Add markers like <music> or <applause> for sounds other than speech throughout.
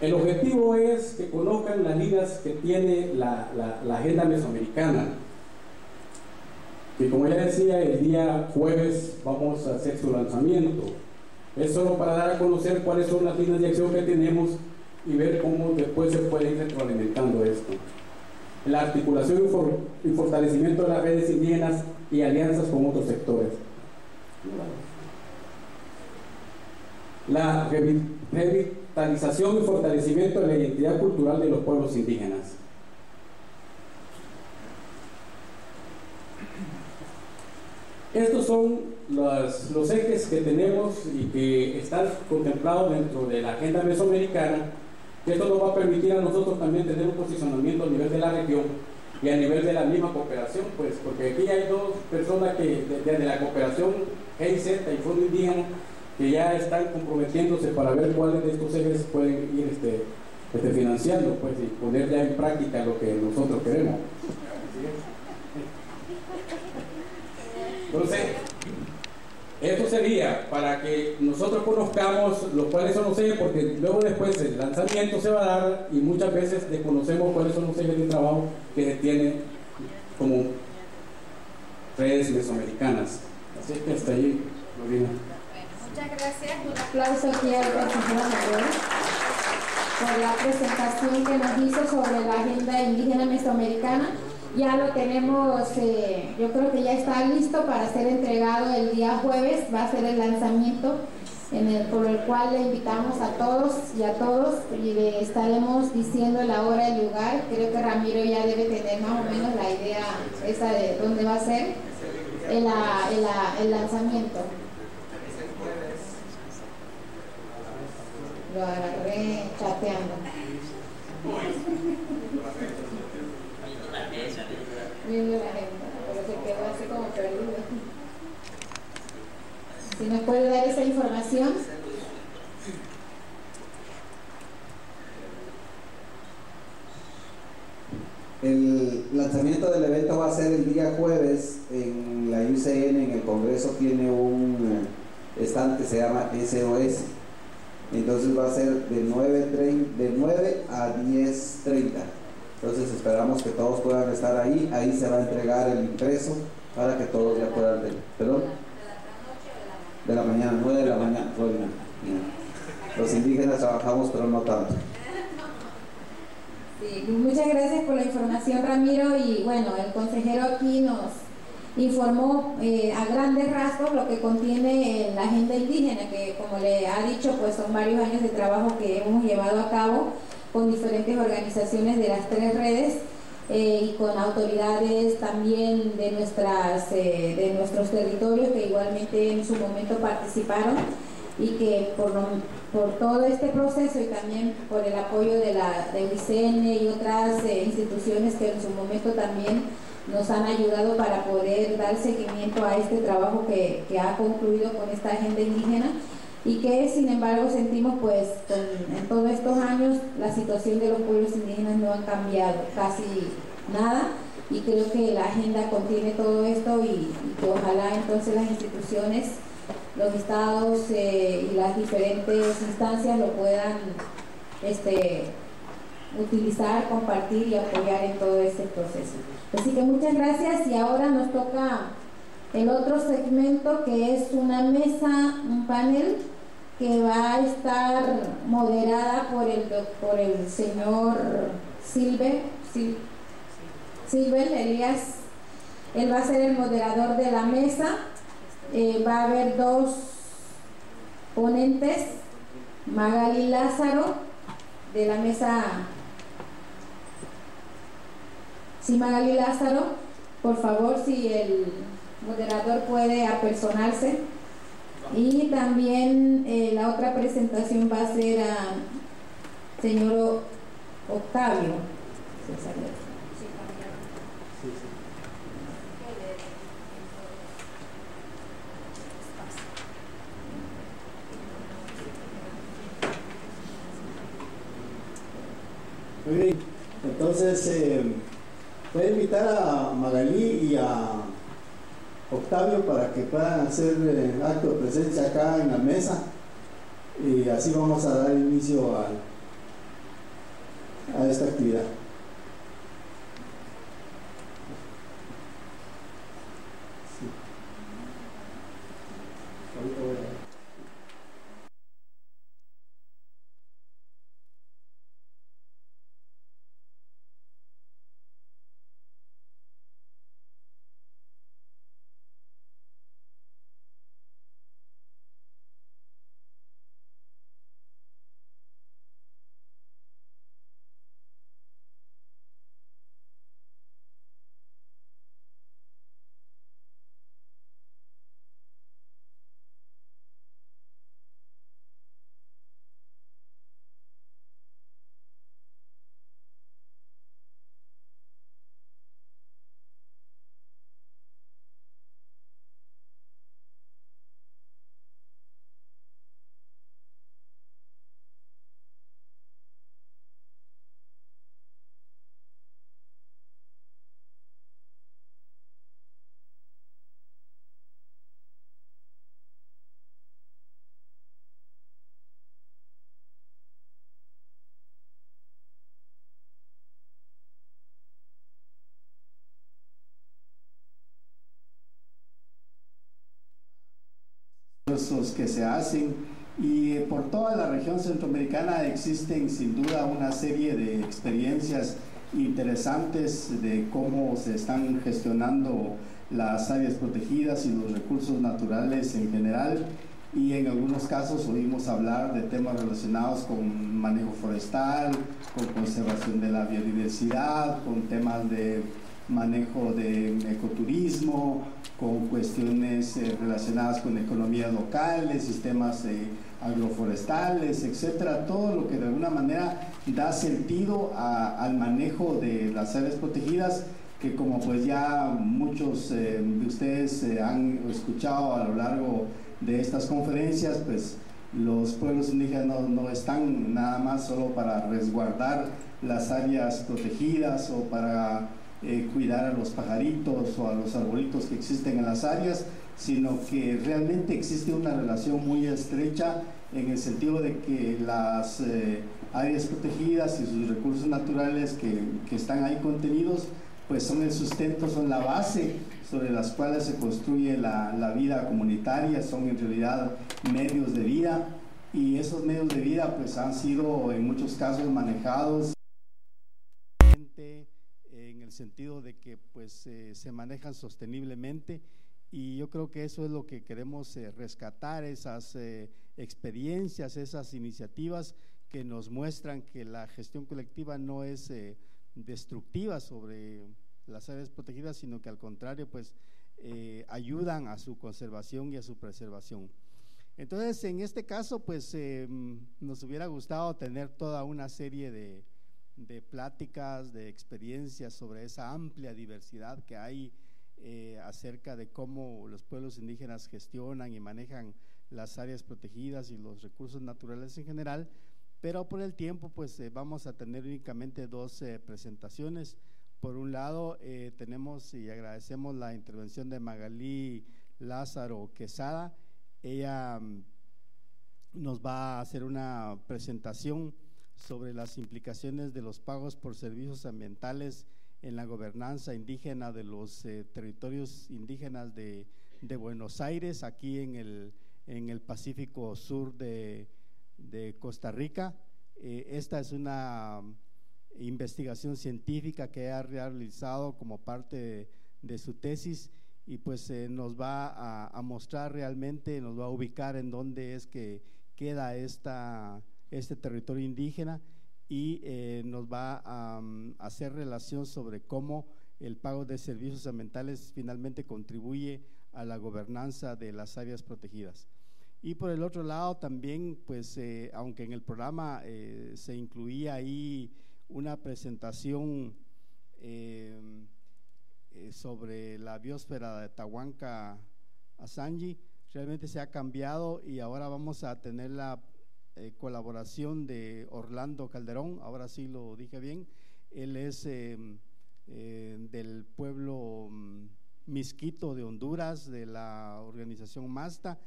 El objetivo es que conozcan las líneas que tiene la, la agenda mesoamericana, que como ya decía, el día jueves vamos a hacer su lanzamiento. Es solo para dar a conocer cuáles son las líneas de acción que tenemos y ver cómo después se puede ir retroalimentando esto. La articulación y fortalecimiento de las redes indígenas y alianzas con otros sectores. La revitalización y fortalecimiento de la identidad cultural de los pueblos indígenas. Estos son los, los, ejes que tenemos y que están contemplados dentro de la agenda mesoamericana. Esto nos va a permitir a nosotros también tener un posicionamiento a nivel de la región y a nivel de la misma cooperación, pues, porque aquí hay dos personas que desde la cooperación GIZ y Fondo Indígena que ya están comprometiéndose para ver cuáles de estos ejes pueden ir este, este financiando, pues, y poner ya en práctica lo que nosotros queremos. Entonces, esto sería para que nosotros conozcamos los cuáles son los ejes, porque luego después el lanzamiento se va a dar y muchas veces desconocemos cuáles son los ejes de trabajo que se como redes mesoamericanas. Así que hasta ahí, Lorena. Muchas gracias. Un aplauso aquí al consejero mayor por la presentación que nos hizo sobre la agenda indígena mesoamericana ya lo tenemos, eh, yo creo que ya está listo para ser entregado el día jueves, va a ser el lanzamiento por el cual le invitamos a todos y a todos y le estaremos diciendo la hora y lugar. Creo que Ramiro ya debe tener más o menos la idea esa de dónde va a ser el, el, el lanzamiento. Lo agarré chateando. Viendo la agenda, pero se quedó así como perdido. Si nos puede dar esa información. El lanzamiento del evento va a ser el día jueves en la UCN, en el Congreso tiene un stand que se llama SOS. Entonces va a ser de 9, de 9 a 10.30. Entonces esperamos que todos puedan estar ahí. Ahí se va a entregar el impreso para que todos ya puedan ver. ¿Perdón? De la mañana, 9 de la mañana. Los indígenas trabajamos, pero no tanto. Sí, muchas gracias por la información, Ramiro. Y bueno, el consejero aquí nos informó eh, a grandes rasgos lo que contiene la agenda indígena, que como le ha dicho, pues son varios años de trabajo que hemos llevado a cabo con diferentes organizaciones de las tres redes eh, y con autoridades también de, nuestras, eh, de nuestros territorios que igualmente en su momento participaron y que por, por todo este proceso y también por el apoyo de la de UICN y otras eh, instituciones que en su momento también nos han ayudado para poder dar seguimiento a este trabajo que, que ha concluido con esta agenda indígena y que sin embargo sentimos pues en todos estos años la situación de los pueblos indígenas no ha cambiado casi nada y creo que la agenda contiene todo esto y, que ojalá entonces las instituciones, los estados eh, y las diferentes instancias lo puedan este, utilizar, compartir y apoyar en todo este proceso. Así que muchas gracias y ahora nos toca el otro segmento que es una mesa, un panel que va a estar moderada por el, por el señor Silver, Silver Elías. Él va a ser el moderador de la mesa. Eh, va a haber dos ponentes, Magali Lázaro, de la mesa. Sí, Magali Lázaro, por favor, si el moderador puede apersonarse. Y también eh, la otra presentación va a ser a señor Octavio. Muy bien, entonces eh, voy a invitar a Magalí y a Octavio para que puedan hacer eh, acto de presencia acá en la mesa y así vamos a dar inicio al, a esta actividad. Que se hacen. Y por toda la región centroamericana existen sin duda una serie de experiencias interesantes de cómo se están gestionando las áreas protegidas y los recursos naturales en general. Y en algunos casos oímos hablar de temas relacionados con manejo forestal, con conservación de la biodiversidad, con temas de manejo de ecoturismo, con cuestiones eh, relacionadas con economías locales, sistemas eh, agroforestales, etcétera, todo lo que de alguna manera da sentido al manejo de las áreas protegidas que como pues ya muchos eh, de ustedes han escuchado a lo largo de estas conferencias, pues los pueblos indígenas no, están nada más solo para resguardar las áreas protegidas o para eh, cuidar a los pajaritos o a los arbolitos que existen en las áreas, sino que realmente existe una relación muy estrecha en el sentido de que las eh, áreas protegidas y sus recursos naturales que, que, están ahí contenidos, pues son el sustento, son la base sobre las cuales se construye la, la vida comunitaria, son en realidad medios de vida. Y esos medios de vida pues han sido en muchos casos manejados el sentido de que pues eh, se manejan sosteniblemente y yo creo que eso es lo que queremos eh, rescatar, esas eh, experiencias, esas iniciativas que nos muestran que la gestión colectiva no es destructiva sobre las áreas protegidas, sino que al contrario pues ayudan a su conservación y a su preservación. Entonces, en este caso, pues nos hubiera gustado tener toda una serie de, de pláticas, de experiencias sobre esa amplia diversidad que hay eh, acerca de cómo los pueblos indígenas gestionan y manejan las áreas protegidas y los recursos naturales en general, pero por el tiempo pues eh, vamos a tener únicamente dos eh, presentaciones. Por un lado tenemos y agradecemos la intervención de Magalí Lázaro Quesada. Ella mm, nos va a hacer una presentación sobre las implicaciones de los pagos por servicios ambientales en la gobernanza indígena de los eh, territorios indígenas de, Buenos Aires, aquí en el, en el Pacífico Sur de, Costa Rica. Eh, esta es una investigación científica que ha realizado como parte de, su tesis y pues eh, nos va a, mostrar realmente, nos va a ubicar en dónde es que queda esta este territorio indígena y eh, nos va a, mm, hacer relación sobre cómo el pago de servicios ambientales finalmente contribuye a la gobernanza de las áreas protegidas. Y por el otro lado también, pues eh, aunque en el programa eh, se incluía ahí una presentación sobre la biosfera de Tahuanca Asanji, realmente se ha cambiado y ahora vamos a tener la eh, colaboración de Orlando Calderón, ahora sí lo dije bien, él es em, eh, del pueblo mm, Misquito de Honduras, de la organización MASTA,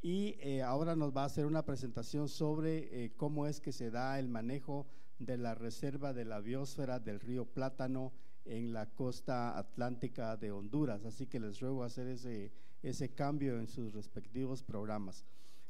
y eh, ahora nos va a hacer una presentación sobre cómo es que se da el manejo de la reserva de la biosfera del río Plátano en la costa atlántica de Honduras. Así que les ruego hacer ese, ese cambio en sus respectivos programas.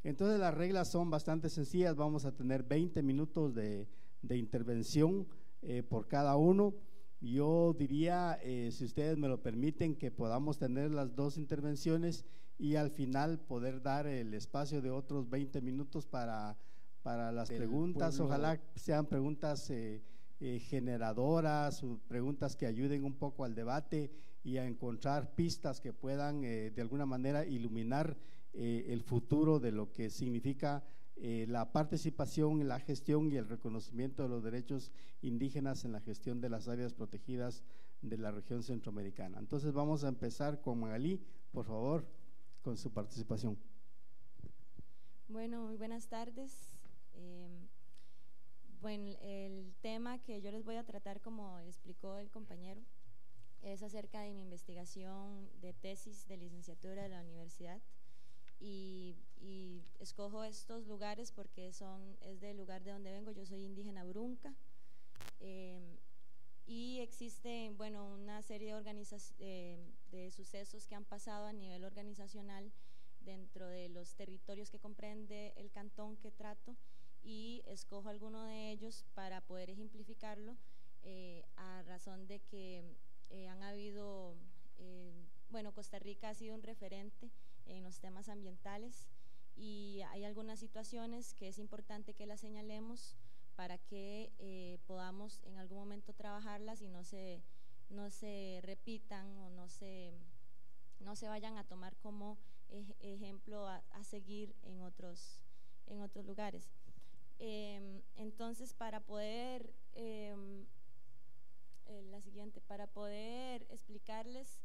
Entonces las reglas son bastante sencillas, vamos a tener 20 minutos de, intervención eh, por cada uno. Yo diría, eh, si ustedes me lo permiten, que podamos tener las dos intervenciones y al final poder dar el espacio de otros 20 minutos para, para las preguntas. Ojalá sean preguntas eh, eh, generadoras, preguntas que ayuden un poco al debate y a encontrar pistas que puedan de alguna manera iluminar el futuro de lo que significa eh, la participación, la gestión y el reconocimiento de los derechos indígenas en la gestión de las áreas protegidas de la región centroamericana. Entonces vamos a empezar con Magalí, por favor, con su participación. Bueno, muy buenas tardes. Em, bueno, el tema que yo les voy a tratar, como explicó el compañero, es acerca de mi investigación de tesis de licenciatura de la universidad y, escojo estos lugares porque son, es del lugar de donde vengo, yo soy indígena brunca. Em, y existe bueno, una serie de, de sucesos que han pasado a nivel organizacional dentro de los territorios que comprende el cantón que trato y escojo alguno de ellos para poder ejemplificarlo eh, a razón de que eh, han habido, eh, bueno, Costa Rica ha sido un referente en los temas ambientales y hay algunas situaciones que es importante que las señalemos para que eh, podamos en algún momento trabajarlas y no se, no se repitan o no se, no se vayan a tomar como ejemplo a, seguir en otros, en otros lugares. Em, entonces, para poder, em, eh, la siguiente, para poder explicarles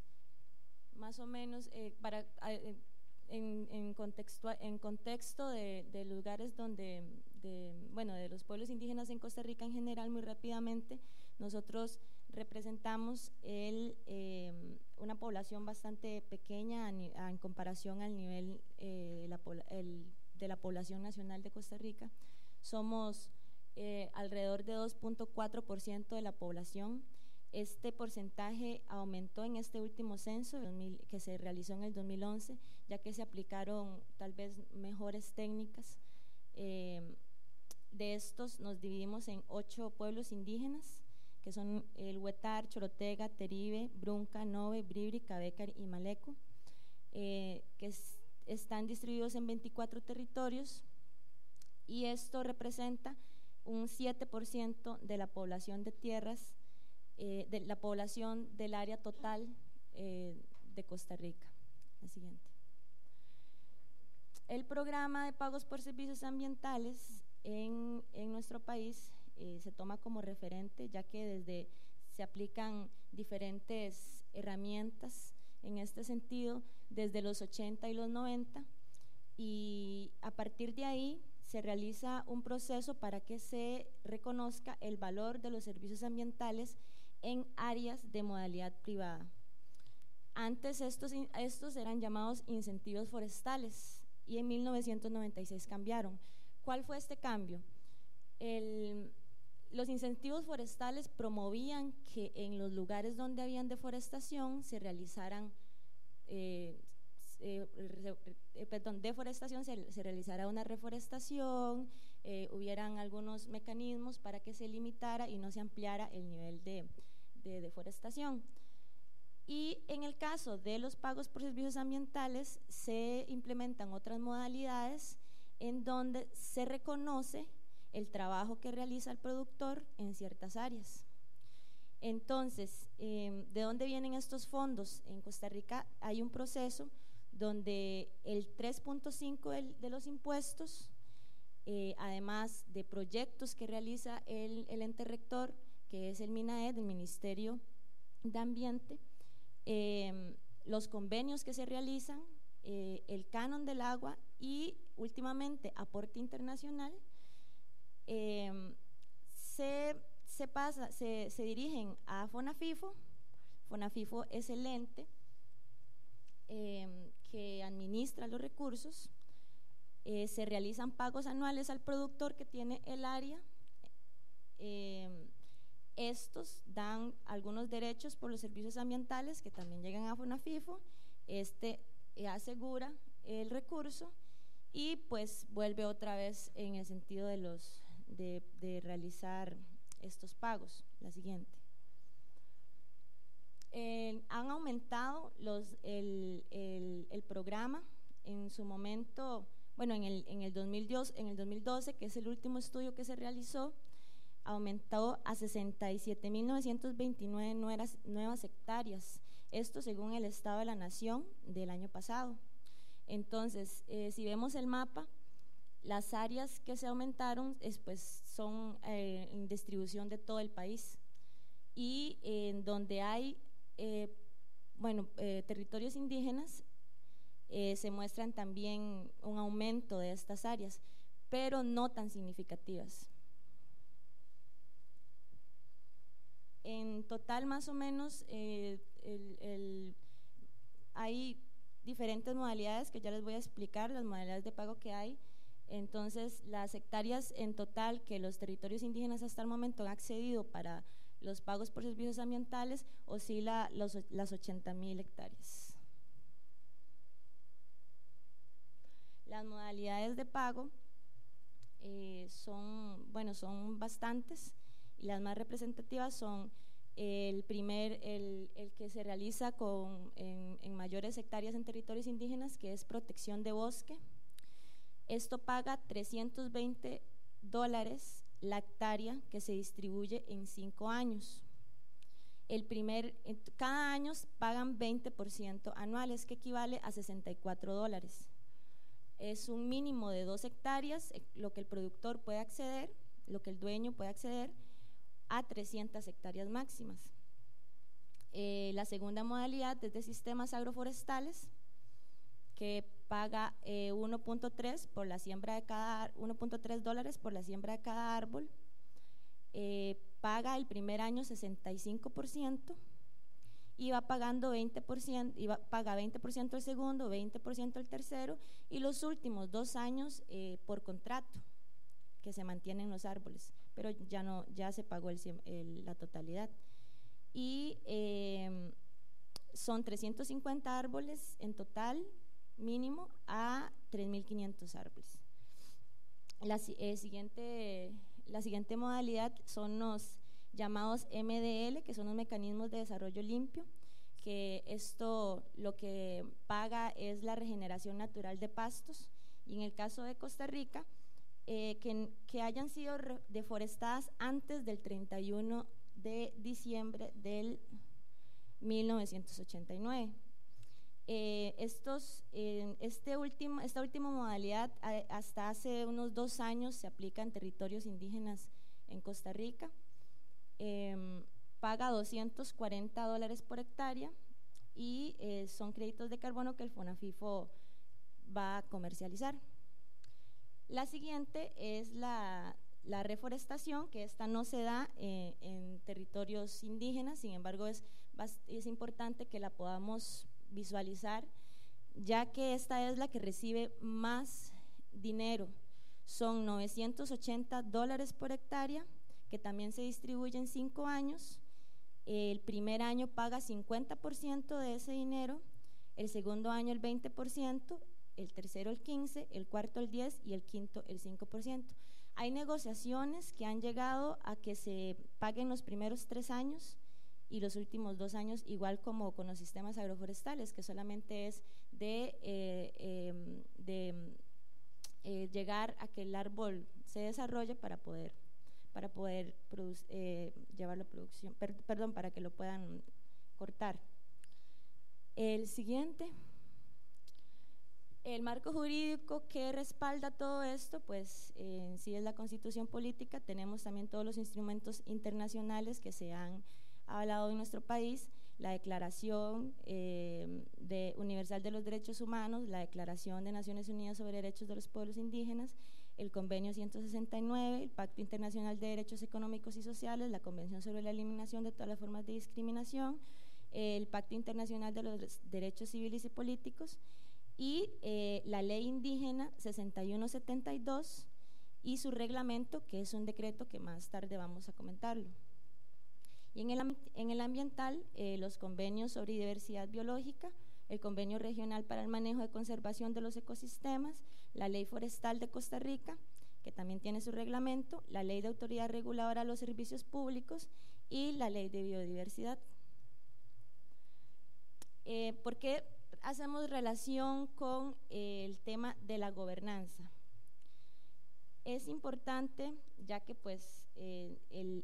más o menos, eh, para en, en, contexto, en contexto de, de, lugares donde, de, bueno, de los pueblos indígenas en Costa Rica en general, muy rápidamente, nosotros representamos el, em, una población bastante pequeña en comparación al nivel eh, la, el, de la población nacional de Costa Rica. Somos eh, alrededor de 2.4% de la población este porcentaje aumentó en este último censo que se realizó en el 2011, ya que se aplicaron tal vez mejores técnicas. Eh, de estos nos dividimos en ocho pueblos indígenas, que son el Huetar, Chorotega, Teribe, Brunca, Nove, Bribri, Cabecar y Maleco, eh, que están distribuidos en 24 territorios y esto representa un 7% de la población de tierras eh, de la población del área total eh, de Costa Rica. La siguiente. El programa de pagos por servicios ambientales en, en nuestro país eh, se toma como referente, ya que desde se aplican diferentes herramientas en este sentido desde los 80 y los 90 y a partir de ahí se realiza un proceso para que se reconozca el valor de los servicios ambientales en áreas de modalidad privada. Antes estos, estos eran llamados incentivos forestales y en 1996 cambiaron. ¿Cuál fue este cambio? los incentivos forestales promovían que en los lugares donde habían deforestación se realizaran, eh, eh, eh, perdón, deforestación, se, se, realizara una reforestación, hubieran algunos mecanismos para que se limitara y no se ampliara el nivel de, de deforestación. Y en el caso de los pagos por servicios ambientales se implementan otras modalidades en donde se reconoce el trabajo que realiza el productor en ciertas áreas. Entonces, em, ¿de dónde vienen estos fondos? En Costa Rica hay un proceso donde el 3.5 de los impuestos, eh, además de proyectos que realiza el, el ente rector, que es el MINAED, el Ministerio de Ambiente, em, los convenios que se realizan, eh, el canon del agua y últimamente aporte internacional, em, se, pasa, se, dirigen a FONAFIFO. FONAFIFO es el ente em, que administra los recursos. Eh, se realizan pagos anuales al productor que tiene el área estos dan algunos derechos por los servicios ambientales que también llegan a FONAFIFO. Este eh, asegura el recurso y pues vuelve otra vez en el sentido de, los, de, realizar estos pagos. La siguiente. han aumentado los, el, el, programa en su momento, bueno, en el, en, el 2012, en el 2012, que es el último estudio que se realizó, aumentó a 67.929 nuevas, nuevas hectáreas. Esto según el Estado de la Nación del año pasado. Entonces, eh, si vemos el mapa, las áreas que se aumentaron pues, son eh, en distribución de todo el país y en donde hay eh, bueno, territorios indígenas se muestran también un aumento de estas áreas, pero no tan significativas. En total, más o menos, hay diferentes modalidades que ya les voy a explicar, las modalidades de pago que hay. Entonces, las hectáreas en total que los territorios indígenas hasta el momento han accedido para los pagos por servicios ambientales oscila los, las 80 mil hectáreas. Las modalidades de pago eh, son, bueno, son bastantes las más representativas son el primer, el, que se realiza con, en, mayores hectáreas en territorios indígenas, que es protección de bosque. Esto paga 320 dólares la hectárea que se distribuye en cinco años. El primer, cada año pagan 20% anuales, que equivale a 64 dólares. Es un mínimo de dos hectáreas, eh, lo que el productor puede acceder, lo que el dueño puede acceder, a 300 hectáreas máximas. Eh, la segunda modalidad es de sistemas agroforestales, que paga 1.3 eh, por la siembra de cada 1.3 dólares por la siembra de cada árbol. Eh, paga el primer año 65% y va pagando 20%, y va, paga 20% el segundo, 20% el tercero y los últimos dos años por contrato que se mantienen los árboles pero ya no, ya se pagó el, la totalidad. Y em, son 350 árboles en total, mínimo, a 3.500 árboles. La, eh, siguiente, la siguiente modalidad son los llamados MDL, que son los mecanismos de desarrollo limpio, que esto lo que paga es la regeneración natural de pastos. Y en el caso de Costa Rica, eh, que, hayan sido deforestadas antes del 31 de diciembre del 1989. Eh, estos, este último, esta última modalidad hasta hace unos dos años se aplica en territorios indígenas en Costa Rica. Em, paga 240 dólares por hectárea y eh, son créditos de carbono que el FONAFIFO va a comercializar. La siguiente es la, reforestación, que esta no se da eh, en territorios indígenas, sin embargo es, es importante que la podamos visualizar, ya que esta es la que recibe más dinero. Son 980 dólares por hectárea, que también se distribuye en cinco años. El primer año paga 50% de ese dinero, el segundo año el 20% el tercero el 15, el cuarto el 10 y el quinto el 5%. Hay negociaciones que han llegado a que se paguen los primeros tres años y los últimos dos años, igual como con los sistemas agroforestales, que solamente es de, eh, em, de eh, llegar a que el árbol se desarrolle para poder, para poder eh, llevarlo a producción, perdón, para que lo puedan cortar. El siguiente. El marco jurídico que respalda todo esto, pues en sí es la constitución política, tenemos también todos los instrumentos internacionales que se han hablado en nuestro país, la Declaración eh, de Universal de los Derechos Humanos, la Declaración de Naciones Unidas sobre Derechos de los Pueblos Indígenas, el Convenio 169, el Pacto Internacional de Derechos Económicos y Sociales, la Convención sobre la Eliminación de todas las formas de discriminación, el Pacto Internacional de los Derechos Civiles y Políticos, y eh, la ley indígena 6172 y su reglamento, que es un decreto que más tarde vamos a comentarlo. Y en el, en el ambiental, eh, los convenios sobre diversidad biológica, el Convenio Regional para el Manejo de Conservación de los Ecosistemas, la Ley Forestal de Costa Rica, que también tiene su reglamento, la Ley de Autoridad Reguladora de los Servicios Públicos y la Ley de Biodiversidad. Eh, ¿Por qué hacemos relación con eh, el tema de la gobernanza? Es importante, ya que pues eh,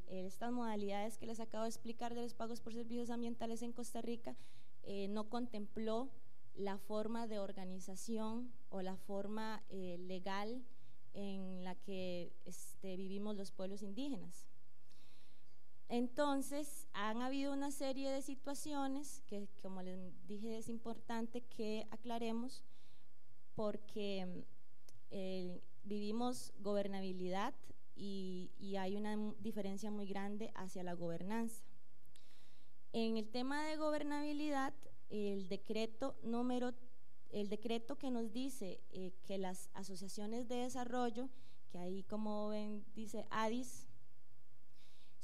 estas modalidades que les acabo de explicar de los pagos por servicios ambientales en Costa Rica no contempló la forma de organización o la forma legal en la que este, vivimos los pueblos indígenas. Entonces, han habido una serie de situaciones que, como les dije, es importante que aclaremos porque eh, vivimos gobernabilidad y, hay una diferencia muy grande hacia la gobernanza. En el tema de gobernabilidad, el decreto número, el decreto que nos dice eh, que las asociaciones de desarrollo, que ahí como ven dice ADIS,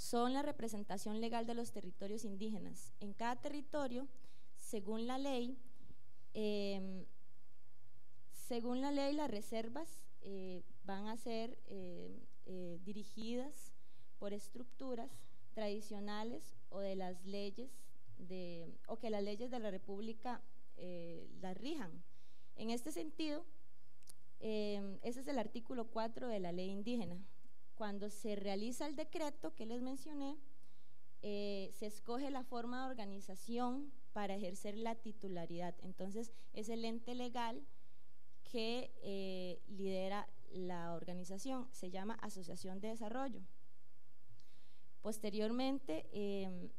son la representación legal de los territorios indígenas. En cada territorio, según la ley, em, según la ley, las reservas eh, van a ser eh, eh, dirigidas por estructuras tradicionales o de las leyes de, o que las leyes de la República las rijan. En este sentido, em, ese es el artículo 4 de la ley indígena cuando se realiza el decreto que les mencioné, eh, se escoge la forma de organización para ejercer la titularidad. Entonces, es el ente legal que eh, lidera la organización, se llama Asociación de Desarrollo. Posteriormente, em,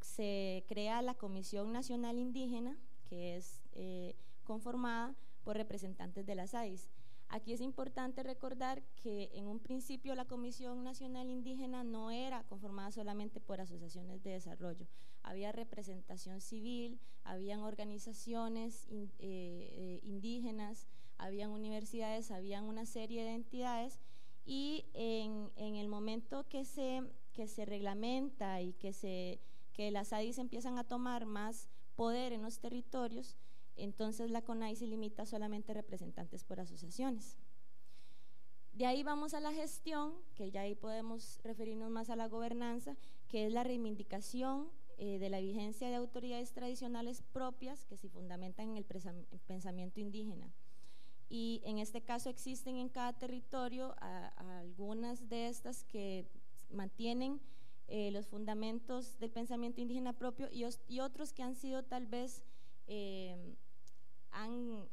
se crea la Comisión Nacional Indígena, que es eh, conformada por representantes de las AIS. Aquí es importante recordar que en un principio la Comisión Nacional Indígena no era conformada solamente por asociaciones de desarrollo, había representación civil, habían organizaciones eh, eh, indígenas, habían universidades, habían una serie de entidades y en, el momento que se, que se reglamenta y que, se, que las ADIs empiezan a tomar más poder en los territorios, entonces la CONAI se limita solamente a representantes por asociaciones. De ahí vamos a la gestión, que ya ahí podemos referirnos más a la gobernanza, que es la reivindicación eh, de la vigencia de autoridades tradicionales propias que se fundamentan en el pensamiento indígena. Y en este caso existen en cada territorio algunas de estas que mantienen eh, los fundamentos del pensamiento indígena propio y, otros que han sido tal vez eh, han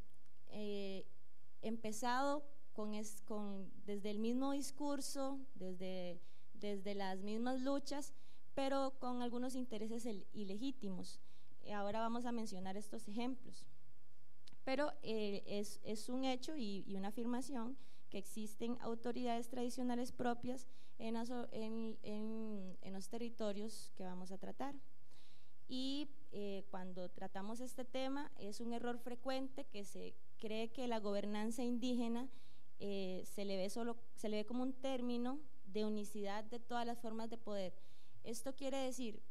eh, empezado con, con, desde el mismo discurso, desde, desde las mismas luchas, pero con algunos intereses ilegítimos. Ahora vamos a mencionar estos ejemplos. Pero eh, es, es, un hecho y, y, una afirmación que existen autoridades tradicionales propias en, en, en, en los territorios que vamos a tratar y eh, cuando tratamos este tema es un error frecuente que se cree que la gobernanza indígena eh, se, le ve solo, se le ve como un término de unicidad de todas las formas de poder. Esto quiere decir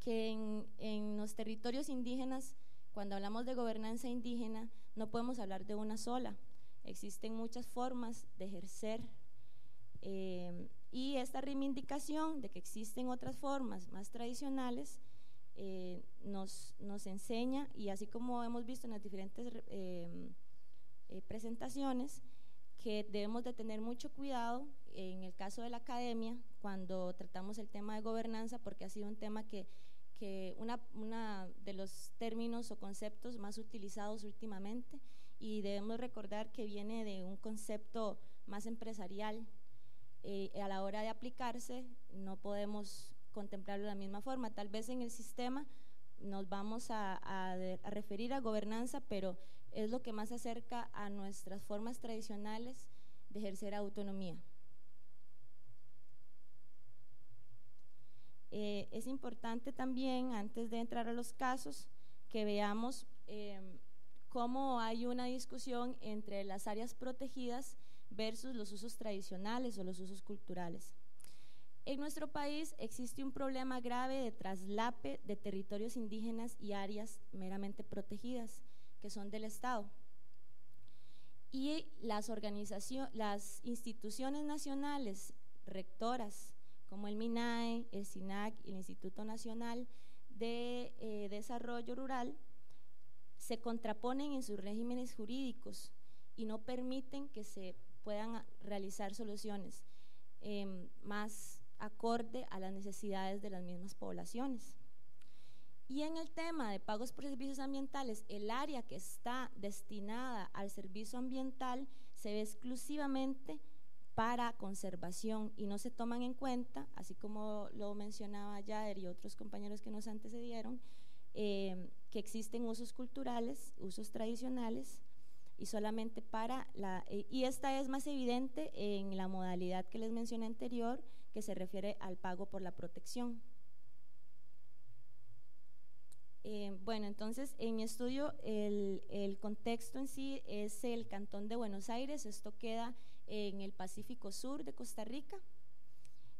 que en, en los territorios indígenas, cuando hablamos de gobernanza indígena, no podemos hablar de una sola. Existen muchas formas de ejercer eh, y esta reivindicación de que existen otras formas más tradicionales eh, nos, nos, enseña, y así como hemos visto en las diferentes eh, eh, presentaciones, que debemos de tener mucho cuidado en el caso de la academia cuando tratamos el tema de gobernanza, porque ha sido un tema que, que una, una de los términos o conceptos más utilizados últimamente y debemos recordar que viene de un concepto más empresarial. a la hora de aplicarse no podemos contemplarlo de la misma forma. Tal vez en el sistema nos vamos a, referir a gobernanza, pero es lo que más acerca a nuestras formas tradicionales de ejercer autonomía. Eh, es importante también, antes de entrar a los casos, que veamos em, cómo hay una discusión entre las áreas protegidas versus los usos tradicionales o los usos culturales. En nuestro país existe un problema grave de traslape de territorios indígenas y áreas meramente protegidas, que son del Estado. Y las las instituciones nacionales rectoras, como el MINAE, el SINAC y el Instituto Nacional de eh, Desarrollo Rural, se contraponen en sus regímenes jurídicos y no permiten que se puedan realizar soluciones em, más acorde a las necesidades de las mismas poblaciones. Y en el tema de pagos por servicios ambientales, el área que está destinada al servicio ambiental se ve exclusivamente para conservación y no se toman en cuenta, así como lo mencionaba Jader y otros compañeros que nos antecedieron, eh, que existen usos culturales, usos tradicionales y solamente para la... Eh, y esta es más evidente en la modalidad que les mencioné anterior, que se refiere al pago por la protección. Eh, bueno, entonces en mi estudio el, el, contexto en sí es el Cantón de Buenos Aires, esto queda en el Pacífico Sur de Costa Rica.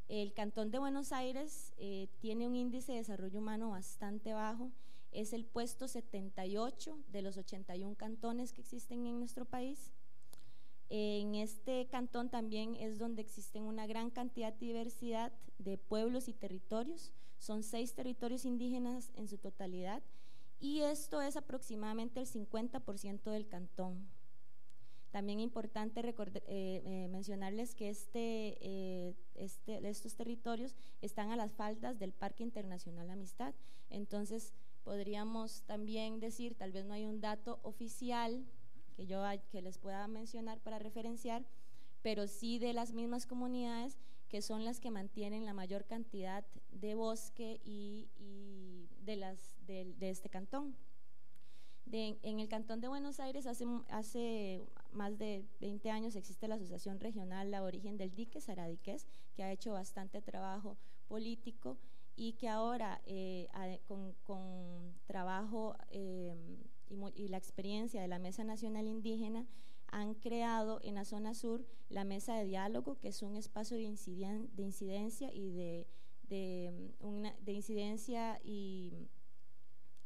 El Cantón de Buenos Aires eh, tiene un índice de desarrollo humano bastante bajo, es el puesto 78 de los 81 cantones que existen en nuestro país. En este cantón también es donde existen una gran cantidad de diversidad de pueblos y territorios. Son seis territorios indígenas en su totalidad y esto es aproximadamente el 50% del cantón. También importante eh, eh, mencionarles que este, eh, este, estos territorios están a las faldas del Parque Internacional Amistad. Entonces, podríamos también decir, tal vez no hay un dato oficial que yo que les pueda mencionar para referenciar, pero sí de las mismas comunidades que son las que mantienen la mayor cantidad de bosque y, de, las, de, este cantón. en el cantón de Buenos Aires hace, hace más de 20 años existe la Asociación Regional La Origen del Dique, Saradiques, que ha hecho bastante trabajo político y que ahora eh, con, con, trabajo eh, y, la experiencia de la Mesa Nacional Indígena han creado en la zona sur la Mesa de Diálogo, que es un espacio de, de incidencia y de, de, una, de incidencia y,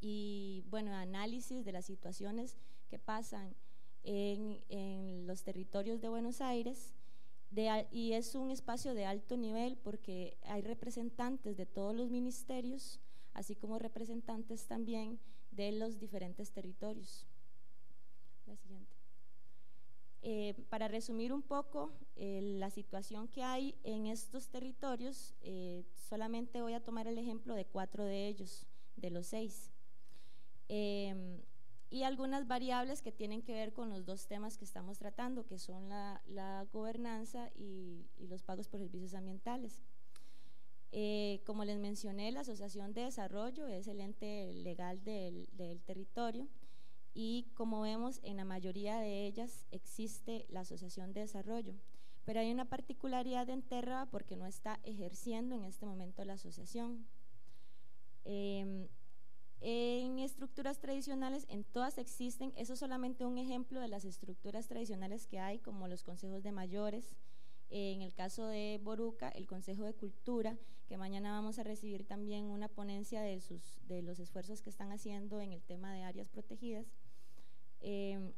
y, bueno, análisis de las situaciones que pasan en, en los territorios de Buenos Aires. De, y es un espacio de alto nivel porque hay representantes de todos los ministerios, así como representantes también de los diferentes territorios. La siguiente. Eh, para resumir un poco eh, la situación que hay en estos territorios, eh, solamente voy a tomar el ejemplo de cuatro de ellos, de los seis. Y algunas variables que tienen que ver con los dos temas que estamos tratando, que son la, la gobernanza y, y, los pagos por servicios ambientales. Eh, como les mencioné, la Asociación de Desarrollo es el ente legal del, territorio y como vemos en la mayoría de ellas existe la Asociación de Desarrollo, pero hay una particularidad en Terra porque no está ejerciendo en este momento la asociación. Eh, en estructuras tradicionales, en todas existen, eso es solamente un ejemplo de las estructuras tradicionales que hay, como los consejos de mayores, en el caso de Boruca, el Consejo de Cultura, que mañana vamos a recibir también una ponencia de, sus, de los esfuerzos que están haciendo en el tema de áreas protegidas. Em,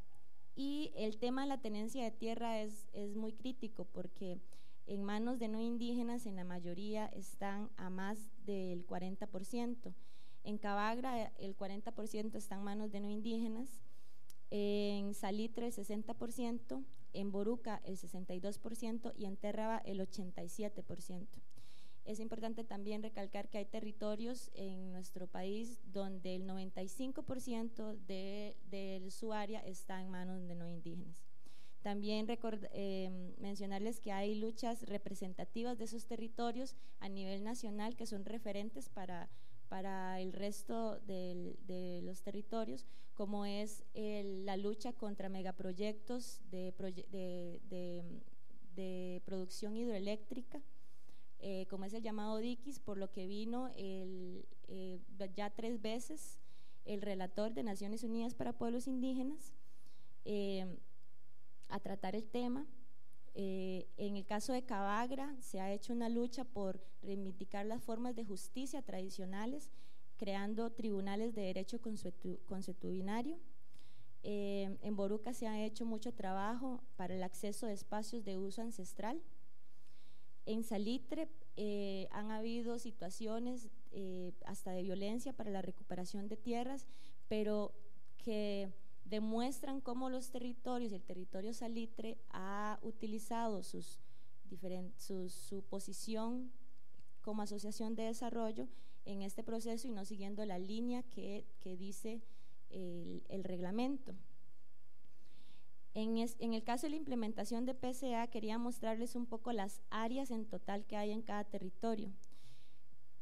y el tema de la tenencia de tierra es, es muy crítico porque en manos de no indígenas en la mayoría están a más del 40%. En Cabagra el 40% está en manos de no indígenas, en Salitre el 60%, en Boruca el 62% y en Terraba el 87%. Es importante también recalcar que hay territorios en nuestro país donde el 95% de, de, su área está en manos de no indígenas. También eh, mencionarles que hay luchas representativas de esos territorios a nivel nacional que son referentes para para el resto de los territorios, como es la lucha contra megaproyectos de, de, producción hidroeléctrica, eh, como es el llamado DIKIS, por lo que vino el, eh, ya tres veces el relator de Naciones Unidas para Pueblos Indígenas eh, a tratar el tema eh, en el caso de Cabagra se ha hecho una lucha por reivindicar las formas de justicia tradicionales, creando tribunales de derecho consuetudinario. Eh, en Boruca se ha hecho mucho trabajo para el acceso de espacios de uso ancestral. En Salitre eh, han habido situaciones hasta de violencia para la recuperación de tierras, pero que demuestran cómo los territorios, el territorio salitre ha utilizado sus su, posición como asociación de desarrollo en este proceso y no siguiendo la línea que, dice el, reglamento. En, en, el caso de la implementación de PCA, quería mostrarles un poco las áreas en total que hay en cada territorio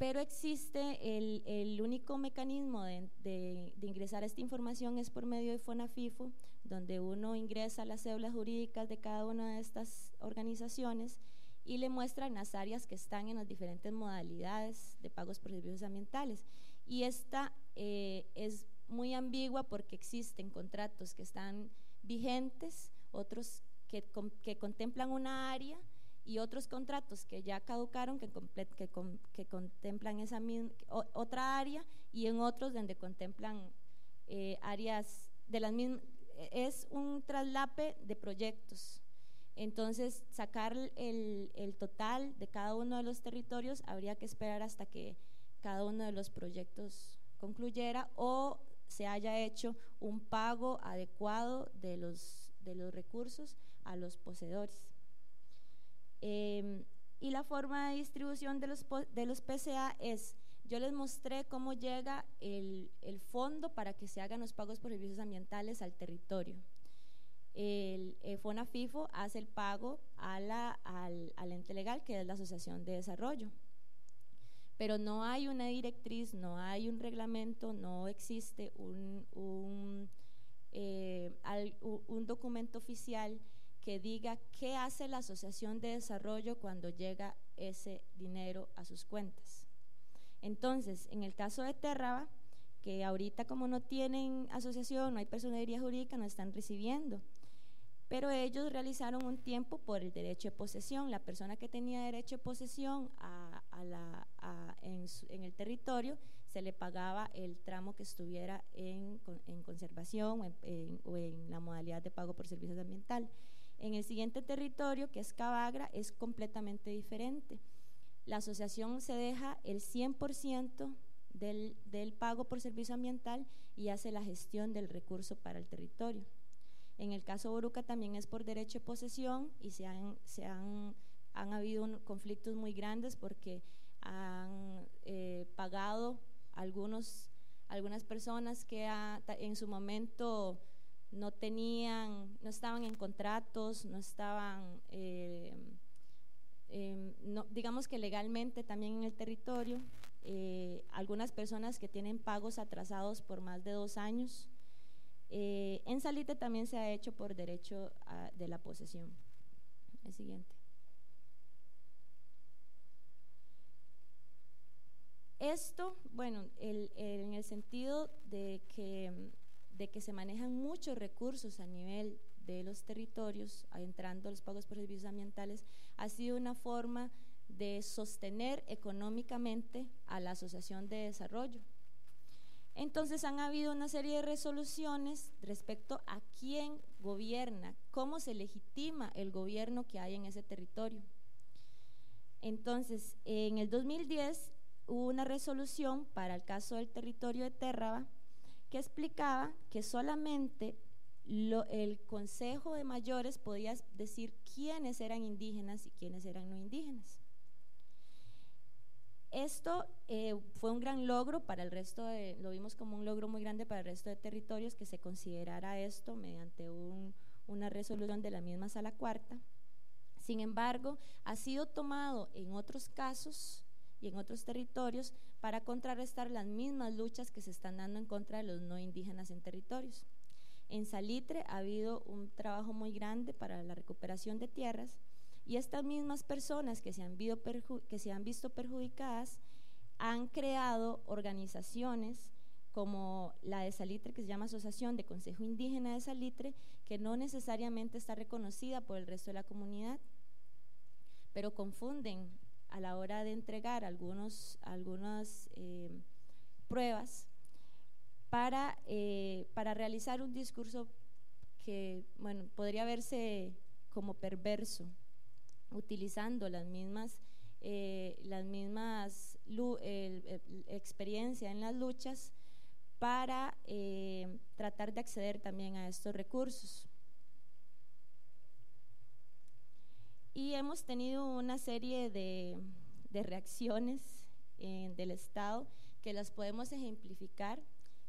pero existe el, único mecanismo de, ingresar esta información es por medio de FONAFIFO, donde uno ingresa las cédulas jurídicas de cada una de estas organizaciones y le muestran las áreas que están en las diferentes modalidades de pagos por servicios ambientales. Y esta eh, es muy ambigua porque existen contratos que están vigentes, otros que, que contemplan una área y otros contratos que ya caducaron que, que, que contemplan esa otra área y en otros donde contemplan eh, áreas de las mismas, es un traslape de proyectos. Entonces, sacar el, el total de cada uno de los territorios habría que esperar hasta que cada uno de los proyectos concluyera o se haya hecho un pago adecuado de los, de los recursos a los poseedores. Em, y la forma de distribución de los, de los PCA es, yo les mostré cómo llega el, el fondo para que se hagan los pagos por servicios ambientales al territorio. El, el FONAFIFO hace el pago a la, al, al, ente legal, que es la Asociación de Desarrollo. Pero no hay una directriz, no hay un reglamento, no existe un, un, eh, un documento oficial que diga qué hace la Asociación de Desarrollo cuando llega ese dinero a sus cuentas. Entonces, en el caso de Terraba, que ahorita como no tienen asociación, no hay personería jurídica, no están recibiendo. Pero ellos realizaron un tiempo por el derecho de posesión. La persona que tenía derecho de posesión a, la, en, el territorio se le pagaba el tramo que estuviera en, conservación o en la modalidad de pago por servicios ambientales. En el siguiente territorio, que es Cabagra, es completamente diferente. La asociación se deja el 100% del, del, pago por servicio ambiental y hace la gestión del recurso para el territorio. En el caso Boruca también es por derecho de posesión y se han, se han, han habido conflictos muy grandes porque han eh, pagado algunos, algunas personas que en su momento no tenían, no estaban en contratos, no estaban, eh, em, digamos que legalmente también en el territorio, eh, algunas personas que tienen pagos atrasados por más de dos años. Eh, en Salite también se ha hecho por derecho de la posesión. El siguiente. Esto, bueno, en el sentido de que de que se manejan muchos recursos a nivel de los territorios, entrando los pagos por servicios ambientales, ha sido una forma de sostener económicamente a la Asociación de Desarrollo. Entonces han habido una serie de resoluciones respecto a quién gobierna, cómo se legitima el gobierno que hay en ese territorio. Entonces, en el 2010 hubo una resolución para el caso del territorio de Térraba, que explicaba que solamente el Consejo de Mayores podía decir quiénes eran indígenas y quiénes eran no indígenas. Esto eh, fue un gran logro para el resto de, lo vimos como un logro muy grande para el resto de territorios que se considerara esto mediante una resolución de la misma sala cuarta. Sin embargo, ha sido tomado en otros casos y en otros territorios para contrarrestar las mismas luchas que se están dando en contra de los no indígenas en territorios. En Salitre ha habido un trabajo muy grande para la recuperación de tierras y estas mismas personas que se han, que se han visto perjudicadas han creado organizaciones como la de Salitre, que se llama Asociación de Consejo Indígena de Salitre, que no necesariamente está reconocida por el resto de la comunidad, pero confunden a la hora de entregar algunos, algunas eh, pruebas para, eh, para realizar un discurso que bueno, podría verse como perverso, utilizando las mismas, eh, las mismas experiencias en las luchas para eh, tratar de acceder también a estos recursos. Y hemos tenido una serie de, reacciones eh, del Estado que las podemos ejemplificar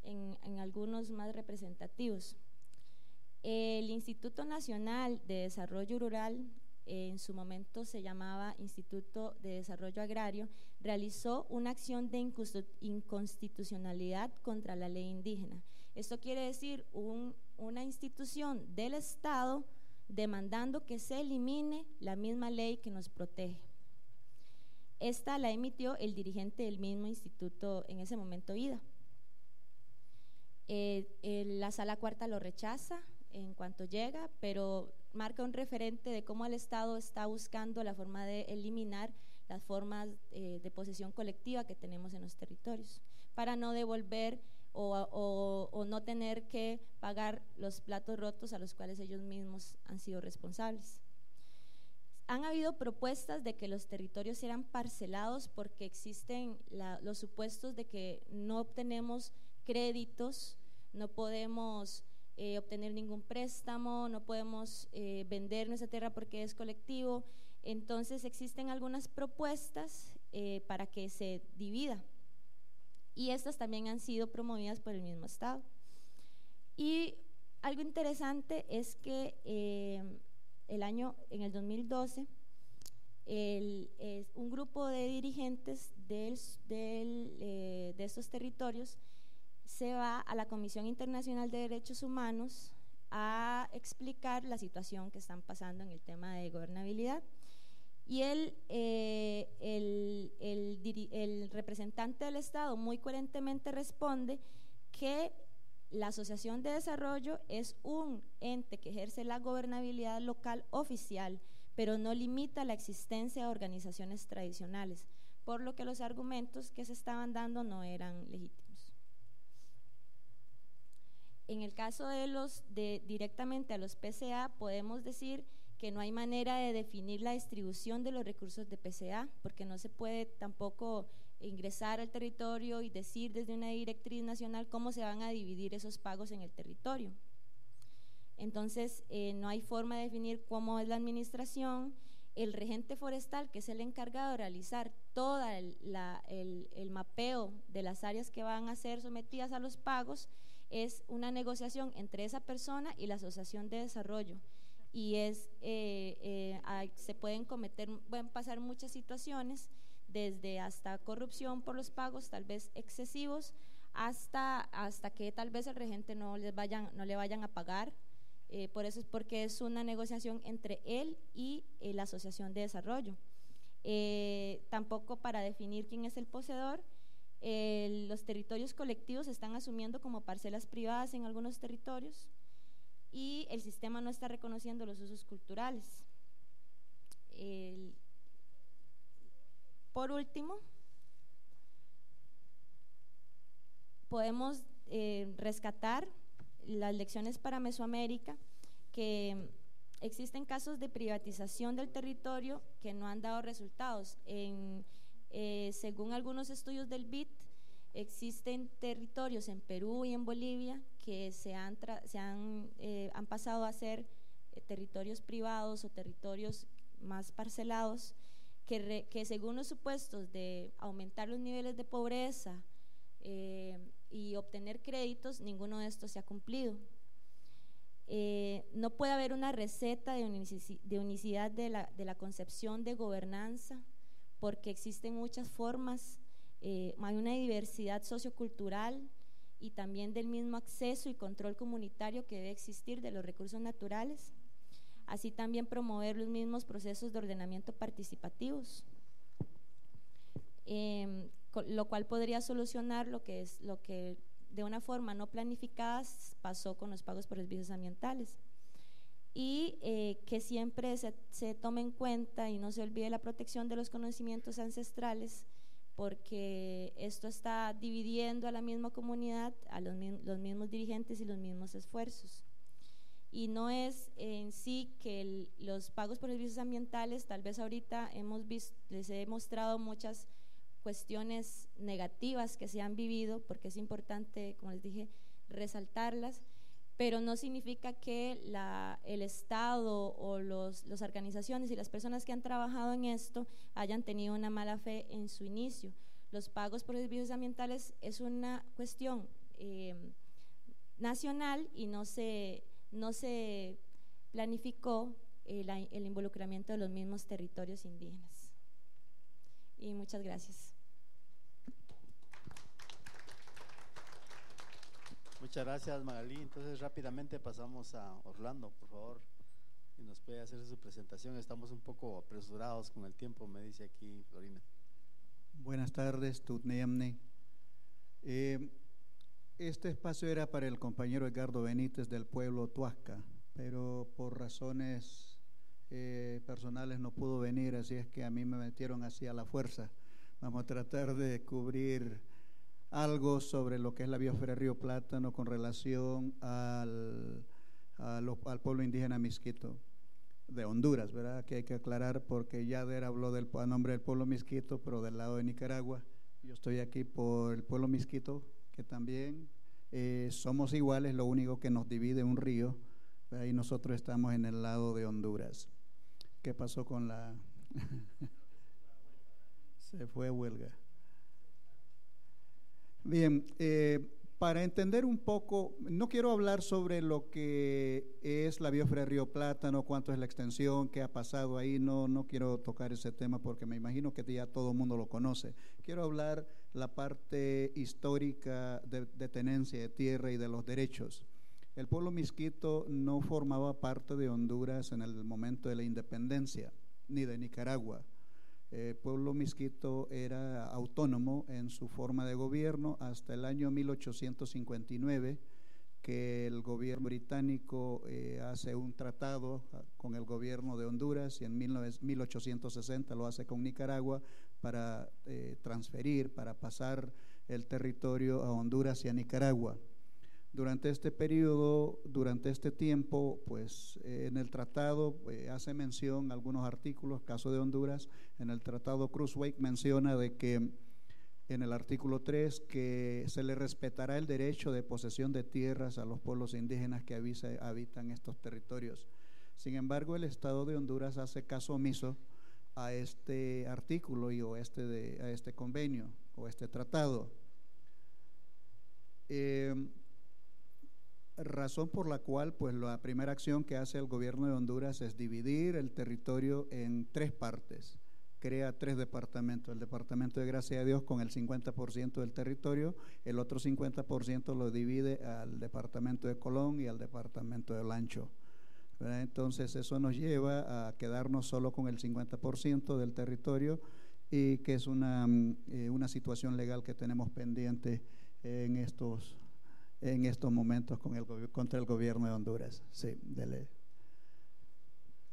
en, en algunos más representativos. El Instituto Nacional de Desarrollo Rural en su momento se llamaba Instituto de Desarrollo Agrario, realizó una acción de inconstitucionalidad contra la ley indígena. Esto quiere decir una institución del Estado demandando que se elimine la misma ley que nos protege. Esta la emitió el dirigente del mismo instituto en ese momento, IDA. Eh, la sala cuarta lo rechaza en cuanto llega, pero marca un referente de cómo el Estado está buscando la forma de eliminar las formas eh, de posesión colectiva que tenemos en los territorios, para no devolver o, no tener que pagar los platos rotos a los cuales ellos mismos han sido responsables. Han habido propuestas de que los territorios sean parcelados porque existen los supuestos de que no obtenemos créditos, no podemos eh, obtener ningún préstamo, no podemos eh, vender nuestra tierra porque es colectivo. Entonces existen algunas propuestas eh, para que se divida y estas también han sido promovidas por el mismo Estado. Y algo interesante es que el año, en el 2012, un grupo de dirigentes del, de estos territorios se va a la Comisión Internacional de Derechos Humanos a explicar la situación que están pasando en el tema de gobernabilidad. Y eh, el, el, representante del Estado muy coherentemente responde que la Asociación de Desarrollo es un ente que ejerce la gobernabilidad local oficial, pero no limita la existencia de organizaciones tradicionales, por lo que los argumentos que se estaban dando no eran legítimos. En el caso de los de directamente a los PCA, podemos decir que no hay manera de definir la distribución de los recursos de PCA, porque no se puede tampoco ingresar al territorio y decir desde una directriz nacional cómo se van a dividir esos pagos en el territorio. Entonces, eh, no hay forma de definir cómo es la administración. El regente forestal, que es el encargado de realizar todo el, el mapeo de las áreas que van a ser sometidas a los pagos, es una negociación entre esa persona y la asociación de desarrollo y es eh, eh, se pueden cometer pueden pasar muchas situaciones desde hasta corrupción por los pagos tal vez excesivos hasta hasta que tal vez el regente no les vayan no le vayan a pagar. Eh, por eso es porque es una negociación entre él y la asociación de desarrollo. Tampoco para definir quién es el poseedor los territorios colectivos se están asumiendo como parcelas privadas en algunos territorios y el sistema no está reconociendo los usos culturales. por último, podemos eh, rescatar las lecciones para Mesoamérica, que existen casos de privatización del territorio que no han dado resultados. Eh, según algunos estudios del BIT, existen territorios en Perú y en Bolivia que se han, se han, eh, han pasado a ser eh, territorios privados o territorios más parcelados, que, que, según los supuestos de aumentar los niveles de pobreza y obtener créditos, ninguno de estos se ha cumplido. no puede haber una receta de, unicidad de la, de la concepción de gobernanza porque existen muchas formas, eh, hay una diversidad sociocultural y también del mismo acceso y control comunitario que debe existir de los recursos naturales, así también promover los mismos procesos de ordenamiento participativos, em, lo cual podría solucionar lo que es lo que de una forma no planificada pasó con los pagos por servicios ambientales. Y eh, que siempre se, se tome en cuenta y no se olvide la protección de los conocimientos ancestrales, porque esto está dividiendo a la misma comunidad, a los, mismos dirigentes y los mismos esfuerzos. Y no es en sí que los pagos por servicios ambientales, tal vez ahorita hemos les he mostrado muchas cuestiones negativas que se han vivido, porque es importante, como les dije, resaltarlas, pero no significa que la, el Estado o los, las organizaciones y las personas que han trabajado en esto hayan tenido una mala fe en su inicio. Los pagos por servicios ambientales es una cuestión eh, nacional y no se no se planificó el, el involucramiento de los mismos territorios indígenas. Y muchas gracias. Muchas gracias, Magalí. Entonces, rápidamente pasamos a Orlando, por favor, y nos puede hacer su presentación. Estamos un poco apresurados con el tiempo, me dice aquí Florina. Buenas tardes, Tutneyamne. Eh, este espacio era para el compañero Edgardo Benítez del pueblo Tuasca, pero por razones eh, personales no pudo venir, así es que a mí me metieron así a la fuerza. Vamos a tratar de cubrir algo sobre lo que es la biosfera Río Plátano con relación al, al pueblo indígena Misquito de Honduras, ¿verdad? Que hay que aclarar porque Yader habló del, a nombre del pueblo Misquito, pero del lado de Nicaragua. Yo estoy aquí por el pueblo Misquito, que también eh, somos iguales, lo único que nos divide un río, y nosotros estamos en el lado de Honduras. ¿Qué pasó con la... <laughs> Se fue huelga. Bien, eh, para entender un poco, no quiero hablar sobre lo que es la biosfera Río Plátano, cuánto es la extensión, qué ha pasado ahí, no, no quiero tocar ese tema porque me imagino que ya todo el mundo lo conoce. Quiero hablar la parte histórica de, de tenencia de tierra y de los derechos. El pueblo misquito no formaba parte de Honduras en el momento de la independencia, ni de Nicaragua eh, pueblo misquito era autónomo en su forma de gobierno hasta el año 1859, que el gobierno británico eh, hace un tratado ah, con el gobierno de Honduras y en 1860 lo hace con Nicaragua para eh, transferir, para pasar el territorio a Honduras y a Nicaragua. Durante este periodo, durante este tiempo, pues eh, en el tratado eh, hace mención algunos artículos, caso de Honduras, en el tratado Cruzwake menciona de que en el artículo 3 que se le respetará el derecho de posesión de tierras a los pueblos indígenas que habitan estos territorios. Sin embargo, el Estado de Honduras hace caso omiso a este artículo y o este de, a este convenio o este tratado. Eh, razón por la cual pues la primera acción que hace el gobierno de Honduras es dividir el territorio en tres partes. Crea tres departamentos. El departamento de Gracia de Dios con el 50% del territorio, el otro 50% lo divide al departamento de Colón y al departamento de Lancho. Entonces eso nos lleva a quedarnos solo con el 50% del territorio y que es una, mm, eh, una situación legal que tenemos pendiente en estos en estos momentos con el, contra el gobierno de Honduras. Sí, dele.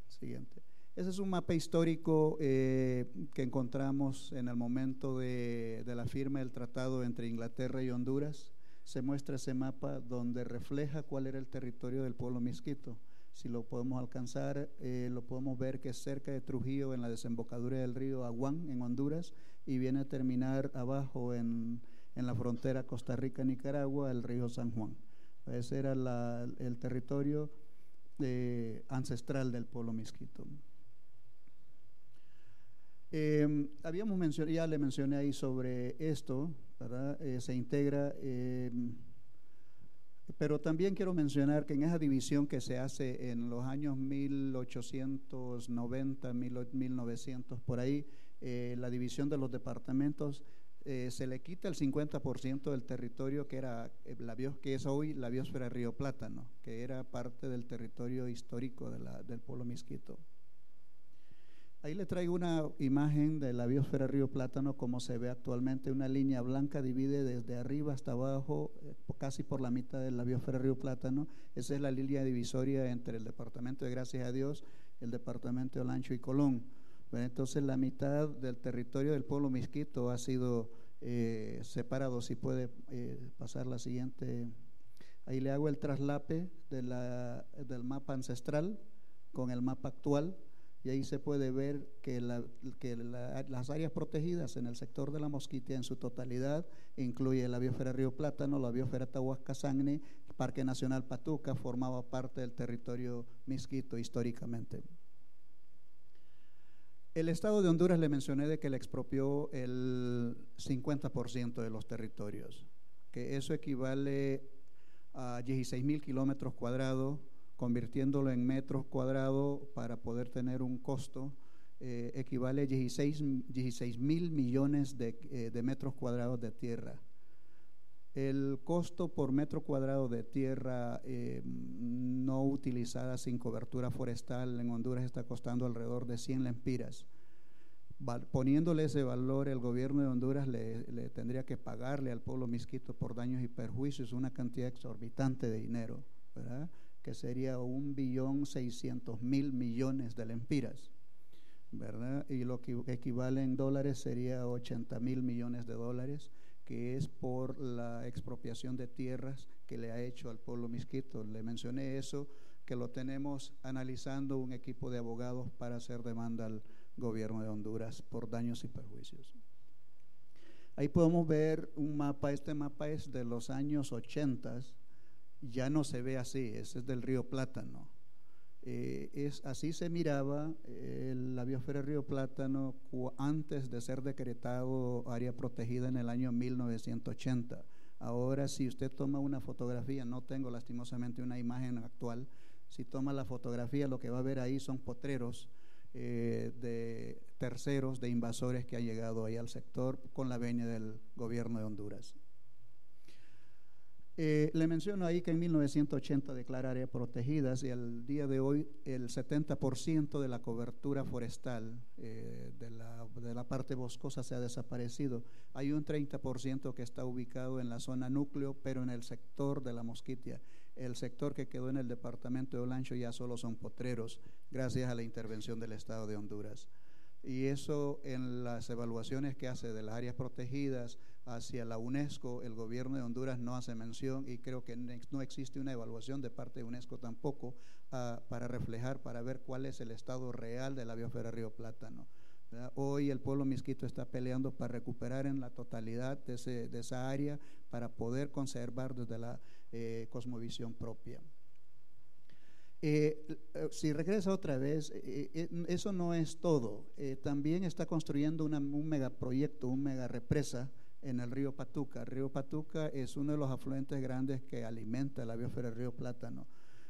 Siguiente. Ese es un mapa histórico eh, que encontramos en el momento de, de, la firma del tratado entre Inglaterra y Honduras. Se muestra ese mapa donde refleja cuál era el territorio del pueblo misquito. Si lo podemos alcanzar, eh, lo podemos ver que es cerca de Trujillo, en la desembocadura del río Aguán, en Honduras, y viene a terminar abajo en en la frontera Costa Rica-Nicaragua, el río San Juan. Ese era el territorio eh, ancestral del pueblo misquito. Em, habíamos mencionado, ya le mencioné ahí sobre esto, eh, se integra, em, pero también quiero mencionar que en esa división que se hace en los años 1890, 1900, por ahí, eh, la división de los departamentos eh, se le quita el 50% del territorio que era eh, la que es hoy la biosfera Río Plátano, que era parte del territorio histórico del pueblo misquito. Ahí le traigo una imagen de la biosfera Río Plátano como se ve actualmente. Una línea blanca divide desde arriba hasta abajo, eh, casi por la mitad de la biosfera Río Plátano. Esa es la línea divisoria entre el departamento de Gracias a Dios, el departamento de Olancho y Colón. entonces la mitad del territorio del pueblo Misquito ha sido eh, separado. Si puede eh, pasar la siguiente. Ahí le hago el traslape de la, del mapa ancestral con el mapa actual y ahí se puede ver que, las áreas protegidas en el sector de la Mosquitia en su totalidad incluye la biosfera Río Plátano, la biosfera Tahuasca Sangne, Parque Nacional Patuca, formaba parte del territorio misquito históricamente. El Estado de Honduras le mencioné de que le expropió el 50% de los territorios, que eso equivale a 16 mil kilómetros cuadrados convirtiéndolo en metros cuadrados para poder tener un costo, eh, equivale a 16 mil millones eh, de, metros cuadrados de tierra. El costo por metro cuadrado de tierra eh, no utilizada sin cobertura forestal en Honduras está costando alrededor de 100 lempiras. poniéndole ese valor, el gobierno de Honduras le, le, tendría que pagarle al pueblo misquito por daños y perjuicios una cantidad exorbitante de dinero, ¿verdad? que sería un billón seiscientos mil millones de lempiras, ¿verdad? Y lo que equivale en dólares sería 80 mil millones de dólares, que es por la expropiación de tierras que le ha hecho al pueblo misquito. Le mencioné eso, que lo tenemos analizando un equipo de abogados para hacer demanda al gobierno de Honduras por daños y perjuicios. Ahí podemos ver un mapa, este mapa es de los años 80 ya no se ve así, ese es del río Plátano. Eh, es, así se miraba eh, la biosfera Río Plátano antes de ser decretado área protegida en el año 1980. Ahora, si usted toma una fotografía, no tengo lastimosamente una imagen actual, si toma la fotografía, lo que va a ver ahí son potreros eh, de terceros, de invasores que han llegado ahí al sector con la venia del gobierno de Honduras. Eh, le menciono ahí que en 1980 declara áreas protegidas y al día de hoy el 70% de la cobertura forestal eh, de, la, de, la, parte boscosa se ha desaparecido. Hay un 30% que está ubicado en la zona núcleo, pero en el sector de la mosquitia. El sector que quedó en el departamento de Olancho ya solo son potreros, gracias a la intervención del Estado de Honduras. Y eso en las evaluaciones que hace de las áreas protegidas, hacia la UNESCO, el gobierno de Honduras no hace mención y creo que no existe una evaluación de parte de UNESCO tampoco ah, para reflejar, para ver cuál es el estado real de la biosfera Río Plátano. Hoy el pueblo misquito está peleando para recuperar en la totalidad de, esa área para poder conservar desde la eh, cosmovisión propia. Eh, eh, si regresa otra vez, eso no es todo. también está construyendo un megaproyecto, un mega represa en el río Patuca. El río Patuca es uno de los afluentes grandes que alimenta la biosfera del río Plátano.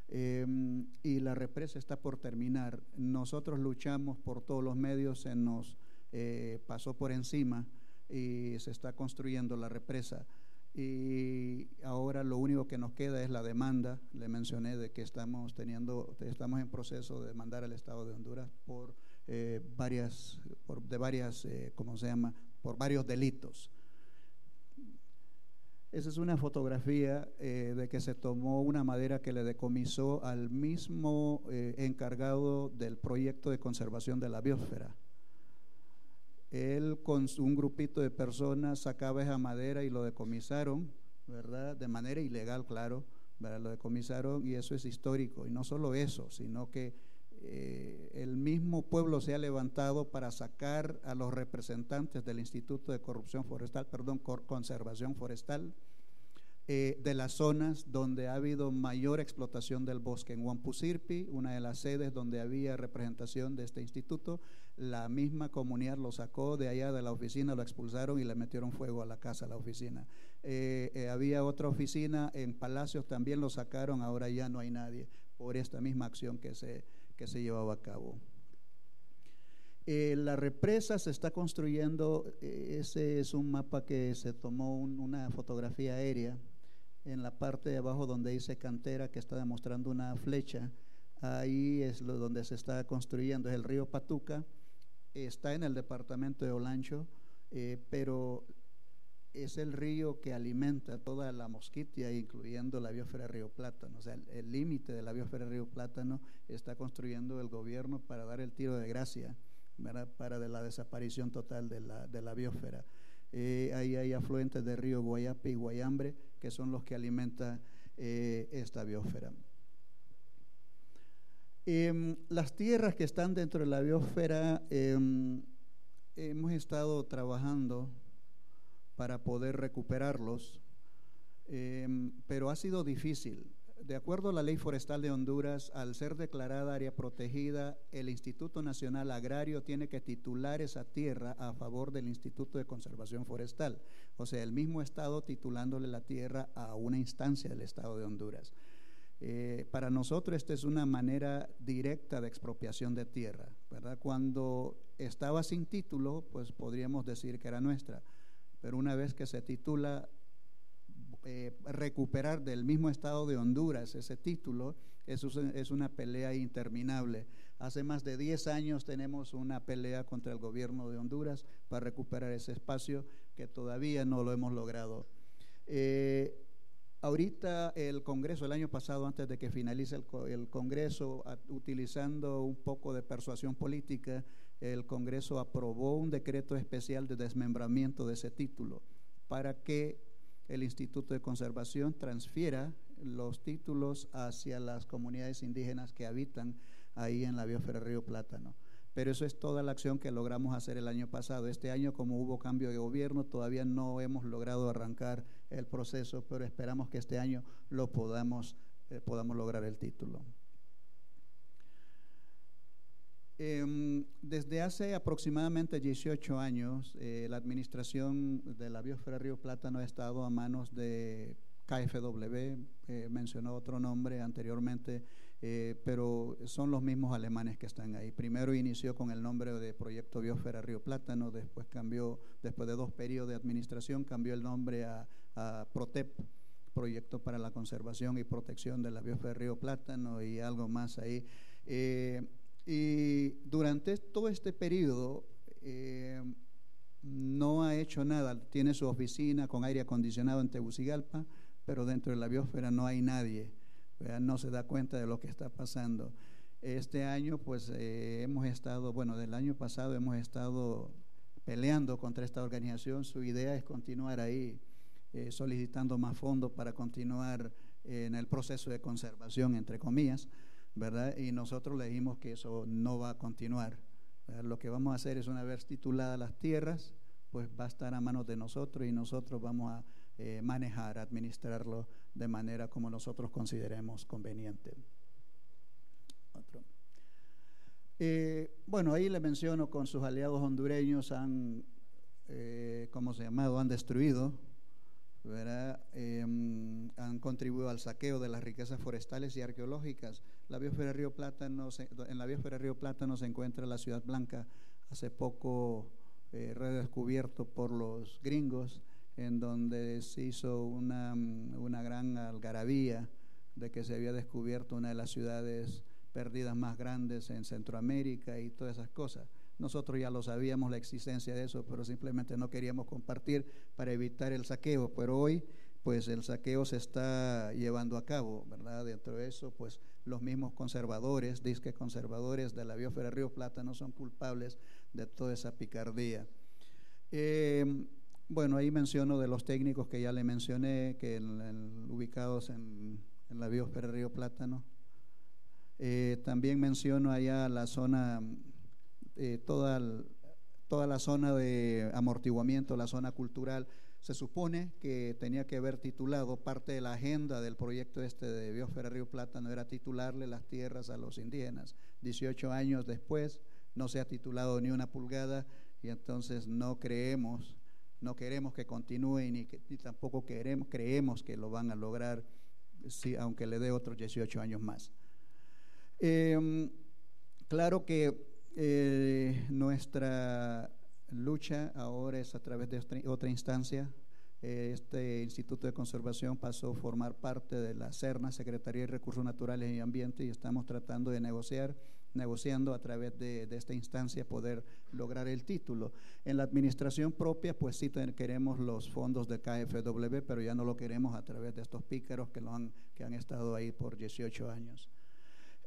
Em, y la represa está por terminar. Nosotros luchamos por todos los medios, se nos eh, pasó por encima y se está construyendo la represa. Y ahora lo único que nos queda es la demanda. Le mencioné de que estamos teniendo, estamos en proceso de demandar al Estado de Honduras por eh, varias, por, de varias, eh, ¿cómo se llama? Por varios delitos. Esa es una fotografía eh, de que se tomó una madera que le decomisó al mismo eh, encargado del proyecto de conservación de la biosfera. Él con un grupito de personas sacaba esa madera y lo decomisaron, ¿verdad? De manera ilegal, claro, ¿verdad? Lo decomisaron y eso es histórico. Y no solo eso, sino que eh, el mismo pueblo se ha levantado para sacar a los representantes del Instituto de Corrupción Forestal, perdón, Conservación Forestal, eh, de las zonas donde ha habido mayor explotación del bosque. En Huampusirpi, una de las sedes donde había representación de este instituto, la misma comunidad lo sacó de allá de la oficina, lo expulsaron y le metieron fuego a la casa, a la oficina. Eh, había otra oficina en Palacios, también lo sacaron, ahora ya no hay nadie por esta misma acción que se, que se llevaba a cabo. Eh, la represa se está construyendo, eh, ese es un mapa que se tomó una fotografía aérea en la parte de abajo donde dice cantera que está demostrando una flecha. Ahí es donde se está construyendo, es el río Patuca está en el departamento de Olancho, eh, pero es el río que alimenta toda la mosquitia, incluyendo la biosfera Río Plátano. O sea, el límite de la biosfera Río Plátano está construyendo el gobierno para dar el tiro de gracia, para de la desaparición total de la, de la biosfera. Eh, ahí hay afluentes de río Guayape y Guayambre, que son los que alimentan eh, esta biosfera. Em, las tierras que están dentro de la biosfera, em, hemos estado trabajando para poder recuperarlos, em, pero ha sido difícil. De acuerdo a la Ley Forestal de Honduras, al ser declarada área protegida, el Instituto Nacional Agrario tiene que titular esa tierra a favor del Instituto de Conservación Forestal. O sea, el mismo Estado titulándole la tierra a una instancia del Estado de Honduras. Eh, para nosotros esta es una manera directa de expropiación de tierra, ¿verdad? Cuando estaba sin título, pues podríamos decir que era nuestra pero una vez que se titula eh, recuperar del mismo estado de Honduras ese título, eso es una pelea interminable. Hace más de 10 años tenemos una pelea contra el gobierno de Honduras para recuperar ese espacio que todavía no lo hemos logrado. Eh, ahorita el Congreso, el año pasado, antes de que finalice el, el Congreso, utilizando un poco de persuasión política, el Congreso aprobó un decreto especial de desmembramiento de ese título para que el Instituto de Conservación transfiera los títulos hacia las comunidades indígenas que habitan ahí en la biosfera Río Plátano. Pero eso es toda la acción que logramos hacer el año pasado. Este año, como hubo cambio de gobierno, todavía no hemos logrado arrancar el proceso, pero esperamos que este año lo podamos, eh, podamos lograr el título. Em, desde hace aproximadamente 18 años, eh, la administración de la biosfera Río Plátano ha estado a manos de KFW, eh, mencionó otro nombre anteriormente, eh, pero son los mismos alemanes que están ahí. Primero inició con el nombre de Proyecto Biosfera Río Plátano, después cambió, después de dos periodos de administración, cambió el nombre a, PROTEP, Proyecto para la Conservación y Protección de la Biosfera Río Plátano y algo más ahí. Y durante todo este periodo eh, no ha hecho nada. Tiene su oficina con aire acondicionado en Tegucigalpa, pero dentro de la biosfera no hay nadie. No se da cuenta de lo que está pasando. Este año, pues eh, hemos estado, bueno, del año pasado hemos estado peleando contra esta organización. Su idea es continuar ahí eh, solicitando más fondos para continuar en el proceso de conservación, entre comillas. Y nosotros le dijimos que eso no va a continuar. Lo que vamos a hacer es una vez tituladas las tierras, pues va a estar a manos de nosotros y nosotros vamos a eh, manejar, administrarlo de manera como nosotros consideremos conveniente. Eh, bueno, ahí le menciono con sus aliados hondureños han, eh, ¿cómo se llamado? Han destruido Em, han contribuido al saqueo de las riquezas forestales y arqueológicas. La biosfera Río Plátano, en la biosfera Río Plátano se encuentra la Ciudad Blanca, hace poco eh, redescubierto por los gringos, en donde se hizo una, una gran algarabía de que se había descubierto una de las ciudades perdidas más grandes en Centroamérica y todas esas cosas. Nosotros ya lo sabíamos la existencia de eso, pero simplemente no queríamos compartir para evitar el saqueo. Pero hoy, pues el saqueo se está llevando a cabo, ¿verdad? Dentro de eso, pues los mismos conservadores, disque conservadores de la biosfera Río Plata no son culpables de toda esa picardía. Em, bueno, ahí menciono de los técnicos que ya le mencioné, que ubicados en, la biosfera Río Plátano. Eh, también menciono allá la zona eh, toda, toda la zona de amortiguamiento, la zona cultural, se supone que tenía que haber titulado parte de la agenda del proyecto este de Biosfera Río Plata, no era titularle las tierras a los indígenas. 18 años después no se ha titulado ni una pulgada y entonces no creemos, no queremos que continúe ni, tampoco queremos, creemos que lo van a lograr, si, aunque le dé otros 18 años más. Em, claro que eh, nuestra lucha ahora es a través de otra instancia. Eh, este Instituto de Conservación pasó a formar parte de la CERNA, Secretaría de Recursos Naturales y Ambiente, y estamos tratando de negociar negociando a través de, esta instancia poder lograr el título. En la administración propia, pues sí queremos los fondos de KFW, pero ya no lo queremos a través de estos pícaros que, lo han, que han estado ahí por 18 años.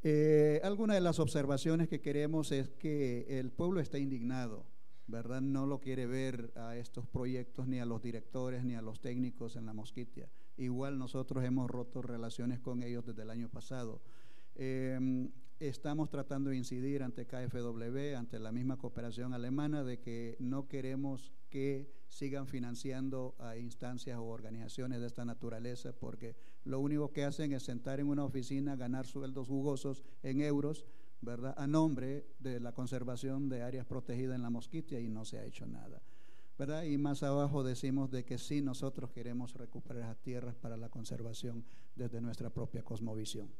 Eh, alguna de las observaciones que queremos es que el pueblo está indignado, ¿verdad? No lo quiere ver a estos proyectos, ni a los directores, ni a los técnicos en la mosquitia. Igual nosotros hemos roto relaciones con ellos desde el año pasado. Em, estamos tratando de incidir ante KfW, ante la misma cooperación alemana, de que no queremos que sigan financiando a instancias o organizaciones de esta naturaleza, porque lo único que hacen es sentar en una oficina, ganar sueldos jugosos en euros, ¿verdad? A nombre de la conservación de áreas protegidas en la mosquitia y no se ha hecho nada. ¿verdad? Y más abajo decimos de que sí nosotros queremos recuperar las tierras para la conservación desde nuestra propia cosmovisión.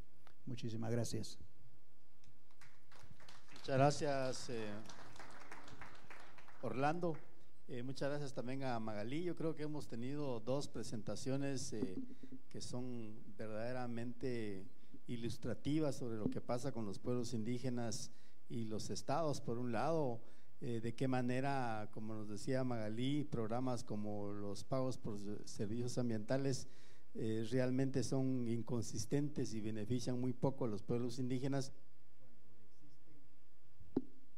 Muchísimas gracias. Muchas gracias, eh, Orlando. Eh, muchas gracias también a Magalí. Yo creo que hemos tenido dos presentaciones eh, que son verdaderamente ilustrativas sobre lo que pasa con los pueblos indígenas y los estados, por un lado, de qué manera, como nos decía Magalí, programas como los pagos por servicios ambientales realmente son inconsistentes y benefician muy poco a los pueblos indígenas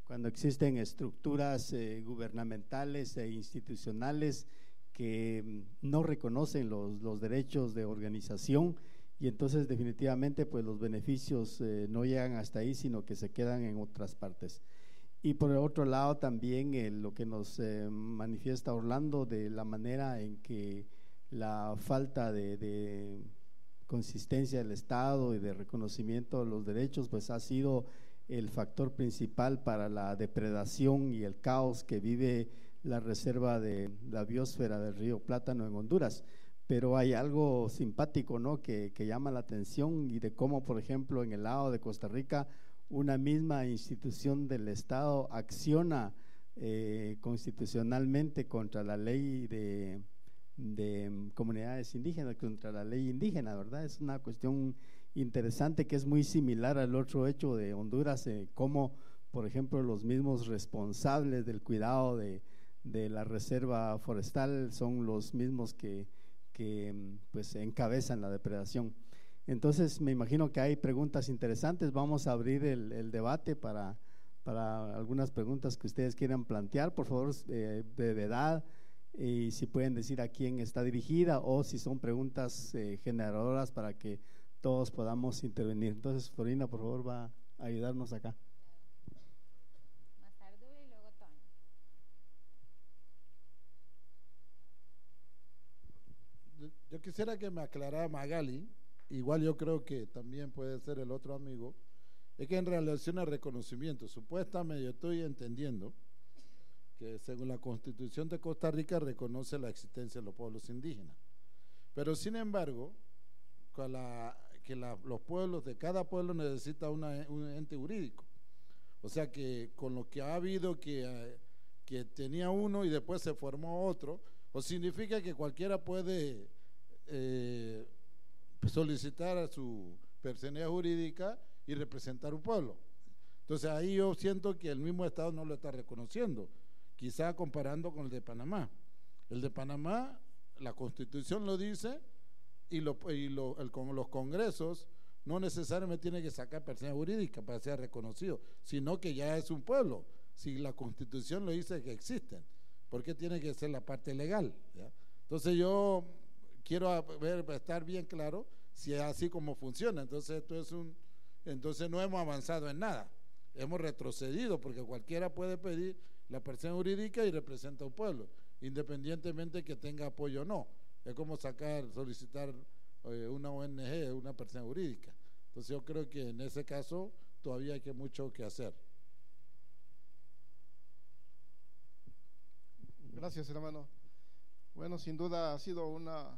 cuando existen estructuras eh, gubernamentales e institucionales que mm, no reconocen los, derechos de organización y entonces definitivamente pues los beneficios eh, no llegan hasta ahí sino que se quedan en otras partes. Y por el otro lado también eh, lo que nos manifiesta Orlando de la manera en que la falta de, de consistencia del Estado y de reconocimiento de los derechos pues ha sido el factor principal para la depredación y el caos que vive la reserva de la biosfera del río Plátano en Honduras. Pero hay algo simpático ¿no? que, llama la atención y de cómo, por ejemplo, en el lado de Costa Rica, una misma institución del Estado acciona eh, constitucionalmente contra la ley de, de comunidades indígenas, contra la ley indígena, ¿verdad? Es una cuestión interesante que es muy similar al otro hecho de Honduras, eh, como por ejemplo los mismos responsables del cuidado de, la reserva forestal son los mismos que, que pues encabezan la depredación. Entonces me imagino que hay preguntas interesantes, vamos a abrir el, debate para, para algunas preguntas que ustedes quieran plantear, por favor, eh, de verdad y si pueden decir a quién está dirigida o si son preguntas eh, generadoras para que todos podamos intervenir. Entonces, Florina, por favor, va a ayudarnos acá. Yo quisiera que me aclarara Magali, igual yo creo que también puede ser el otro amigo, es que en relación al reconocimiento, supuestamente yo estoy entendiendo que según la constitución de Costa Rica reconoce la existencia de los pueblos indígenas, pero sin embargo, con la que los pueblos de cada pueblo necesita un ente jurídico. O sea que con lo que ha habido que, eh, que tenía uno y después se formó otro, o significa que cualquiera puede eh, solicitar a su personalidad jurídica y representar un pueblo. Entonces ahí yo siento que el mismo Estado no lo está reconociendo, quizá comparando con el de Panamá. El de Panamá, la constitución lo dice, y, lo, y lo, el, con los congresos no necesariamente tiene que sacar persona jurídica para ser reconocido, sino que ya es un pueblo. Si la constitución lo dice que existen, ¿por qué tiene que ser la parte legal? Entonces yo quiero ver, estar bien claro si es así como funciona. Entonces esto es un, entonces no hemos avanzado en nada. Hemos retrocedido porque cualquiera puede pedir la persona jurídica y representa a un pueblo, independientemente que tenga apoyo o no. Es como sacar, solicitar eh, una ONG, una persona jurídica. Entonces yo creo que en ese caso todavía hay que mucho que hacer. Gracias, hermano. Bueno, sin duda ha sido una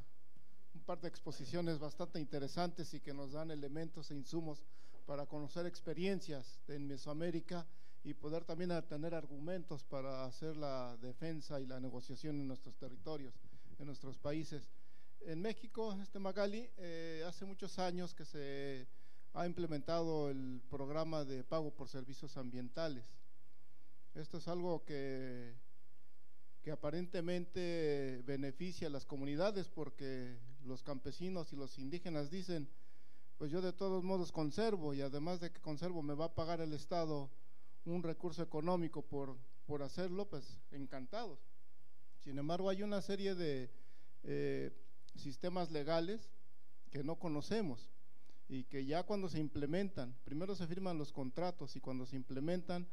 un par de exposiciones bastante interesantes y que nos dan elementos e insumos para conocer experiencias en Mesoamérica y poder también tener argumentos para hacer la defensa y la negociación en nuestros territorios en nuestros países. En México, este Magali, eh, hace muchos años que se ha implementado el programa de pago por servicios ambientales. Esto es algo que, que aparentemente beneficia a las comunidades porque los campesinos y los indígenas dicen, pues yo de todos modos conservo y además de que conservo me va a pagar el Estado un recurso económico por, por hacerlo, pues encantados. Sin embargo, hay una serie de eh, sistemas legales que no conocemos y que ya cuando se implementan, primero se firman los contratos y cuando se implementan,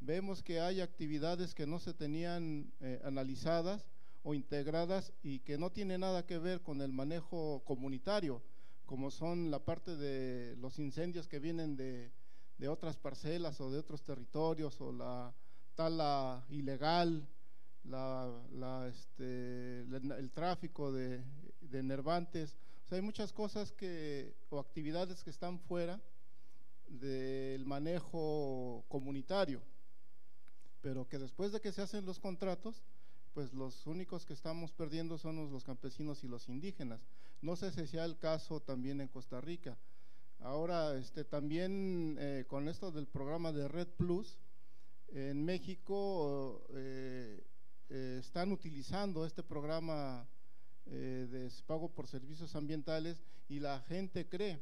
vemos que hay actividades que no se tenían eh, analizadas o integradas y que no tienen nada que ver con el manejo comunitario, como son la parte de los incendios que vienen de, de otras parcelas o de otros territorios o la tala ilegal, la, la, este, el, tráfico de, de nervantes o sea, hay muchas cosas que, o actividades que están fuera del manejo comunitario, pero que después de que se hacen los contratos, pues los únicos que estamos perdiendo son los campesinos y los indígenas. No sé si sea el caso también en Costa Rica. Ahora, este, también eh, con esto del programa de Red Plus, en México eh, eh, están utilizando este programa eh, de pago por servicios ambientales y la gente cree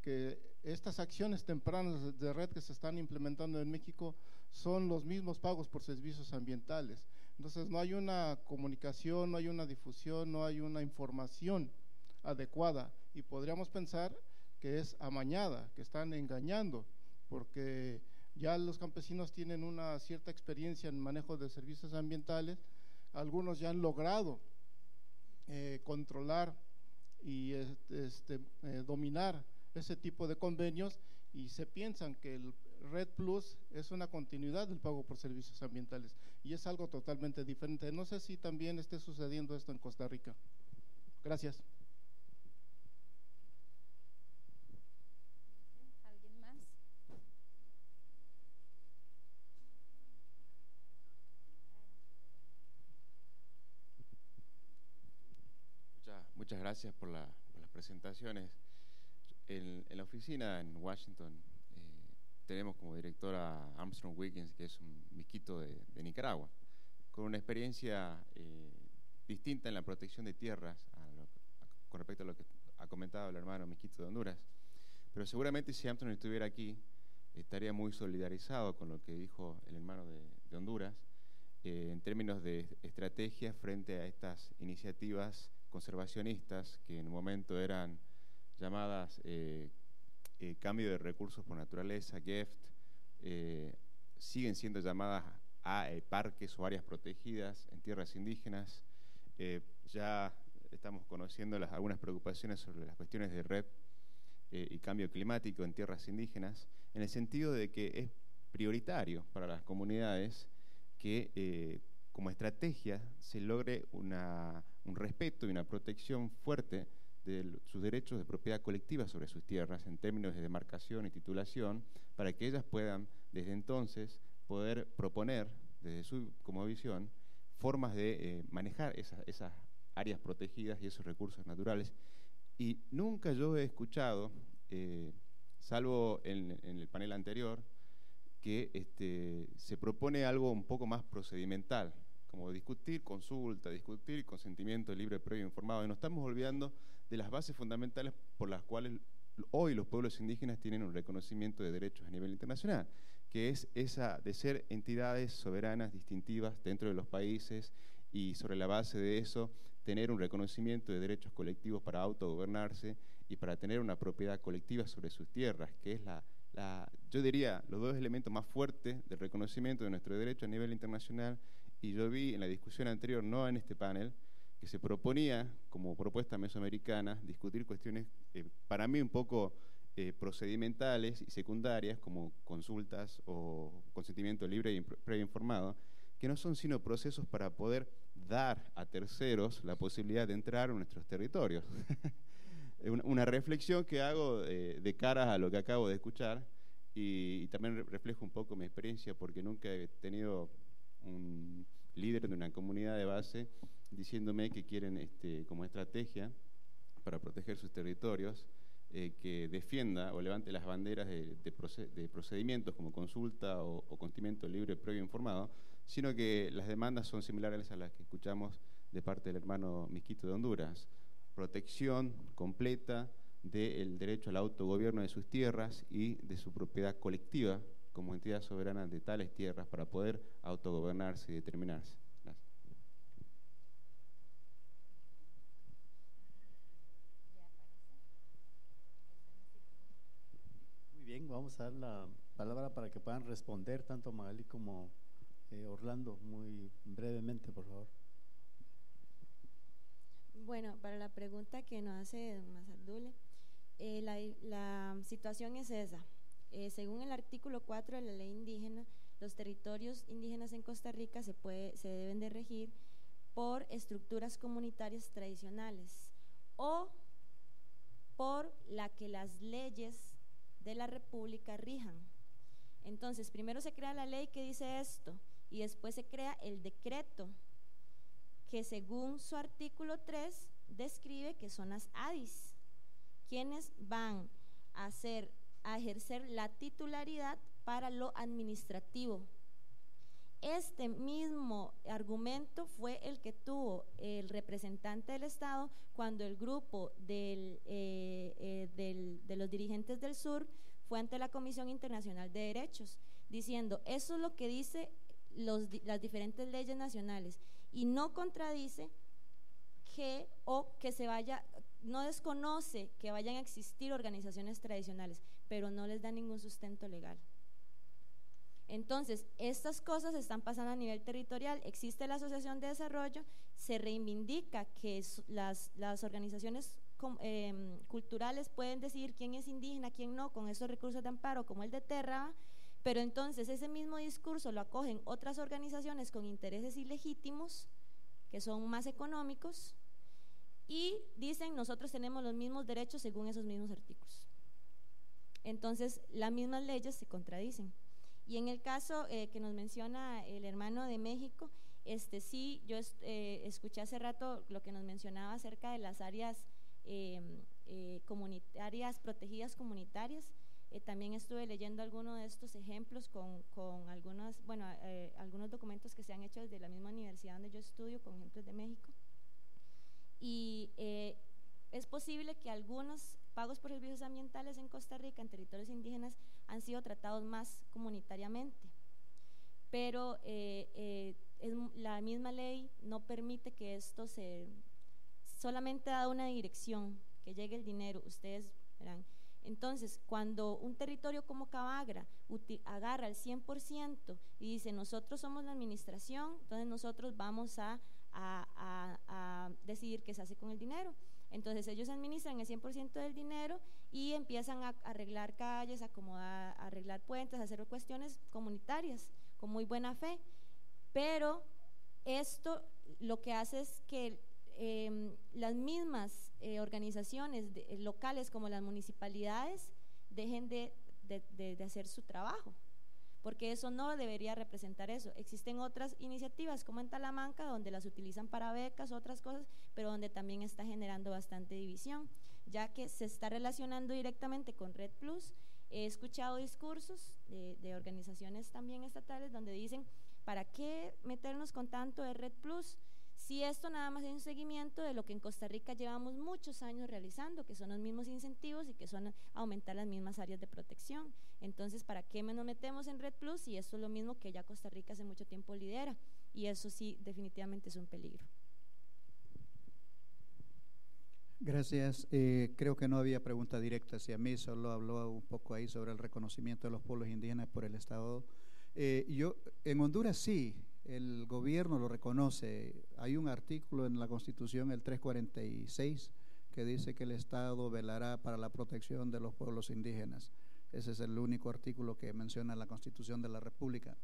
que estas acciones tempranas de red que se están implementando en México son los mismos pagos por servicios ambientales. Entonces no hay una comunicación, no hay una difusión, no hay una información adecuada y podríamos pensar que es amañada, que están engañando, porque ya los campesinos tienen una cierta experiencia en manejo de servicios ambientales, algunos ya han logrado eh, controlar y este, eh, dominar ese tipo de convenios y se piensan que el Red Plus es una continuidad del pago por servicios ambientales y es algo totalmente diferente. No sé si también esté sucediendo esto en Costa Rica. Gracias. Muchas gracias por, las presentaciones. En, la oficina en Washington eh, tenemos como directora a Armstrong Wiggins, que es un miquito de, Nicaragua, con una experiencia eh, distinta en la protección de tierras con respecto a lo que ha comentado el hermano miquito de Honduras. Pero seguramente si Armstrong estuviera aquí, estaría muy solidarizado con lo que dijo el hermano de, Honduras eh, en términos de estrategia frente a estas iniciativas conservacionistas, que en un momento eran llamadas eh, eh, cambio de recursos por naturaleza, GEFT, eh, siguen siendo llamadas a parques o áreas protegidas en tierras indígenas. ya estamos conociendo algunas preocupaciones sobre las cuestiones de red y cambio climático en tierras indígenas, en el sentido de que es prioritario para las comunidades que como estrategia se logre una un respeto y una protección fuerte de sus derechos de propiedad colectiva sobre sus tierras en términos de demarcación y titulación, para que ellas puedan desde entonces poder proponer desde su como visión formas de eh, manejar esas, áreas protegidas y esos recursos naturales. Y nunca yo he escuchado, eh, salvo en, el panel anterior, que este, se propone algo un poco más procedimental como discutir consulta, discutir consentimiento libre, previo, informado. Y nos estamos olvidando de las bases fundamentales por las cuales hoy los pueblos indígenas tienen un reconocimiento de derechos a nivel internacional, que es esa de ser entidades soberanas, distintivas dentro de los países y sobre la base de eso tener un reconocimiento de derechos colectivos para autogobernarse y para tener una propiedad colectiva sobre sus tierras, que es la, la yo diría, los dos elementos más fuertes del reconocimiento de nuestro derecho a nivel internacional y yo vi en la discusión anterior, no en este panel, que se proponía como propuesta mesoamericana discutir cuestiones eh, para mí un poco eh, procedimentales y secundarias como consultas o consentimiento libre y previo informado, que no son sino procesos para poder dar a terceros la posibilidad de entrar en nuestros territorios. <laughs> una reflexión que hago eh, de cara a lo que acabo de escuchar y, y también reflejo un poco mi experiencia porque nunca he tenido un líder de una comunidad de base diciéndome que quieren este, como estrategia para proteger sus territorios eh, que defienda o levante las banderas de, procedimientos como consulta o, o consentimiento libre previo informado, sino que las demandas son similares a las que escuchamos de parte del hermano Misquito de Honduras. Protección completa del derecho al autogobierno de sus tierras y de su propiedad colectiva como entidad soberana de tales tierras para poder autogobernarse y determinarse. Muy bien, vamos a dar la palabra para que puedan responder tanto Magali como eh, Orlando, muy brevemente, por favor. Bueno, para la pregunta que nos hace Mazardule, eh, la, situación es esa. Eh, según el artículo 4 de la ley indígena, los territorios indígenas en Costa Rica se, puede, se deben de regir por estructuras comunitarias tradicionales o por la que las leyes de la República rijan. Entonces, primero se crea la ley que dice esto y después se crea el decreto que según su artículo 3 describe que son las ADIS, quienes van a, hacer, a ejercer la titularidad para lo administrativo. Este mismo argumento fue el que tuvo el representante del Estado cuando el grupo eh, eh, de los dirigentes del sur fue ante la Comisión Internacional de Derechos, diciendo, eso es lo que dice las diferentes leyes nacionales y no contradice que o que se vaya, no desconoce que vayan a existir organizaciones tradicionales, pero no les da ningún sustento legal. Entonces, estas cosas están pasando a nivel territorial, existe la Asociación de Desarrollo, se reivindica que las, las organizaciones em, culturales pueden decidir quién es indígena, quién no, con esos recursos de amparo como el de Terra, pero entonces ese mismo discurso lo acogen otras organizaciones con intereses ilegítimos, que son más económicos, y dicen nosotros tenemos los mismos derechos según esos mismos artículos. Entonces las mismas leyes se contradicen. Y en el caso eh, que nos menciona el hermano de México, este sí, yo eh, escuché hace rato lo que nos mencionaba acerca de las áreas em, eh, comunitarias, protegidas comunitarias. Eh, también estuve leyendo algunos de estos ejemplos con, con algunos, bueno, eh, algunos documentos que se han hecho desde la misma universidad donde yo estudio, con ejemplos de México. Y eh, es posible que algunos pagos por servicios ambientales en Costa Rica, en territorios indígenas, han sido tratados más comunitariamente. Pero es, la misma ley no permite que esto se solamente da una dirección, que llegue el dinero. Ustedes verán entonces, cuando un territorio como Cabagra agarra el 100% y dice, nosotros somos la administración, entonces nosotros vamos a, decidir qué se hace con el dinero. Entonces ellos administran el 100% del dinero y empiezan a arreglar calles, acomodar, a arreglar puentes, a hacer cuestiones comunitarias con muy buena fe. Pero esto lo que hace es que Em, las mismas eh, organizaciones eh, locales como las municipalidades dejen de, hacer su trabajo, porque eso no debería representar eso. Existen otras iniciativas como en Talamanca, donde las utilizan para becas, otras cosas, pero donde también está generando bastante división, ya que se está relacionando directamente con Red Plus. He escuchado discursos de, de organizaciones también estatales donde dicen, ¿para qué meternos con tanto de Red Plus? Si esto nada más es un seguimiento de lo que en Costa Rica llevamos muchos años realizando, que son los mismos incentivos y que son aumentar las mismas áreas de protección. Entonces, ¿para qué nos metemos en Red Plus si esto es lo mismo que ya Costa Rica hace mucho tiempo lidera? Y eso sí, definitivamente es un peligro. Gracias. Eh, creo que no había pregunta directa hacia mí, solo habló un poco ahí sobre el reconocimiento de los pueblos indígenas por el Estado. Eh, yo, en Honduras sí, el gobierno lo reconoce. Hay un artículo en la Constitución, el 346, que dice que el Estado velará para la protección de los pueblos indígenas. Ese es el único artículo que menciona la Constitución de la República.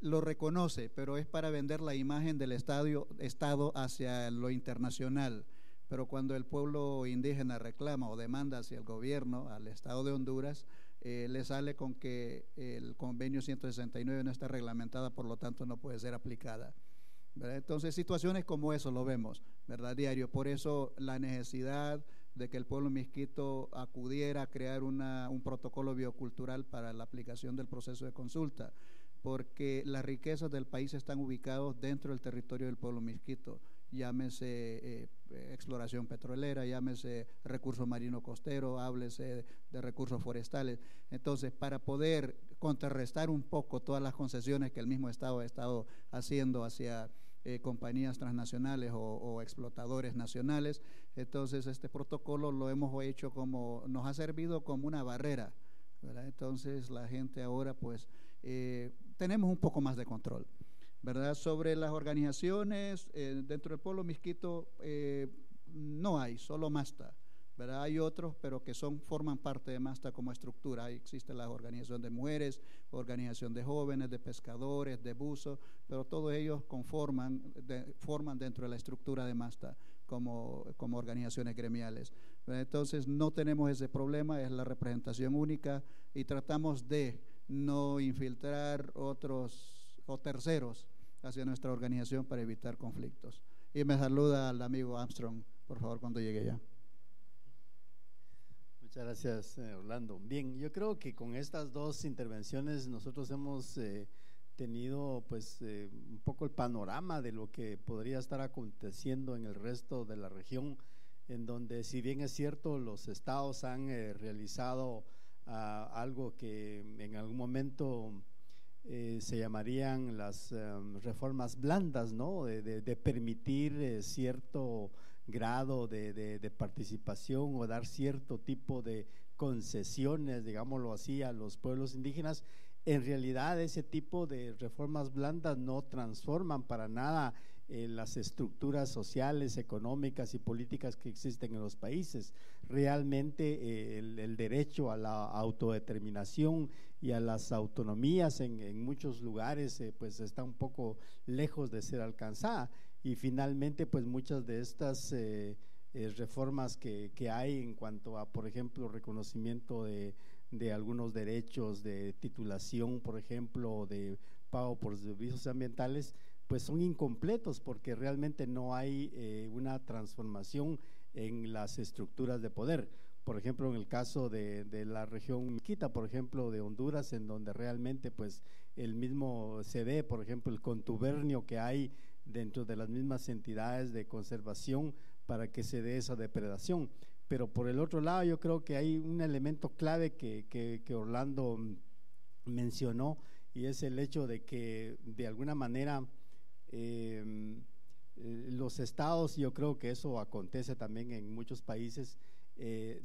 Lo reconoce, pero es para vender la imagen del Estado hacia lo internacional. Pero cuando el pueblo indígena reclama o demanda hacia el gobierno, al Estado de Honduras, eh, le sale con que el convenio 169 no está reglamentada, por lo tanto no puede ser aplicada. Entonces, situaciones como eso lo vemos, ¿verdad? Diario. Por eso la necesidad de que el pueblo misquito acudiera a crear una, un protocolo biocultural para la aplicación del proceso de consulta, porque las riquezas del país están ubicadas dentro del territorio del pueblo misquito llámese eh, exploración petrolera, llámese recurso marino costero, háblese de, recursos forestales. Entonces, para poder contrarrestar un poco todas las concesiones que el mismo Estado ha estado haciendo hacia eh, compañías transnacionales o, explotadores nacionales. Entonces, este protocolo lo hemos hecho como, nos ha servido como una barrera. Entonces, la gente ahora, pues, eh, tenemos un poco más de control. ¿Verdad? Sobre las organizaciones, eh, dentro del pueblo misquito no hay, solo MASTA. Hay otros, pero que son, forman parte de MASTA como estructura. Ahí existe la organización de mujeres, organización de jóvenes, de pescadores, de buzos, pero todos ellos conforman, forman dentro de la estructura de MASTA como, como organizaciones gremiales. Entonces no tenemos ese problema, es la representación única y tratamos de no infiltrar otros o terceros hacia nuestra organización para evitar conflictos. Y me saluda al amigo Armstrong, por favor, cuando llegue ya. Muchas gracias, eh, Orlando. Bien, yo creo que con estas dos intervenciones nosotros hemos eh, tenido pues eh, un poco el panorama de lo que podría estar aconteciendo en el resto de la región, en donde si bien es cierto los estados han realizado ah, algo que en algún momento se llamarían las reformas blandas, ¿no? de permitir cierto grado de, participación o dar cierto tipo de concesiones, digámoslo así, a los pueblos indígenas, en realidad ese tipo de reformas blandas no transforman para nada eh, las estructuras sociales, económicas y políticas que existen en los países. Realmente eh, el, derecho a la autodeterminación y a las autonomías en, muchos lugares eh, pues está un poco lejos de ser alcanzada y finalmente pues muchas de estas eh, eh, reformas que, que, hay en cuanto a, por ejemplo, reconocimiento de, de, algunos derechos de titulación, por ejemplo, de pago por servicios ambientales, pues son incompletos porque realmente no hay eh, una transformación en las estructuras de poder. Por ejemplo, en el caso de, la región Quita, por ejemplo, de Honduras, en donde realmente pues el mismo se ve, por ejemplo, el contubernio que hay dentro de las mismas entidades de conservación para que se dé esa depredación. Pero por el otro lado, yo creo que hay un elemento clave que, que, Orlando mencionó y es el hecho de que de alguna manera em, eh, los estados, yo creo que eso acontece también en muchos países, eh,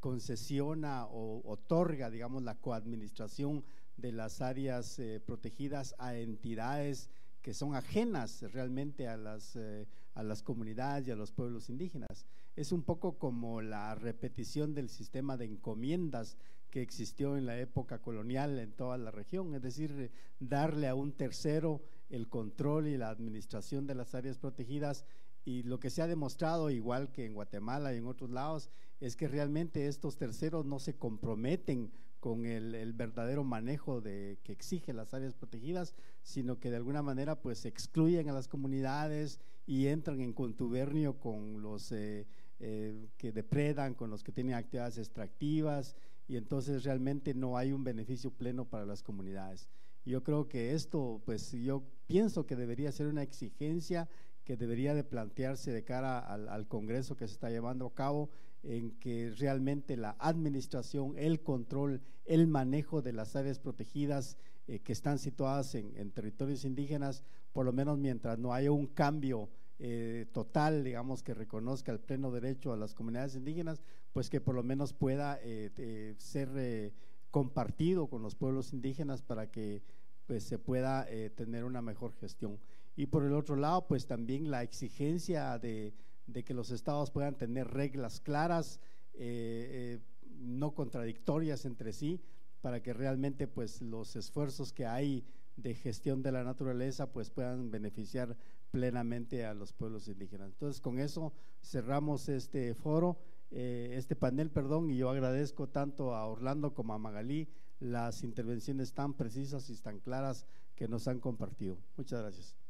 concesiona o otorga, digamos, la coadministración de las áreas eh, protegidas a entidades que son ajenas realmente a las, eh, a las comunidades y a los pueblos indígenas. Es un poco como la repetición del sistema de encomiendas que existió en la época colonial en toda la región, es decir, darle a un tercero el control y la administración de las áreas protegidas y lo que se ha demostrado, igual que en Guatemala y en otros lados, es que realmente estos terceros no se comprometen con el, verdadero manejo de, que exige las áreas protegidas, sino que de alguna manera pues excluyen a las comunidades y entran en contubernio con los eh, eh, que depredan, con los que tienen actividades extractivas y entonces realmente no hay un beneficio pleno para las comunidades. Yo creo que esto, pues yo pienso que debería ser una exigencia que debería de plantearse de cara al, al Congreso que se está llevando a cabo en que realmente la administración, el control, el manejo de las áreas protegidas eh, que están situadas en, territorios indígenas, por lo menos mientras no haya un cambio eh, total, digamos, que reconozca el pleno derecho a las comunidades indígenas, pues que por lo menos pueda eh, ser compartido con los pueblos indígenas para que pues, se pueda tener una mejor gestión. Y por el otro lado, pues también la exigencia de de que los estados puedan tener reglas claras, eh, eh, no contradictorias entre sí, para que realmente pues los esfuerzos que hay de gestión de la naturaleza pues puedan beneficiar plenamente a los pueblos indígenas. Entonces con eso cerramos este foro, eh, este panel, perdón, y yo agradezco tanto a Orlando como a Magalí las intervenciones tan precisas y tan claras que nos han compartido. Muchas gracias.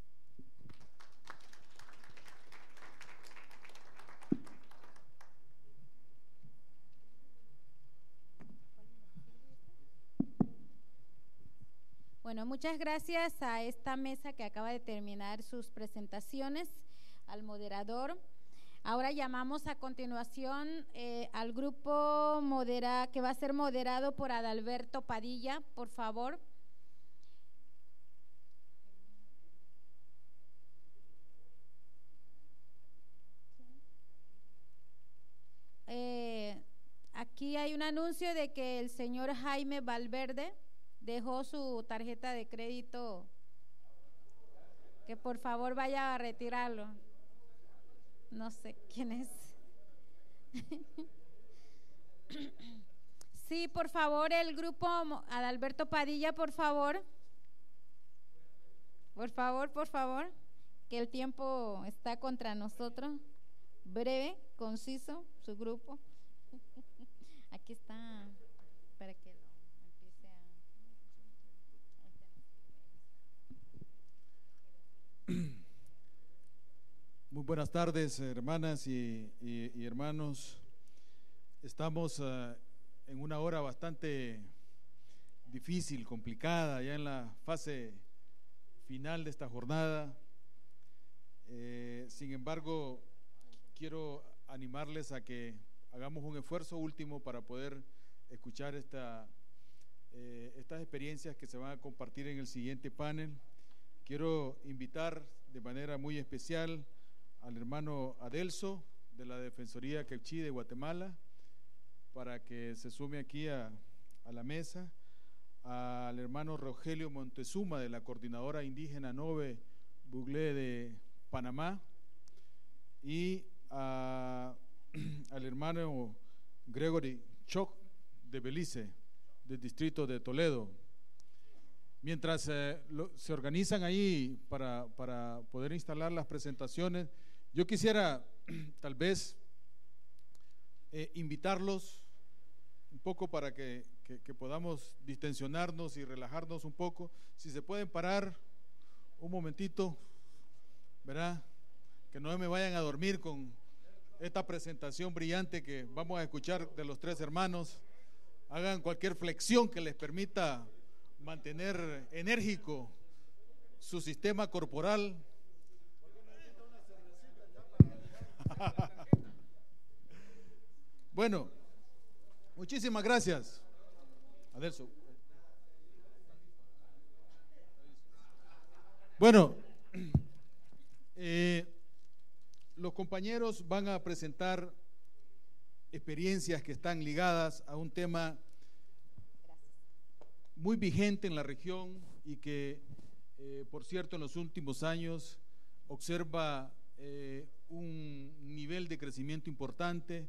Bueno, muchas gracias a esta mesa que acaba de terminar sus presentaciones, al moderador. Ahora llamamos a continuación eh, al grupo modera, que va a ser moderado por Adalberto Padilla, por favor. Eh, aquí hay un anuncio de que el señor Jaime Valverde dejó su tarjeta de crédito, que por favor vaya a retirarlo. No sé quién es. <laughs> Sí, por favor, el grupo Adalberto Padilla, por favor. Por favor, por favor, que el tiempo está contra nosotros. Breve, conciso, su grupo. <laughs> Aquí está, para que lo empiece a... <clears throat> Muy buenas tardes, hermanas y, hermanos. Estamos eh, en una hora bastante difícil, complicada, ya en la fase final de esta jornada. Eh, sin embargo, quiero animarles a que hagamos un esfuerzo último para poder escuchar esta, eh, estas experiencias que se van a compartir en el siguiente panel. Quiero invitar de manera muy especial al hermano Adelso de la Defensoría Quechí de Guatemala para que se sume aquí a, la mesa, al hermano Rogelio Montezuma de la Coordinadora Indígena Nove Buglé de Panamá y <clears throat> al hermano Gregory Choc de Belice, del distrito de Toledo. Mientras eh, se organizan ahí para, para, poder instalar las presentaciones, yo quisiera <clears throat> tal vez eh, invitarlos un poco para que, que podamos distensionarnos y relajarnos un poco. Si se pueden parar un momentito, ¿verdad? que no me vayan a dormir con esta presentación brillante que vamos a escuchar de los tres hermanos. Hagan cualquier flexión que les permita mantener enérgico su sistema corporal. <laughs> bueno, muchísimas gracias. Adelso. Bueno, <clears throat> eh, los compañeros van a presentar experiencias que están ligadas a un tema muy vigente en la región y que, eh, por cierto, en los últimos años observa eh, un nivel de crecimiento importante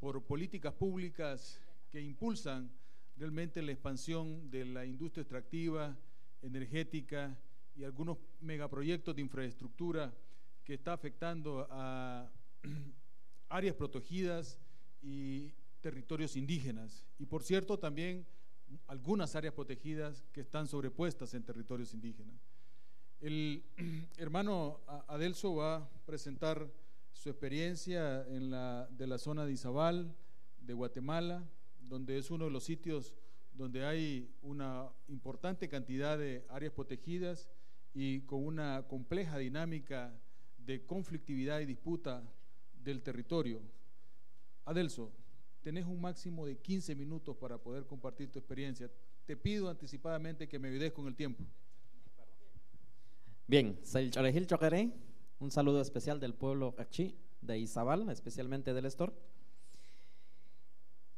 por políticas públicas que impulsan realmente la expansión de la industria extractiva, energética y algunos megaproyectos de infraestructura que está afectando a <clears throat> áreas protegidas y territorios indígenas. Y por cierto, también algunas áreas protegidas que están sobrepuestas en territorios indígenas. El <clears throat> hermano Adelso va a presentar su experiencia en la, de la zona de Izabal, de Guatemala, donde es uno de los sitios donde hay una importante cantidad de áreas protegidas y con una compleja dinámica de conflictividad y disputa del territorio. Adelso, tenés un máximo de 15 minutos para poder compartir tu experiencia. Te pido anticipadamente que me ayudes con el tiempo. Bien, Choqueré, un saludo especial del pueblo Cachi, de Izabal, especialmente del Estor.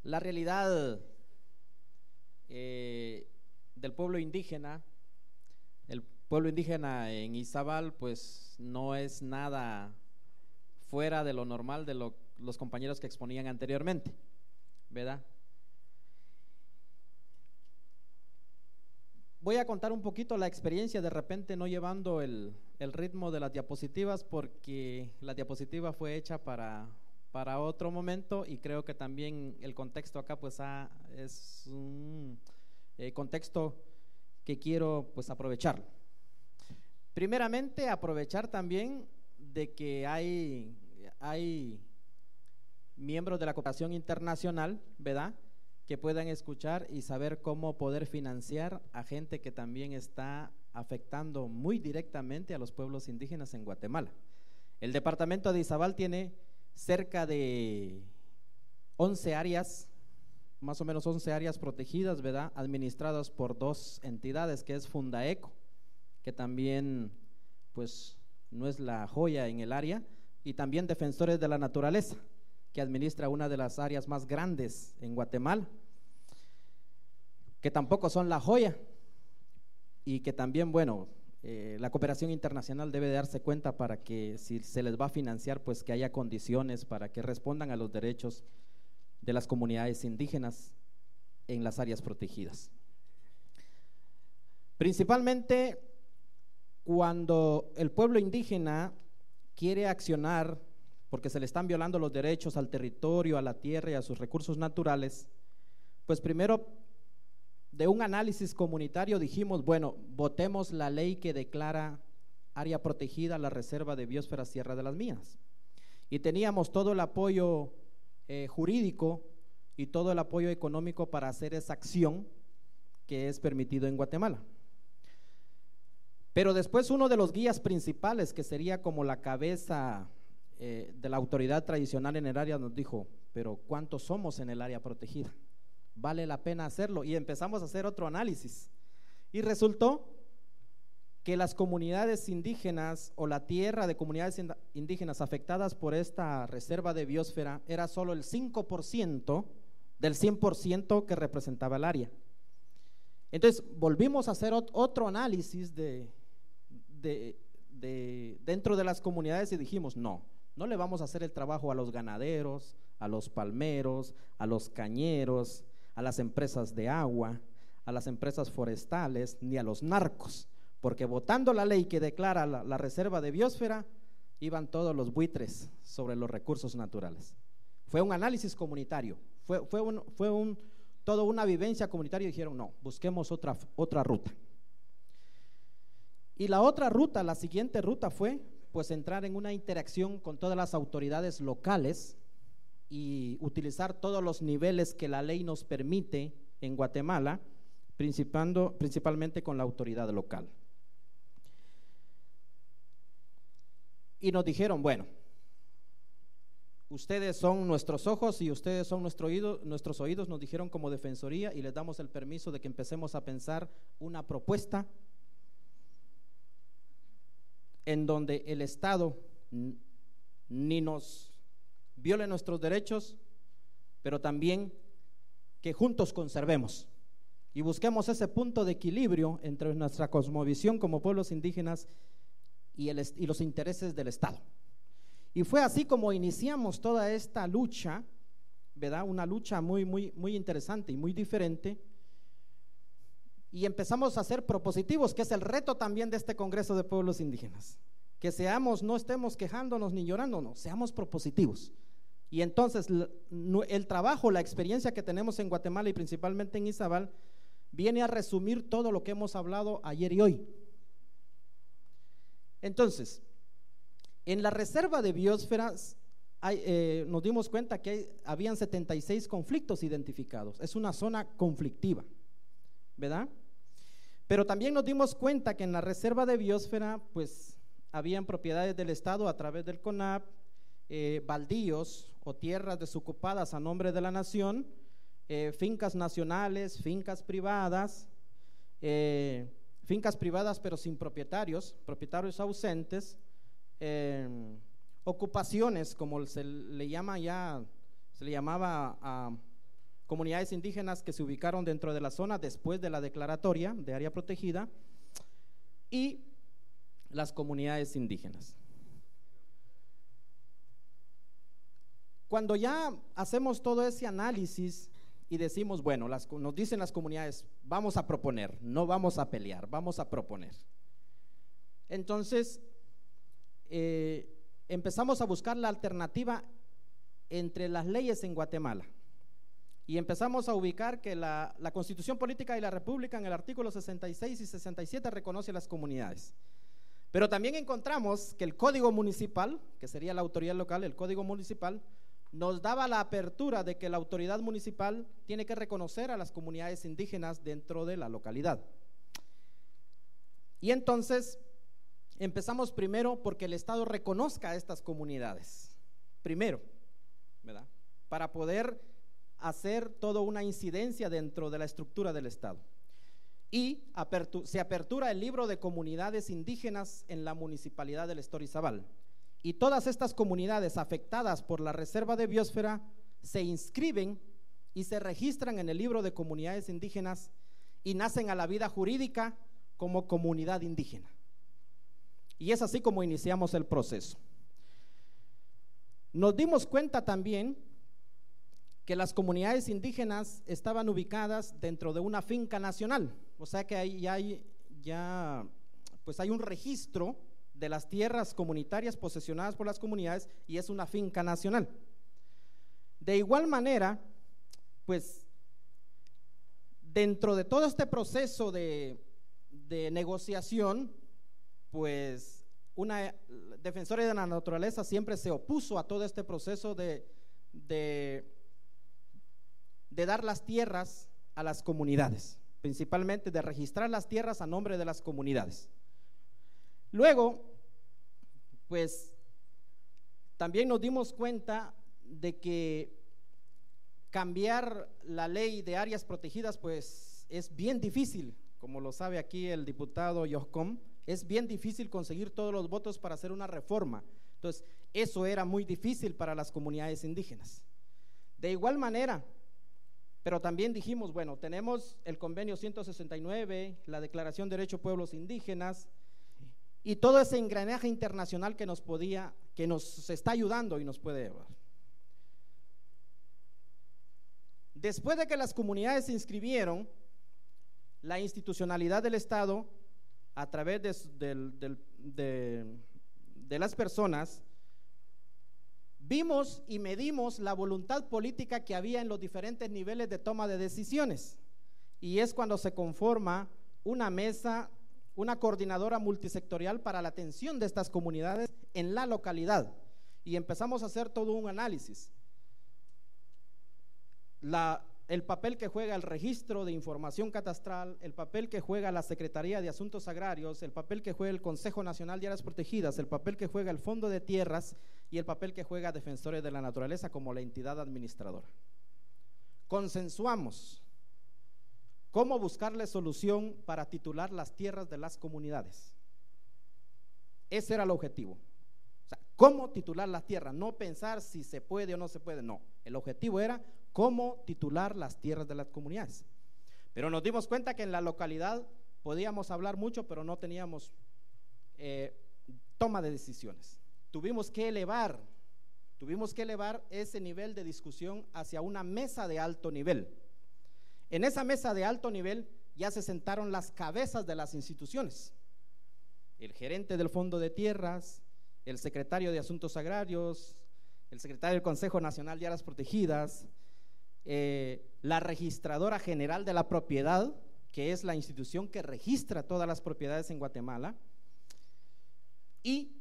La realidad eh, del pueblo indígena, el pueblo indígena en Izabal, pues no es nada fuera de lo normal de los compañeros que exponían anteriormente, ¿verdad? Voy a contar un poquito la experiencia, de repente no llevando el, ritmo de las diapositivas, porque la diapositiva fue hecha para, para otro momento y creo que también el contexto acá pues es un eh, contexto que quiero pues aprovechar. Primeramente, aprovechar también de que hay, hay miembros de la cooperación internacional, ¿verdad? que puedan escuchar y saber cómo poder financiar a gente que también está afectando muy directamente a los pueblos indígenas en Guatemala. El departamento de Izabal tiene cerca de 11 áreas, más o menos 11 áreas protegidas, ¿verdad? Administradas por dos entidades, que es Fundaeco, que también, pues, no es la joya en el área, y también Defensores de la Naturaleza, que administra una de las áreas más grandes en Guatemala, que tampoco son la joya, y que también, bueno, eh, la cooperación internacional debe darse cuenta para que si se les va a financiar, pues que haya condiciones para que respondan a los derechos de las comunidades indígenas en las áreas protegidas. Principalmente cuando el pueblo indígena quiere accionar porque se le están violando los derechos al territorio, a la tierra y a sus recursos naturales, pues primero de un análisis comunitario dijimos, bueno, votemos la ley que declara área protegida la Reserva de Biosfera Sierra de las Minas. Y teníamos todo el apoyo eh, jurídico y todo el apoyo económico para hacer esa acción que es permitido en Guatemala. Pero después uno de los guías principales, que sería como la cabeza eh, de la autoridad tradicional en el área, nos dijo, pero ¿cuántos somos en el área protegida? vale la pena hacerlo. Y empezamos a hacer otro análisis. Y resultó que las comunidades indígenas o la tierra de comunidades indígenas afectadas por esta reserva de biosfera era solo el 5% del 100% que representaba el área. Entonces volvimos a hacer otro análisis de, de, dentro de las comunidades y dijimos, no, no le vamos a hacer el trabajo a los ganaderos, a los palmeros, a los cañeros, a las empresas de agua, a las empresas forestales, ni a los narcos, porque votando la ley que declara la, reserva de biosfera, iban todos los buitres sobre los recursos naturales. Fue un análisis comunitario, fue, fue, un, fue un, toda una vivencia comunitaria y dijeron, no, busquemos otra, otra ruta. Y la otra ruta, la siguiente ruta fue pues entrar en una interacción con todas las autoridades locales y utilizar todos los niveles que la ley nos permite en Guatemala, principalmente con la autoridad local. Y nos dijeron, bueno, ustedes son nuestros ojos y ustedes son nuestro oído, nuestros oídos, nos dijeron como defensoría y les damos el permiso de que empecemos a pensar una propuesta en donde el Estado ni nos viole nuestros derechos, pero también que juntos conservemos y busquemos ese punto de equilibrio entre nuestra cosmovisión como pueblos indígenas y, y los intereses del Estado. Y fue así como iniciamos toda esta lucha, ¿verdad? Una lucha muy, muy, muy interesante y muy diferente. Y empezamos a ser propositivos, que es el reto también de este Congreso de Pueblos Indígenas. Que seamos, no estemos quejándonos ni llorándonos, seamos propositivos. Y entonces el trabajo, la experiencia que tenemos en Guatemala y principalmente en Izabal, viene a resumir todo lo que hemos hablado ayer y hoy. Entonces, en la reserva de biosferas eh, nos dimos cuenta que habían 76 conflictos identificados. Es una zona conflictiva, ¿verdad? Pero también nos dimos cuenta que en la reserva de biosfera, pues habían propiedades del Estado a través del CONAP, eh, baldíos o tierras desocupadas a nombre de la nación, eh, fincas nacionales, fincas privadas, eh, fincas privadas pero sin propietarios, propietarios ausentes, ocupaciones como se le llama ya, se le llamaba a comunidades indígenas que se ubicaron dentro de la zona después de la declaratoria de área protegida y las comunidades indígenas. Cuando ya hacemos todo ese análisis y decimos, bueno, nos dicen las comunidades, vamos a proponer, no vamos a pelear, vamos a proponer. Entonces, eh, empezamos a buscar la alternativa entre las leyes en Guatemala. Y empezamos a ubicar que la, la, Constitución Política de la República en el artículo 66 y 67 reconoce las comunidades. Pero también encontramos que el Código Municipal, que sería la autoridad local, el Código Municipal, nos daba la apertura de que la autoridad municipal tiene que reconocer a las comunidades indígenas dentro de la localidad. Y entonces empezamos primero porque el Estado reconozca a estas comunidades. Primero, ¿verdad? Para poder hacer toda una incidencia dentro de la estructura del Estado. Y se apertura el libro de comunidades indígenas en la municipalidad del Estorizabal. Y todas estas comunidades afectadas por la reserva de biosfera se inscriben y se registran en el libro de comunidades indígenas y nacen a la vida jurídica como comunidad indígena. Y es así como iniciamos el proceso. Nos dimos cuenta también que las comunidades indígenas estaban ubicadas dentro de una finca nacional, o sea que ahí ya hay, pues hay un registro de las tierras comunitarias posesionadas por las comunidades y es una finca nacional. De igual manera, pues dentro de todo este proceso de, negociación, pues una defensora de la naturaleza siempre se opuso a todo este proceso de, de, de dar las tierras a las comunidades, principalmente de registrar las tierras a nombre de las comunidades. Luego, pues también nos dimos cuenta de que cambiar la ley de áreas protegidas pues es bien difícil, como lo sabe aquí el diputado Yoscom, es bien difícil conseguir todos los votos para hacer una reforma. Entonces, eso era muy difícil para las comunidades indígenas. De igual manera, pero también dijimos, bueno, tenemos el convenio 169, la Declaración de Derechos Pueblos Indígenas, y todo ese engranaje internacional que nos podía, que nos está ayudando y nos puede llevar. Después de que las comunidades se inscribieron, la institucionalidad del Estado, a través de, de las personas, vimos y medimos la voluntad política que había en los diferentes niveles de toma de decisiones. Y es cuando se conforma una mesa una coordinadora multisectorial para la atención de estas comunidades en la localidad. Y empezamos a hacer todo un análisis. El papel que juega el registro de información catastral, el papel que juega la Secretaría de Asuntos Agrarios, el papel que juega el Consejo Nacional de Áreas Protegidas, el papel que juega el Fondo de Tierras y el papel que juega Defensores de la Naturaleza como la entidad administradora. Consensuamos cómo buscarle solución para titular las tierras de las comunidades. Ese era el objetivo. O sea, cómo titular las tierras, no pensar si se puede o no se puede, no. El objetivo era cómo titular las tierras de las comunidades. Pero nos dimos cuenta que en la localidad podíamos hablar mucho, pero no teníamos eh, toma de decisiones. Tuvimos que elevar, tuvimos que elevar ese nivel de discusión hacia una mesa de alto nivel en esa mesa de alto nivel ya se sentaron las cabezas de las instituciones. El gerente del Fondo de Tierras, el secretario de Asuntos Agrarios, el secretario del Consejo Nacional de Áreas Protegidas, eh, la registradora general de la propiedad, que es la institución que registra todas las propiedades en Guatemala, y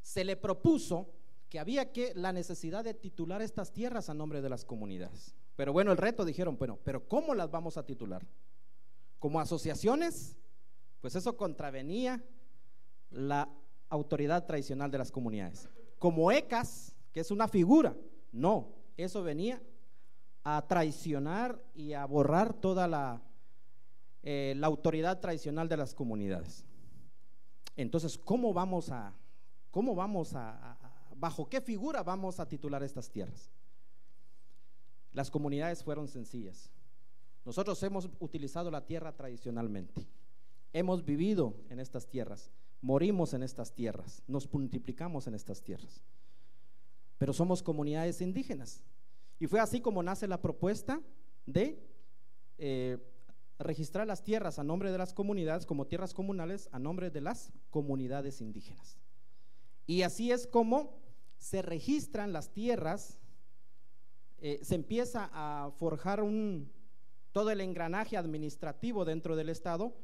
se le propuso que había que la necesidad de titular estas tierras a nombre de las comunidades. Pero bueno, el reto dijeron, bueno, pero ¿cómo las vamos a titular? ¿Como asociaciones? Pues eso contravenía la autoridad tradicional de las comunidades. Como ECAS, que es una figura, no, eso venía a traicionar y a borrar toda la, eh, la autoridad tradicional de las comunidades. Entonces, ¿cómo vamos a, cómo vamos a, bajo qué figura vamos a titular estas tierras? Las comunidades fueron sencillas. Nosotros hemos utilizado la tierra tradicionalmente. Hemos vivido en estas tierras, morimos en estas tierras, nos multiplicamos en estas tierras. Pero somos comunidades indígenas. Y fue así como nace la propuesta de eh, registrar las tierras a nombre de las comunidades como tierras comunales a nombre de las comunidades indígenas. Y así es como se registran las tierras eh, se empieza a forjar todo el engranaje administrativo dentro del Estado,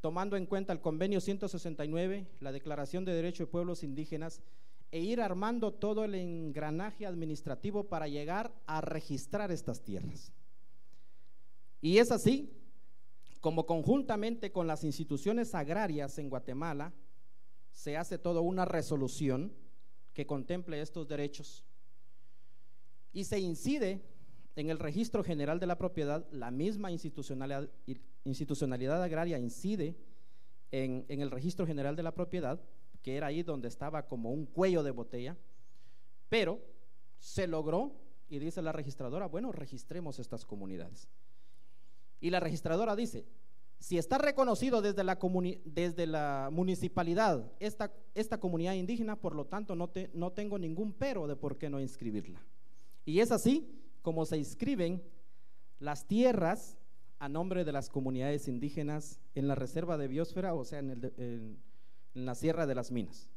tomando en cuenta el convenio 169, la Declaración de Derechos de Pueblos Indígenas e ir armando todo el engranaje administrativo para llegar a registrar estas tierras. Y es así como conjuntamente con las instituciones agrarias en Guatemala se hace toda una resolución que contemple estos derechos y se incide en el registro general de la propiedad, la misma institucionalidad, institucionalidad agraria incide en, en el registro general de la propiedad, que era ahí donde estaba como un cuello de botella, pero se logró y dice la registradora, bueno, registremos estas comunidades. Y la registradora dice, si está reconocido desde la, desde la municipalidad esta, esta, comunidad indígena, por lo tanto no, te, no tengo ningún pero de por qué no inscribirla. Y es así como se inscriben las tierras a nombre de las comunidades indígenas en la reserva de biosfera, o sea, en, el en la Sierra de las Minas.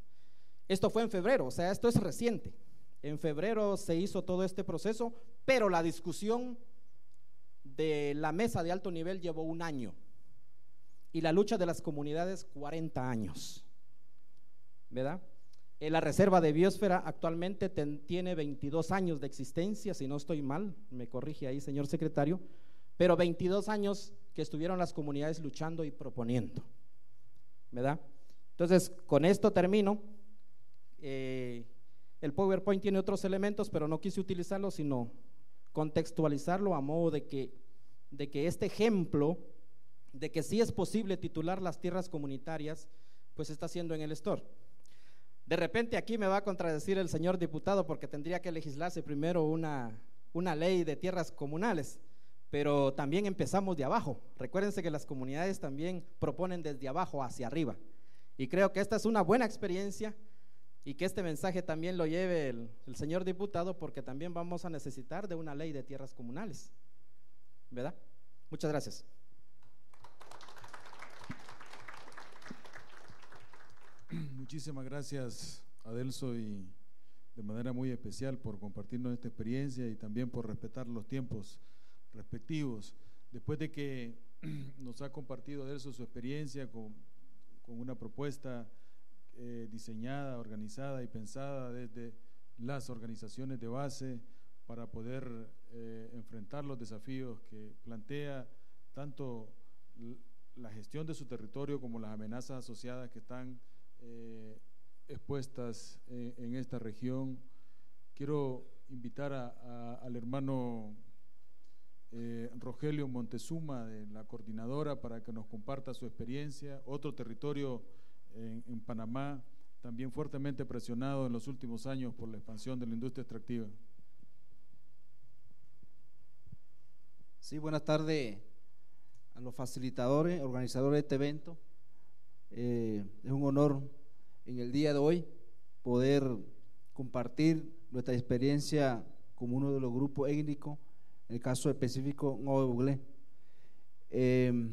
Esto fue en febrero, o sea, esto es reciente. En febrero se hizo todo este proceso, pero la discusión de la mesa de alto nivel llevó un año y la lucha de las comunidades 40 años. ¿Verdad? Eh, la reserva de biosfera actualmente tiene 22 años de existencia, si no estoy mal, me corrige ahí, señor secretario, pero 22 años que estuvieron las comunidades luchando y proponiendo. ¿Verdad? Entonces, con esto termino. Eh, el PowerPoint tiene otros elementos, pero no quise utilizarlo, sino contextualizarlo a modo de que, de que este ejemplo de que sí es posible titular las tierras comunitarias, pues está haciendo en el store. De repente aquí me va a contradecir el señor diputado porque tendría que legislarse primero una, una ley de tierras comunales, pero también empezamos de abajo. Recuérdense que las comunidades también proponen desde abajo hacia arriba. Y creo que esta es una buena experiencia y que este mensaje también lo lleve el, el, señor diputado porque también vamos a necesitar de una ley de tierras comunales. ¿Verdad? Muchas gracias. <clears throat> Muchísimas gracias, Adelso, y de manera muy especial por compartirnos esta experiencia y también por respetar los tiempos respectivos. Después de que <clears throat> nos ha compartido Adelso su experiencia con, con una propuesta eh, diseñada, organizada y pensada desde las organizaciones de base para poder eh, enfrentar los desafíos que plantea tanto la gestión de su territorio como las amenazas asociadas que están eh, expuestas en esta región. Quiero invitar al hermano eh, Rogelio Montezuma de la coordinadora para que nos comparta su experiencia. Otro territorio en, Panamá también fuertemente presionado en los últimos años por la expansión de la industria extractiva. Sí, buenas tardes a los facilitadores, organizadores de este evento. Eh, es un honor en el día de hoy poder compartir nuestra experiencia como uno de los grupos étnicos, el caso específico Nuevo eh,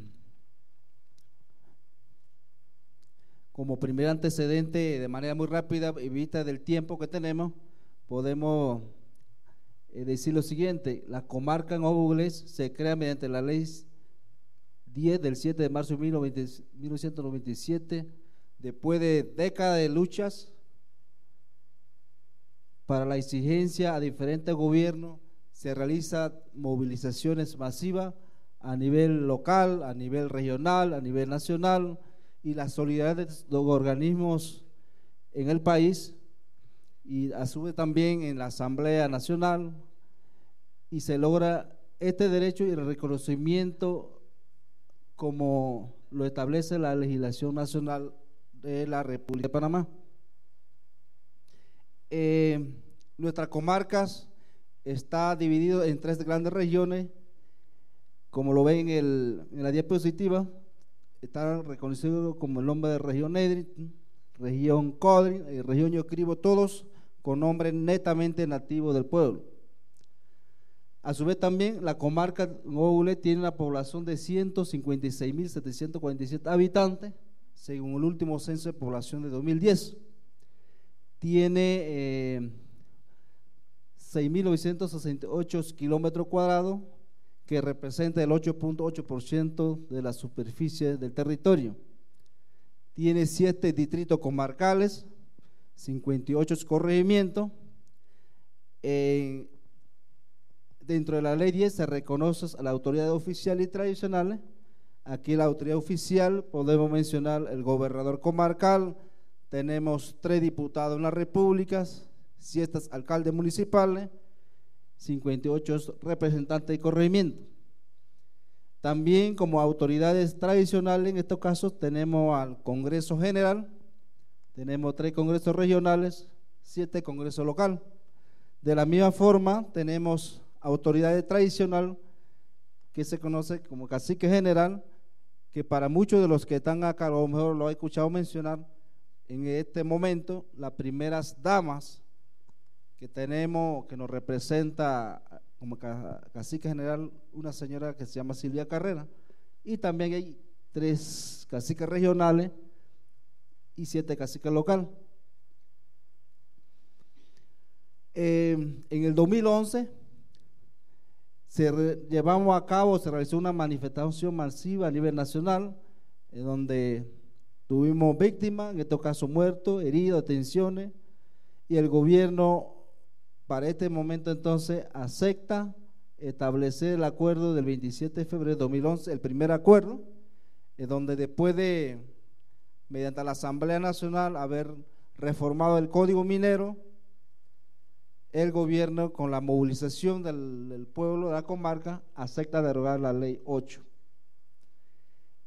como primer antecedente, de manera muy rápida y vista del tiempo que tenemos, podemos eh, decir lo siguiente, la comarca en se crea mediante la ley 10 del 7 de marzo de 1997, después de décadas de luchas para la exigencia a diferentes gobiernos, se realizan movilizaciones masivas a nivel local, a nivel regional, a nivel nacional, y la solidaridad de los organismos en el país y a su vez también en la Asamblea Nacional y se logra este derecho y el reconocimiento como lo establece la legislación nacional de la República de Panamá. Eh, nuestras comarcas está dividido en tres grandes regiones, como lo ven en, la diapositiva, está reconocido como el nombre de región Edrit, región Codri y región Yocribo, todos con nombre netamente nativo del pueblo. A su vez también la comarca Noble tiene una población de 156.747 habitantes, según el último censo de población de 2010. Tiene eh, 6.968 kilómetros cuadrados, que representa el 8.8% de la superficie del territorio. Tiene siete distritos comarcales, 58 corregimientos. dentro de la ley 10 se reconoce a la autoridad oficial y tradicional. Aquí la autoridad oficial podemos mencionar el gobernador comarcal, tenemos tres diputados en las repúblicas, siete alcaldes municipales, 58 representantes de corregimiento. También como autoridades tradicionales, en estos casos tenemos al Congreso General, tenemos tres congresos regionales, siete congresos locales. De la misma forma, tenemos autoridades tradicional que se conoce como cacique general, que para muchos de los que están acá, a lo mejor lo he escuchado mencionar, en este momento, las primeras damas que tenemos, que nos representa como cacique general, una señora que se llama Silvia Carrera, y también hay tres caciques regionales y siete caciques locales. Eh, en el 2011 se llevamos a cabo, se realizó una manifestación masiva a nivel nacional, en donde tuvimos víctimas, en estos casos muertos, heridos, detenciones, y el gobierno para este momento entonces acepta establecer el acuerdo del 27 de febrero de 2011, el primer acuerdo, en donde después de, mediante la Asamblea Nacional, haber reformado el Código Minero, el gobierno, con la movilización del, del pueblo de la comarca, acepta derogar la ley 8.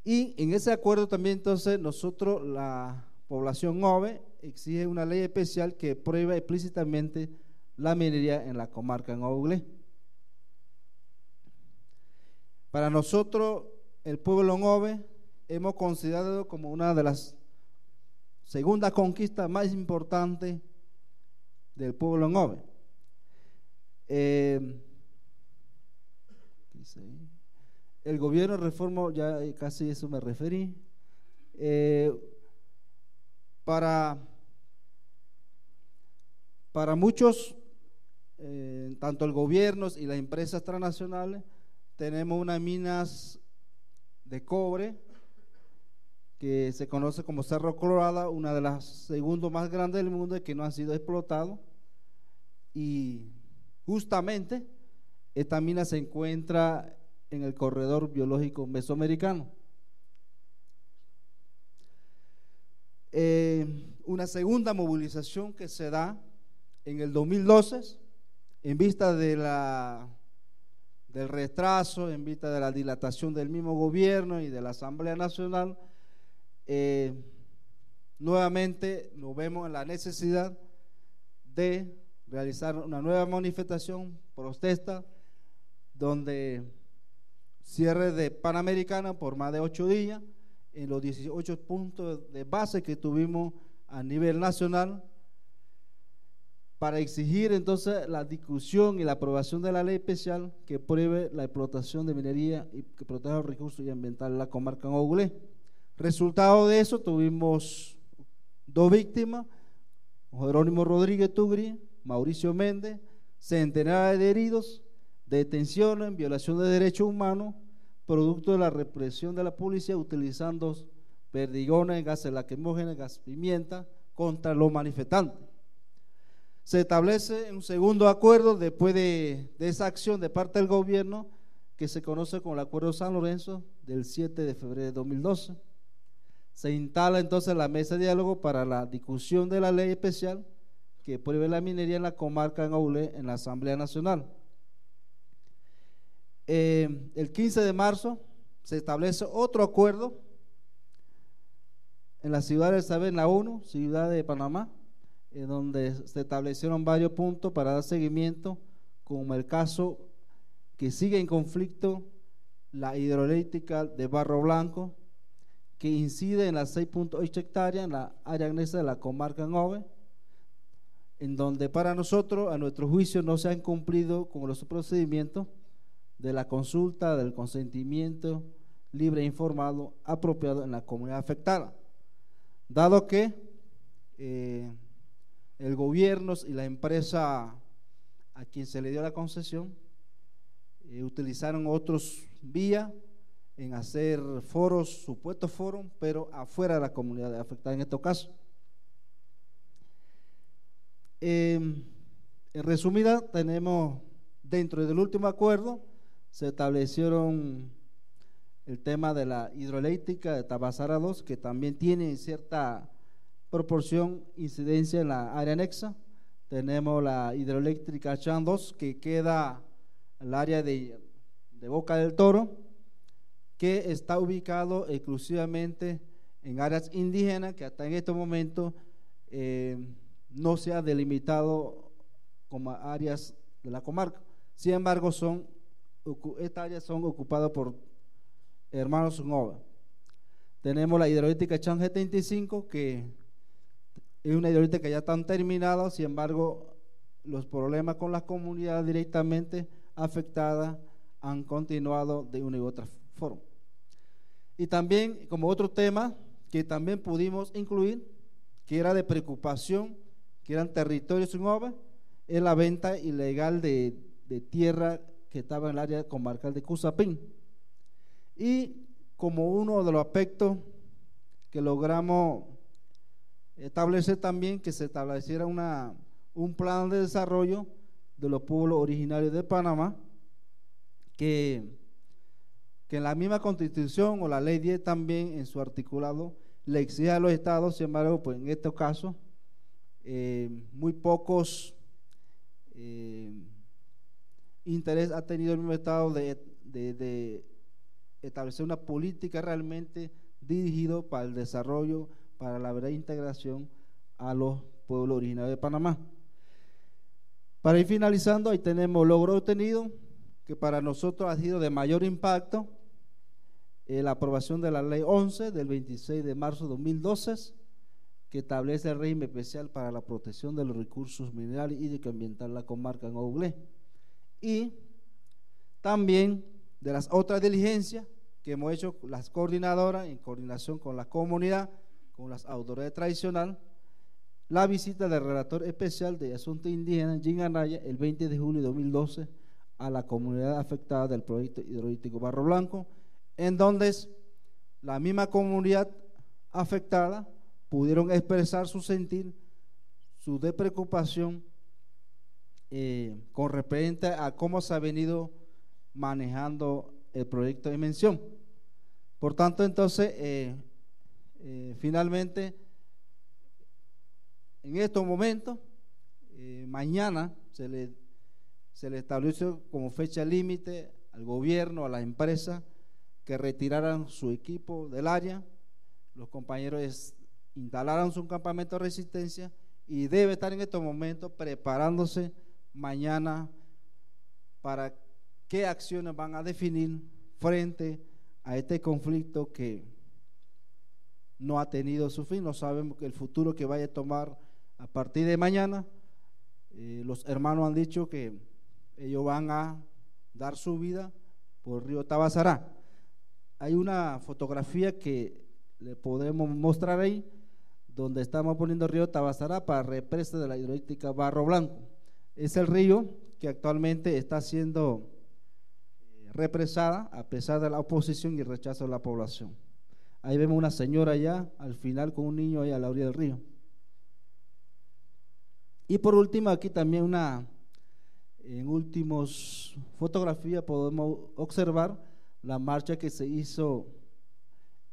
Y en ese acuerdo también entonces nosotros, la población OVE, exige una ley especial que prueba explícitamente la minería en la comarca en Ogle. Para nosotros, el pueblo Ove, hemos considerado como una de las segundas conquistas más importantes del pueblo Ove. Eh, el gobierno reforma, ya casi eso me referí, eh, para, para muchos eh, tanto el gobierno y las empresas transnacionales, tenemos unas minas de cobre que se conoce como Cerro Colorado, una de las segundas más grandes del mundo y que no ha sido explotado. Y justamente esta mina se encuentra en el corredor biológico mesoamericano. Eh, una segunda movilización que se da en el 2012 en vista de la, del retraso, en vista de la dilatación del mismo gobierno y de la Asamblea Nacional, eh, nuevamente nos vemos en la necesidad de realizar una nueva manifestación, protesta, donde cierre de Panamericana por más de ocho días, en los 18 puntos de base que tuvimos a nivel nacional, para exigir entonces la discusión y la aprobación de la ley especial que pruebe la explotación de minería y que proteja los recursos y ambientales de la comarca en Resultado de eso tuvimos dos víctimas, Jerónimo Rodríguez Tugri, Mauricio Méndez, centenares de heridos, detenciones, violación de derechos humanos, producto de la represión de la policía utilizando perdigones, gases lacrimógenos, gas pimienta contra los manifestantes. Se establece un segundo acuerdo después de, esa acción de parte del gobierno que se conoce como el Acuerdo San Lorenzo del 7 de febrero de 2012. Se instala entonces la mesa de diálogo para la discusión de la ley especial que prohíbe la minería en la comarca en Aulé en la Asamblea Nacional. Eh, el 15 de marzo se establece otro acuerdo en la ciudad de en la 1, ciudad de Panamá, en donde se establecieron varios puntos para dar seguimiento, como el caso que sigue en conflicto la hidroeléctrica de Barro Blanco, que incide en las 6.8 hectáreas en la área anexa de la comarca Nove, en donde para nosotros, a nuestro juicio, no se han cumplido con los procedimientos de la consulta, del consentimiento libre e informado apropiado en la comunidad afectada. Dado que eh, el gobierno y la empresa a quien se le dio la concesión eh, utilizaron otros vías en hacer foros, supuestos foros, pero afuera de la comunidad afectada en estos casos. en resumida, tenemos dentro del último acuerdo, se establecieron el tema de la hidroeléctrica de Tabasara 2, que también tiene cierta proporción incidencia en la área anexa. Tenemos la hidroeléctrica Chan 2, que queda en el área de, de Boca del Toro, que está ubicado exclusivamente en áreas indígenas, que hasta en este momento eh, no se ha delimitado como áreas de la comarca. Sin embargo, son, estas áreas son ocupadas por hermanos Nova. Tenemos la hidroeléctrica Chan G35, que es una hidroeléctrica que ya están terminadas, sin embargo, los problemas con las comunidades directamente afectadas han continuado de una u otra forma. Y también, como otro tema que también pudimos incluir, que era de preocupación, que eran territorios sin obra, es la venta ilegal de, de tierra que estaba en el área comarcal de Cusapín. Y como uno de los aspectos que logramos establecer también que se estableciera una, un plan de desarrollo de los pueblos originarios de Panamá, que, que en la misma constitución o la ley 10 también en su articulado le exige a los estados, sin embargo, pues en este caso, eh, muy pocos eh, interés ha tenido el mismo estado de, de establecer una política realmente dirigido para el desarrollo, para la verdadera integración a los pueblos originarios de Panamá. Para ir finalizando, ahí tenemos logro obtenido, que para nosotros ha sido de mayor impacto, eh, la aprobación de la ley 11 del 26 de marzo de 2012, que establece el régimen especial para la protección de los recursos minerales y de ambiental en la comarca en Oblé. Y también de las otras diligencias que hemos hecho las coordinadoras en coordinación con la comunidad, con las autoridades tradicionales, la visita del relator especial de asuntos indígenas, Jim el 20 de julio de 2012 a la comunidad afectada del proyecto hidrolítico Barro Blanco, en donde la misma comunidad afectada pudieron expresar su sentir, su de preocupación eh, con respecto a cómo se ha venido manejando el proyecto de mención. Por tanto, entonces, eh, eh, finalmente, en estos momentos, eh, mañana se le, se le estableció como fecha límite al gobierno, a las empresas, que retiraran su equipo del área, los compañeros instalaran su campamento de resistencia y debe estar en estos momentos preparándose mañana para qué acciones van a definir frente a este conflicto que no ha tenido su fin. No sabemos el futuro que vaya a tomar a partir de mañana. Eh, los hermanos han dicho que ellos van a dar su vida por río Tabasará. Hay una fotografía que le podemos mostrar ahí, donde estamos poniendo río Tabasará para represa de la hidroeléctrica Barro Blanco. Es el río que actualmente está siendo represada a pesar de la oposición y rechazo de la población. Ahí vemos una señora allá, al final con un niño ahí a la orilla del río. Y por último, aquí también una, en últimos fotografías podemos observar la marcha que se hizo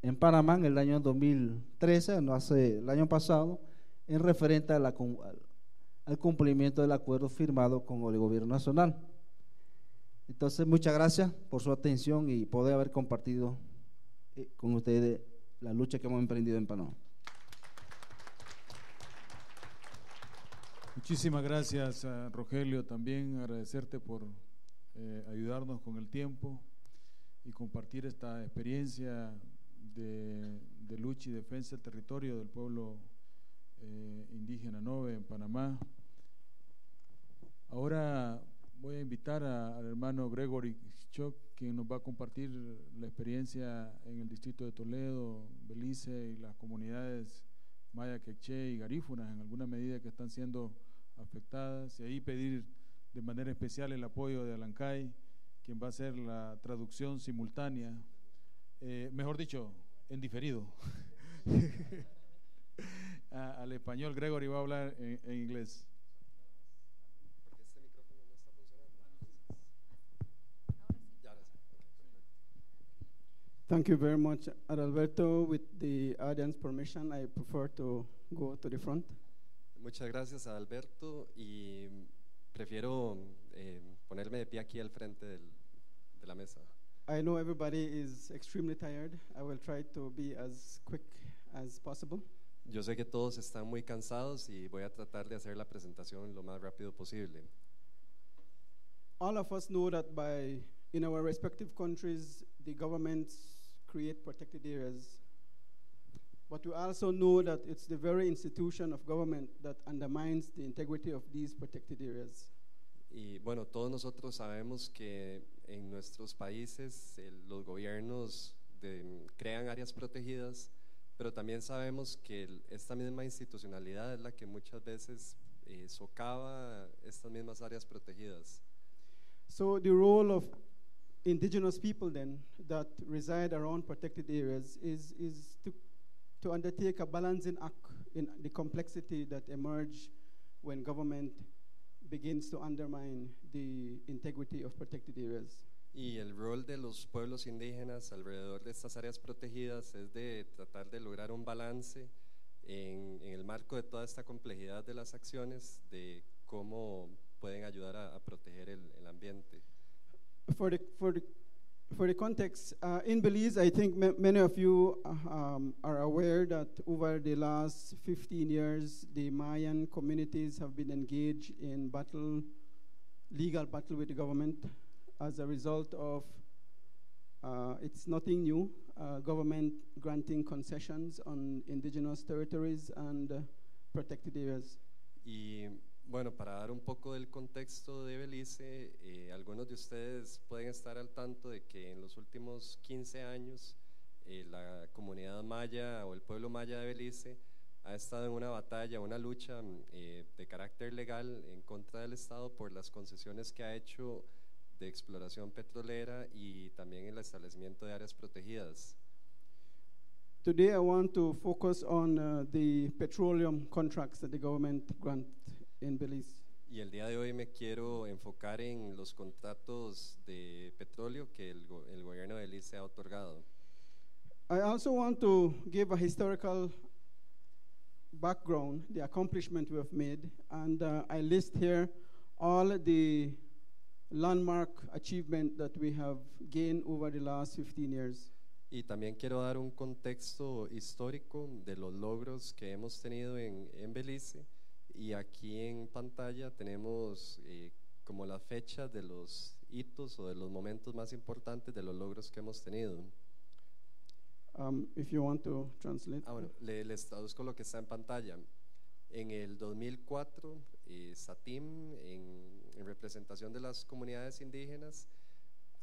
en Panamá en el año 2013, no hace el año pasado, en referente a la, al cumplimiento del acuerdo firmado con el gobierno nacional. Entonces, muchas gracias por su atención y poder haber compartido con ustedes la lucha que hemos emprendido en Panamá. Muchísimas gracias, Rogelio. También agradecerte por eh, ayudarnos con el tiempo y compartir esta experiencia de, lucha y defensa del territorio del pueblo eh, indígena Nove en Panamá. Ahora voy a invitar al hermano Gregory Choc, quien nos va a compartir la experiencia en el distrito de Toledo, Belice y las comunidades Maya, Queche y Garífunas, en alguna medida que están siendo afectadas, y ahí pedir de manera especial el apoyo de Alancay, quien va a hacer la traducción simultánea, eh, mejor dicho, en diferido. <laughs> al español, Gregory va a hablar en inglés. Thank you very much, Adalberto. With the audience permission, I prefer to go to the front. Muchas gracias, Adalberto, y prefiero eh, ponerme de pie aquí al frente del, de la mesa. I know everybody is extremely tired. I will try to be as quick as possible. Yo sé que todos están muy cansados y voy a tratar de hacer la presentación lo más rápido posible. All of us know that by in our respective countries, the governments create protected areas. But we also know that it's the very institution of government that undermines the integrity of these protected areas. Y bueno, todos nosotros sabemos que en nuestros países el- los gobiernos de- crean áreas protegidas, pero también sabemos que el- esta misma institucionalidad es la que muchas veces eh, socava estas mismas áreas protegidas. So the role of indigenous people then that reside around protected areas is, is to, to undertake a balancing act in the complexity that emerge when government begins to undermine the integrity of protected areas. Y el rol de los pueblos indígenas alrededor de estas áreas protegidas es de tratar de lograr un balance en, en el marco de toda esta complejidad de las acciones, de cómo pueden ayudar a, a proteger el, el ambiente. For the, for the, for the context, uh, in Belize, I think ma- many of you uh, um, are aware that over the last 15 years, the Mayan communities have been engaged in battle, legal battle with the government as a result of, uh, it's nothing new, uh, government granting concessions on indigenous territories and uh, protected areas. Y bueno, para dar un poco del contexto de Belice, eh, algunos de ustedes pueden estar al tanto de que en los últimos 15 años eh, la comunidad maya o el pueblo maya de Belice ha estado en una batalla, una lucha mm, eh, de carácter legal en contra del Estado por las concesiones que ha hecho de exploración petrolera y también el establecimiento de áreas protegidas. Today, I want to focus on uh, the petroleum contracts that the government grant in Belize. Y el día de hoy me quiero enfocar en los contratos de petróleo que el, go- el gobierno de Belice ha otorgado. I also want to give a historical background, the accomplishment we have made, and uh, I list here all the landmark achievement that we have gained over the last 15 years. Y también quiero dar un contexto histórico de los logros que hemos tenido en, en Belice. Y aquí en pantalla tenemos eh, como la fecha de los hitos o de los momentos más importantes de los logros que hemos tenido. Um, if you want to translate. Ah, bueno, le- les traduzco lo que está en pantalla. En el 2004, eh, SATIM, en, en representación de las comunidades indígenas,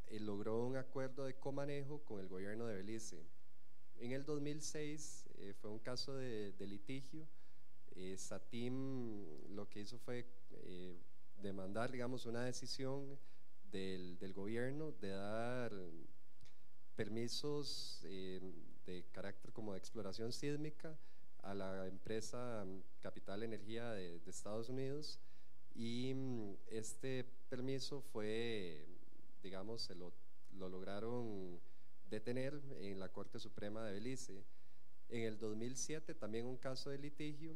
eh, logró un acuerdo de comanejo con el gobierno de Belice. En el 2006 eh, fue un caso de, de litigio. Eh, SATIM lo que hizo fue eh, demandar, digamos, una decisión del, del gobierno de dar permisos eh, de carácter como de exploración sísmica a la empresa Capital Energía de, de Estados Unidos y mm, este permiso fue, digamos, se lo, lo lograron detener en la Corte Suprema de Belice. En el 2007 también un caso de litigio,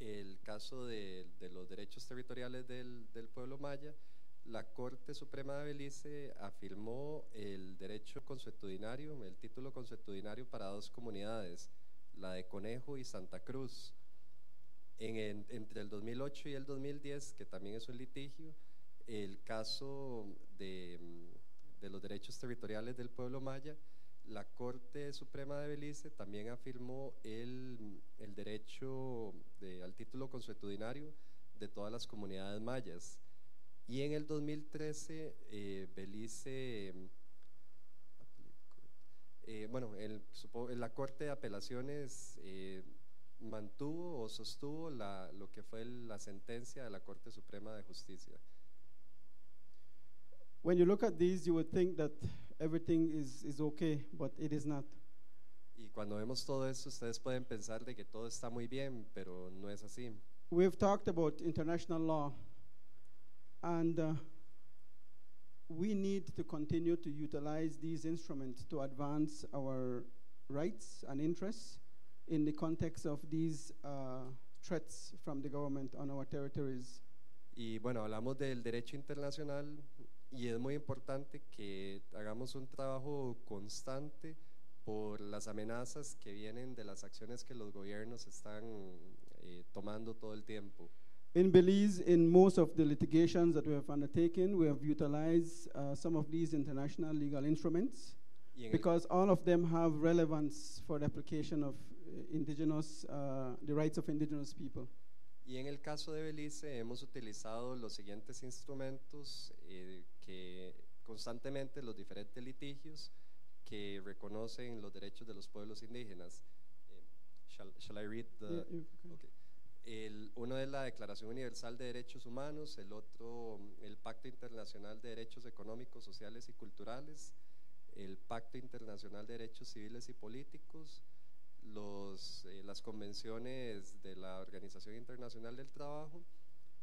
el caso de, de los derechos territoriales del, del pueblo maya, la Corte Suprema de Belice afirmó el derecho consuetudinario, el título consuetudinario para dos comunidades, la de Conejo y Santa Cruz. En, en- entre el 2008 y el 2010, que también es un litigio, el caso de, de los derechos territoriales del pueblo maya, la Corte Suprema de Belice también afirmó el, derecho de- al título consuetudinario de todas las comunidades mayas. Y en el 2013, eh, Belice, eh, bueno, el, la Corte de Apelaciones eh, mantuvo o sostuvo la, lo que fue la sentencia de la Corte Suprema de Justicia. When you look at these, you would think that everything is, is okay, but it is not. Y cuando vemos todo esto, ustedes pueden pensar de que todo está muy bien, pero no es así. We've talked about international law, and uh, we need to continue to utilize these instruments to advance our rights and interests in the context of these uh, threats from the government on our territories. Y bueno, hablamos del derecho internacional y es muy importante que hagamos un trabajo constante por las amenazas que vienen de las acciones que los gobiernos están eh, tomando todo el tiempo. In Belize, in most of the litigations that we have undertaken, we have utilized uh, some of these international legal instruments because all of them have relevance for the application of uh, indigenous, uh, the rights of indigenous people. Y en el caso de Belice hemos utilizado los siguientes instrumentos eh, que constantemente los diferentes litigios que reconocen los derechos de los pueblos indígenas. Eh, shall, shall I read the- Yeah. Okay. El, uno es la Declaración Universal de Derechos Humanos, el otro el Pacto Internacional de Derechos Económicos, Sociales y Culturales, el Pacto Internacional de Derechos Civiles y Políticos, los, eh, las convenciones de la Organización Internacional del Trabajo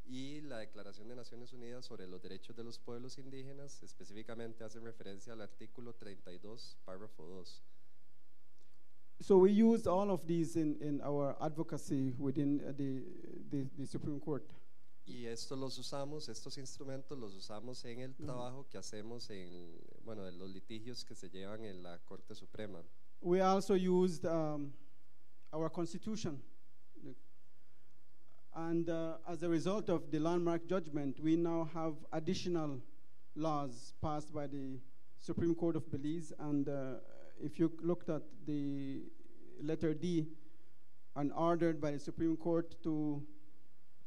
y la Declaración de Naciones Unidas sobre los Derechos de los Pueblos Indígenas, específicamente hacen referencia al artículo 32, párrafo 2. So we used all of these in, in our advocacy within uh, the, the, the Supreme Court. Y estos los usamos, estos instrumentos los usamos en el trabajo que hacemos en, bueno, en los litigios que se llevan en la Corte Suprema. We also used um, our constitution. And uh, as a result of the landmark judgment, we now have additional laws passed by the Supreme Court of Belize. And uh, if you looked at the letter D, and ordered by the Supreme Court to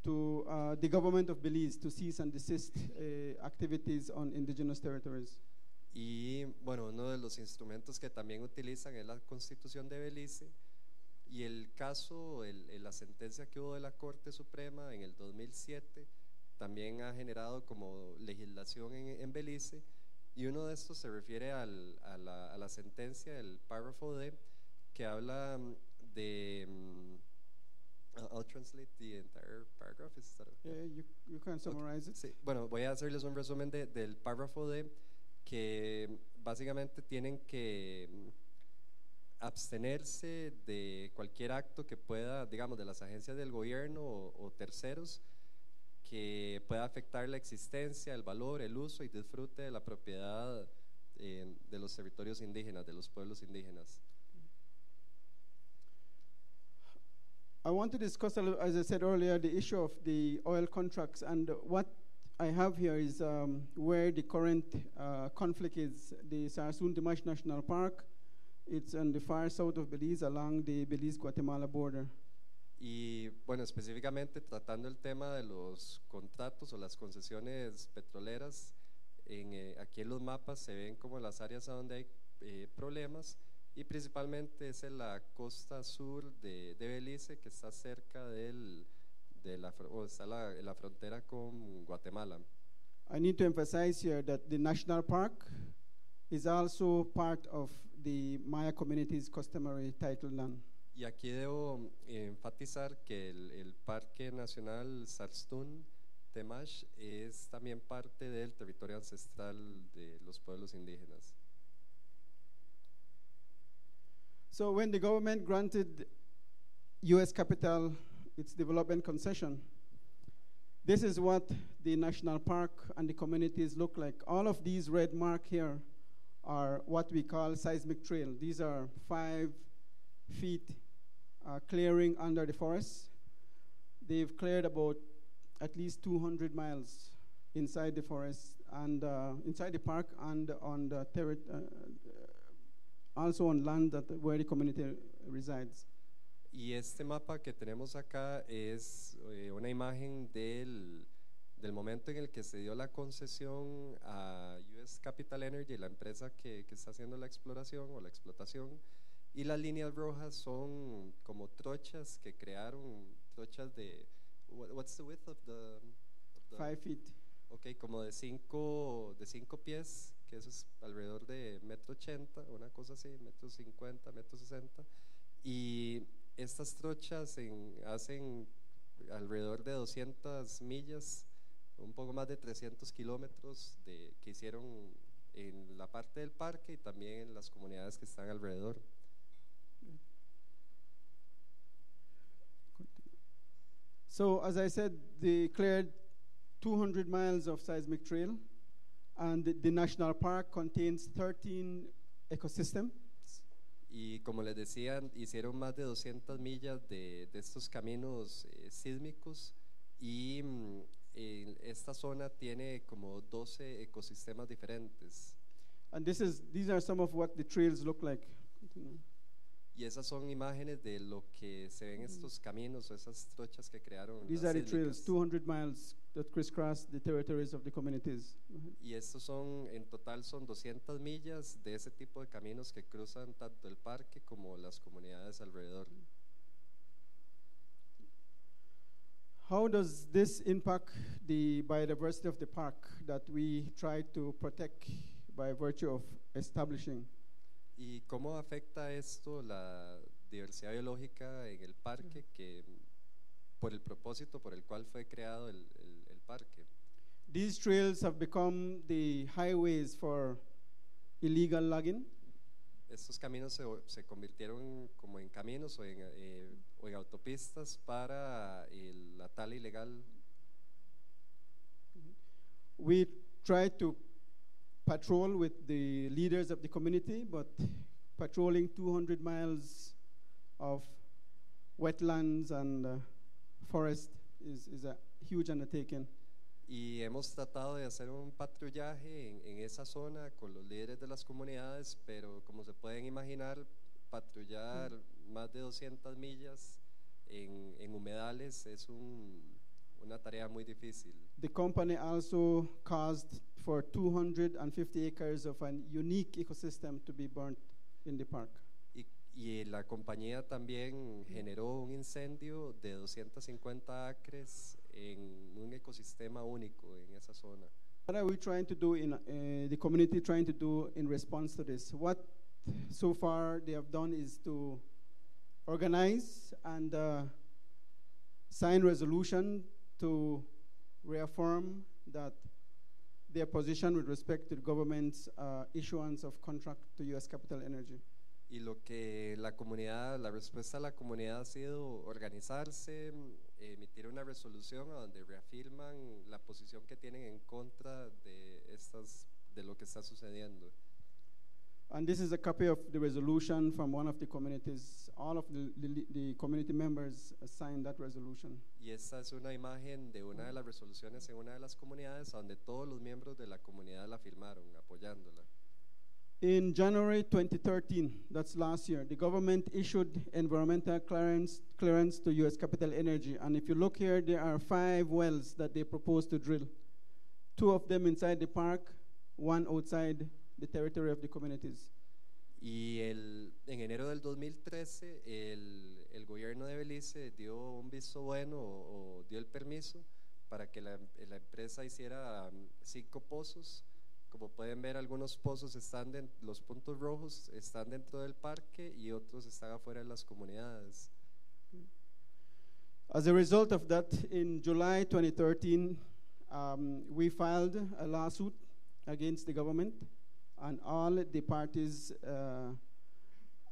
to uh, the government of Belize to cease and desist uh, activities on indigenous territories. Y bueno, uno de los instrumentos que también utilizan es la Constitución de Belice. Y el caso, el- la sentencia que hubo de la Corte Suprema en el 2007 también ha generado como legislación en, en Belice. Y uno de estos se refiere al- a, la, a la sentencia, el párrafo D, que habla mm, de. mm, I'll- translate the entire paragraph. Is that okay? Yeah, you, you can summarize it. Sí, bueno, voy a hacerles un resumen de- del párrafo D que básicamente tienen que mm, abstenerse de cualquier acto que pueda, digamos, de las agencias del gobierno o, o terceros que pueda afectar la existencia, el valor, el uso y disfrute de la propiedad eh, de los territorios indígenas, de los pueblos indígenas. I want to discuss, as I said earlier, the issue of the oil contracts. And what I have here is um, where the current uh, conflict is the Sarasun Dimash National Park. It's on the far south of Belize along the Belize Guatemala border. Y bueno, específicamente tratando el tema de los contratos o las concesiones petroleras, en, eh, aquí en los mapas se ven como las áreas a donde hay eh, problemas y principalmente es en la costa sur de, de Belice que está cerca del, de la, o está la, en la frontera con Guatemala. I need to emphasize here that the national park is also part of the Maya community's customary title land. Y aquí debo eh, enfatizar que el, el Parque Nacional Sarstún Temash es también parte del territorio ancestral de los pueblos indígenas. So when the government granted U.S. capital its development concession, this is what the national park and the communities look like. All of these red mark here are what we call seismic trail. These are five feet uh, clearing under the forest. They've cleared about at least 200 miles inside the forest and uh, inside the park and on the terri- uh, also on land that where the community resides. Y este mapa que tenemos acá es eh, una imagen del, del momento en el que se dio la concesión a US Capital Energy, la empresa que, que está haciendo la exploración o la explotación. Y las líneas rojas son como trochas que crearon, trochas de... what- What's the width of the... of the- Five feet. Ok, como de cinco, de cinco pies, que eso es alrededor de metro ochenta, una cosa así, metro cincuenta, metro sesenta. Y estas trochas en- hacen alrededor de 200 millas, un poco más de 300 kilómetros de, que hicieron en la parte del parque y también en las comunidades que están alrededor. So, as I said, they cleared 200 miles of seismic trail, and the, the national park contains 13 ecosystems. Y como les decía, hicieron más de 200 millas de, de estos caminos eh, sísmicos y mm, en esta zona tiene como 12 ecosistemas diferentes. And this is, these are some of what the trails look like. Y esas son imágenes de lo que se ven estos caminos o esas trochas que crearon. These las are the trails, sísmicas. 200 miles that crisscross the territories of the communities. Y estos son, en total son 200 millas de ese tipo de caminos que cruzan tanto el parque como las comunidades alrededor. How does this impact the biodiversity of the park that we try to protect by virtue of establishing? ¿Y cómo afecta esto la diversidad biológica en el parque que por el propósito por el cual fue creado el, el- el parque? These trails have become the highways for illegal logging. Estos caminos se, se convirtieron como en caminos o en, eh, o en autopistas para el- la tala ilegal. We try to patrol with the leaders of the community, but patrolling 200 miles of wetlands and uh, forest is, is a huge undertaking. Y hemos tratado de hacer un patrullaje en, en esa zona con los líderes de las comunidades, pero como se pueden imaginar, patrullar más de 200 millas en, en humedales es un- una tarea muy difícil. The company also caused for 250 acres of an unique ecosystem to be burnt in the park. Y, y la compañía también generó un incendio de 250 acres en un ecosistema único en esa zona. What are we trying to do in uh, the community trying to do in response to this? What so far they have done is to organize and uh, sign resolution to reaffirm that their position with respect to the government's uh, issuance of contract to U.S. Capital Energy. Y lo que la comunidad, la respuesta de la comunidad ha sido organizarse, emitir una resolución a donde reafirman la posición que tienen en contra de estas, de lo que está sucediendo. And this is a copy of the resolution from one of the communities. All of the, the, the community members signed that resolution. Y esta es una imagen de una de las resoluciones en una de las comunidades donde todos los miembros de la comunidad la firmaron, apoyándola. In January 2013, that's last year, the government issued environmental clearance, clearance to U.S. Capital Energy. And if you look here, there are five wells that they propose to drill. Two of them inside the park, one outside the territory of the communities. Y el, en enero del 2013, el, el gobierno de Belice dio un visto bueno o, o dio el permiso para que la, la empresa hiciera um, cinco pozos. Como pueden ver, algunos pozos están, den- los puntos rojos están dentro del parque y otros están afuera de las comunidades. As a result of that, in July 2013, um, we filed a lawsuit against the government and all the parties uh,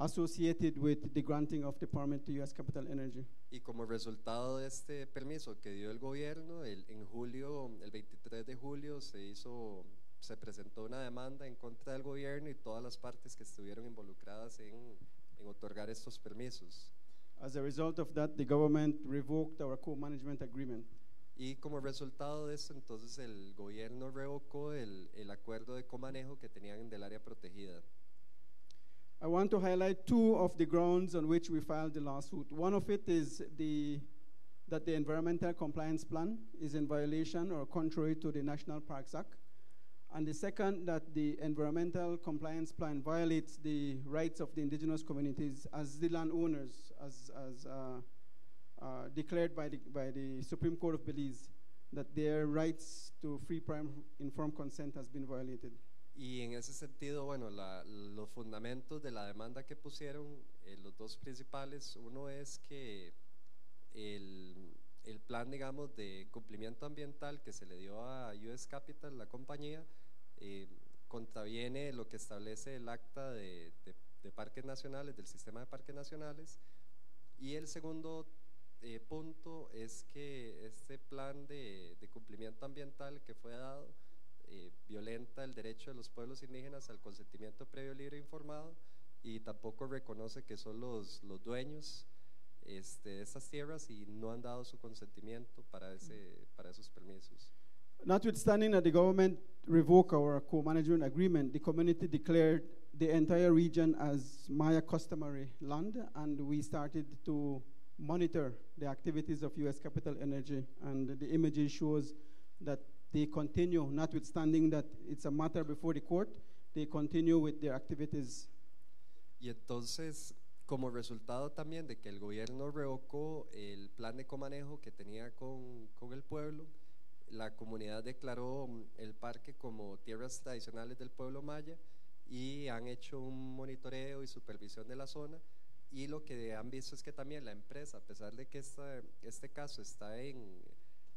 associated with the granting of the permit to U.S. Capital Energy. Y como resultado de este permiso que dio el gobierno, el- en julio, el 23 de julio, se hizo, se presentó una demanda en contra del gobierno y todas las partes que estuvieron involucradas en, en otorgar estos permisos. As a result of that, the government revoked our co-management agreement. Y como resultado de esto, entonces el gobierno revocó el, el acuerdo de comanejo que tenían del área protegida. I want to highlight two of the grounds on which we filed the lawsuit. One of it is the, that the environmental compliance plan is in violation or contrary to the National Parks Act. And the second, that the environmental compliance plan violates the rights of the indigenous communities as the landowners, as, as uh, uh, declared by the, by the Supreme Court of Belize, that their rights to free, prime, informed consent has been violated. Y en ese sentido, bueno, la- los fundamentos de la demanda que pusieron, eh, los dos principales, uno es que el- el plan, digamos, de cumplimiento ambiental que se le dio a US Capital, la compañía, eh, contraviene lo que establece el acta de, de, parques nacionales, del sistema de parques nacionales. Y el segundo eh, punto es que este plan de, de cumplimiento ambiental que fue dado eh, violenta el derecho de los pueblos indígenas al consentimiento previo, libre e informado y tampoco reconoce que son los, los dueños este, de estas tierras y no han dado su consentimiento para, ese, para esos permisos. Notwithstanding that the government revoked our co-management agreement, the community declared the entire region as Maya customary land, and we started to monitor the activities of U.S. Capital Energy. And the images shows that they continue, notwithstanding that it's a matter before the court, they continue with their activities. Y entonces, como resultado también de que el gobierno revocó el plan de comanejo que tenía con, con el pueblo, la comunidad declaró mm, el parque como tierras tradicionales del pueblo maya y han hecho un monitoreo y supervisión de la zona y lo que han visto es que también la empresa, a pesar de que este caso está en,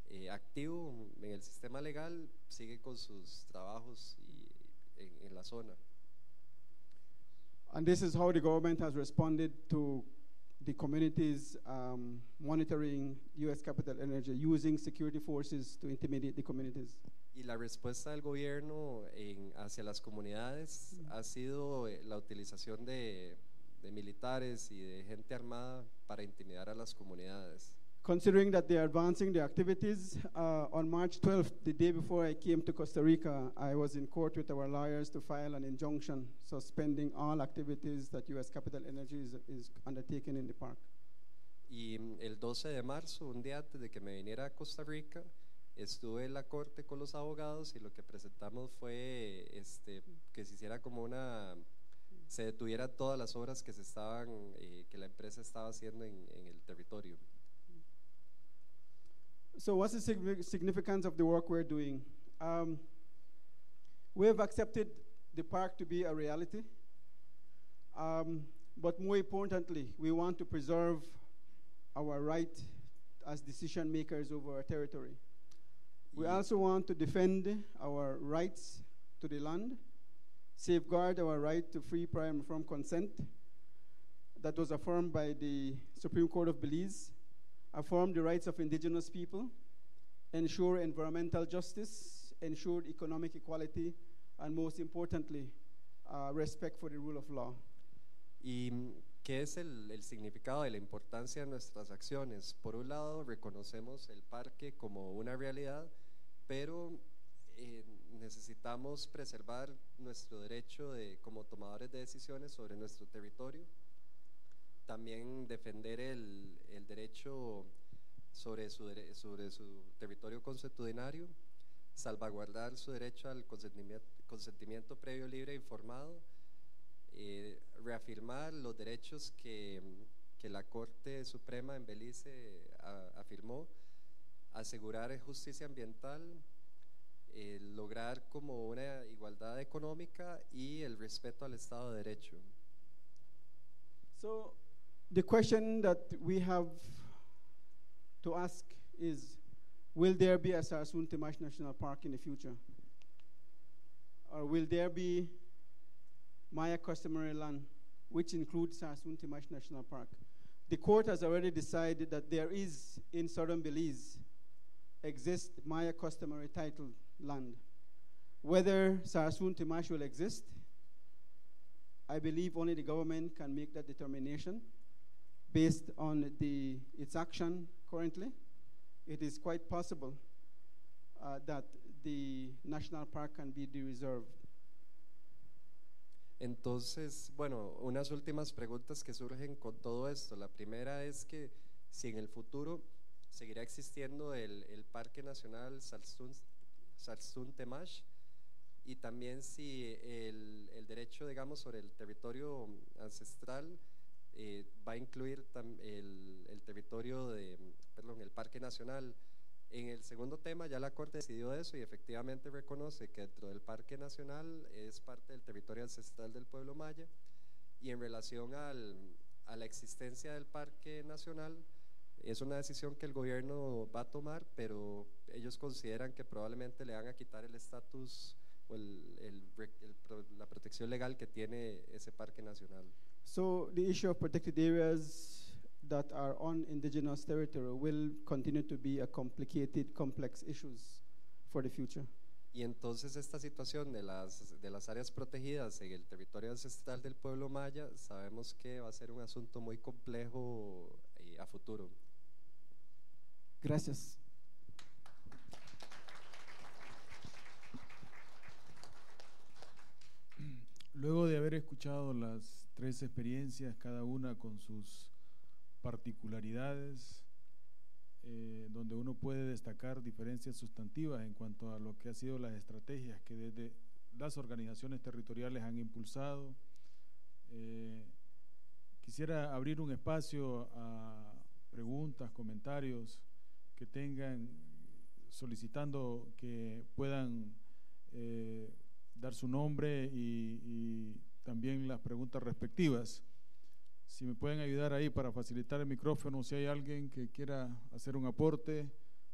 eh, activo en el sistema legal, sigue con sus trabajos en la zona. And this is how the government has responded to the communities um, monitoring U.S. capital energy, using security forces to intimidate the communities. Y la respuesta del gobierno en, hacia las comunidades mm. ha sido eh, la utilización de, de militares y de gente armada para intimidar a las comunidades. Considering that they are advancing their activities. Uh, on March 12th, the day before I came to Costa Rica, I was in court with our lawyers to file an injunction suspending all activities that U.S. Capital Energy is, is undertaking in the park. Y mm, el 12 de marzo, un día antes de que me viniera a Costa Rica, estuve en la corte con los abogados y lo que presentamos fue este, que se hiciera como una se detuvieran todas las obras que se estaban eh, que la empresa estaba haciendo en, en el territorio. So, what's the significance of the work we're doing? Um, we have accepted the park to be a reality, um, but more importantly, we want to preserve our right as decision makers over our territory. We also want to defend our rights to the land, safeguard our right to free, prior, and informed consent that was affirmed by the Supreme Court of Belize affirm the rights of indigenous people, ensure environmental justice, ensure economic equality, and most importantly, uh, respect for the rule of law. ¿Y qué es el, el, significado de la importancia de nuestras acciones? Por un lado, reconocemos el parque como una realidad, pero eh, necesitamos preservar nuestro derecho de, como tomadores de decisiones sobre nuestro territorio también defender el, el derecho sobre su, sobre su territorio consuetudinario, salvaguardar su derecho al consentimiento, consentimiento previo, libre e informado, eh, reafirmar los derechos que, que, la Corte Suprema en Belice afirmó, asegurar justicia ambiental, eh, lograr como una igualdad económica y el respeto al Estado de Derecho. The question that we have to ask is Will there be a Sarasun Timash National Park in the future? Or will there be Maya customary land, which includes Sarasun Temash National Park? The court has already decided that there is in southern Belize exist Maya customary title land. Whether Sarasun Temash will exist, I believe only the government can make that determination based on the, its action currently, it is quite possible uh, that the national park can be the reserve. Entonces, bueno, unas últimas preguntas que surgen con todo esto. La primera es que si en el futuro seguirá existiendo el, el Parque Nacional Salsun Temash y también si el, el derecho, digamos, sobre el territorio ancestral eh, va a incluir el, territorio de, perdón, el Parque Nacional. En el segundo tema ya la Corte decidió eso y efectivamente reconoce que dentro del Parque Nacional es parte del territorio ancestral del pueblo maya y en relación al, a la existencia del Parque Nacional Es una decisión que el gobierno va a tomar, pero ellos consideran que probablemente le van a quitar el estatus o el, el, la protección legal que tiene ese parque nacional. So the issue of protected areas that are on indigenous territory will continue to be a complicated, complex issues for the future. Y entonces esta situación de las, de las áreas protegidas en el territorio ancestral del pueblo maya, sabemos que va a ser un asunto muy complejo eh, a futuro. Gracias. Luego de haber escuchado las tres experiencias, cada una con sus particularidades, eh, donde uno puede destacar diferencias sustantivas en cuanto a lo que han sido las estrategias que desde las organizaciones territoriales han impulsado. Eh, quisiera abrir un espacio a preguntas, comentarios que tengan, solicitando que puedan eh, dar su nombre y, y también las preguntas respectivas. Si me pueden ayudar ahí para facilitar el micrófono, si hay alguien que quiera hacer un aporte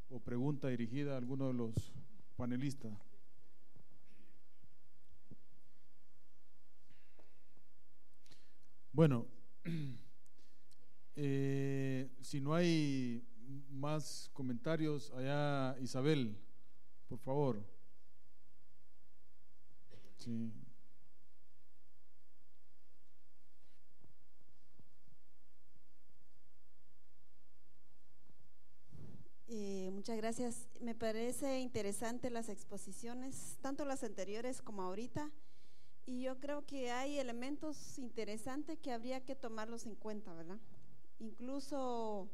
o pregunta dirigida a alguno de los panelistas. Bueno, <clears throat> eh, si no hay más comentarios, allá Isabel, por favor. Sí. Eh, muchas gracias. Me parece interesante las exposiciones, tanto las anteriores como ahorita, y yo creo que hay elementos interesantes que habría que tomarlos en cuenta, ¿verdad? Incluso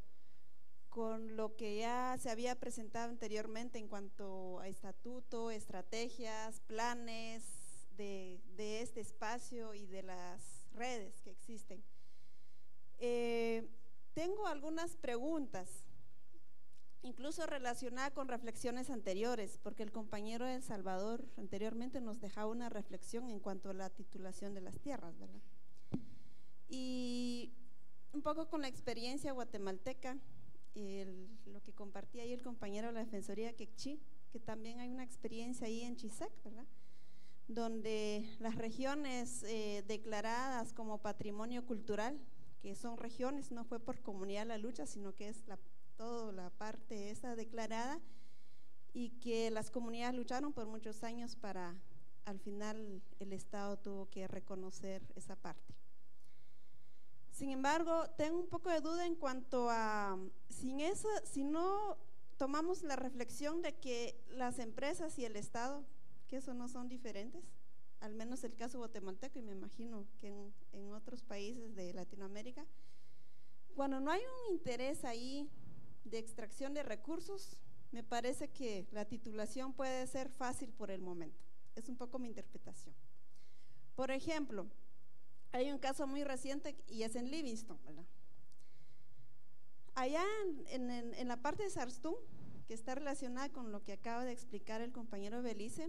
con lo que ya se había presentado anteriormente en cuanto a estatuto, estrategias, planes de, de este espacio y de las redes que existen. Eh, tengo algunas preguntas incluso relacionada con reflexiones anteriores, porque el compañero de Salvador anteriormente nos dejaba una reflexión en cuanto a la titulación de las tierras, ¿verdad? Y un poco con la experiencia guatemalteca, lo que compartía ahí el compañero de la Defensoría Quechí, que también hay una experiencia ahí en Chisac, ¿verdad? Donde las regiones eh, declaradas como patrimonio cultural, que son regiones, no fue por comunidad la lucha, sino que es la toda la parte esa declarada y que las comunidades lucharon por muchos años para, al final el Estado tuvo que reconocer esa parte. Sin embargo, tengo un poco de duda en cuanto a, sin eso, si no tomamos la reflexión de que las empresas y el Estado, que eso no son diferentes, al menos el caso guatemalteco y me imagino que en, en otros países de Latinoamérica, cuando no hay un interés ahí de extracción de recursos, me parece que la titulación puede ser fácil por el momento. Es un poco mi interpretación. Por ejemplo, hay un caso muy reciente y es en Livingston, ¿verdad? Allá en, la parte de Sarstún, que está relacionada con lo que acaba de explicar el compañero Belice,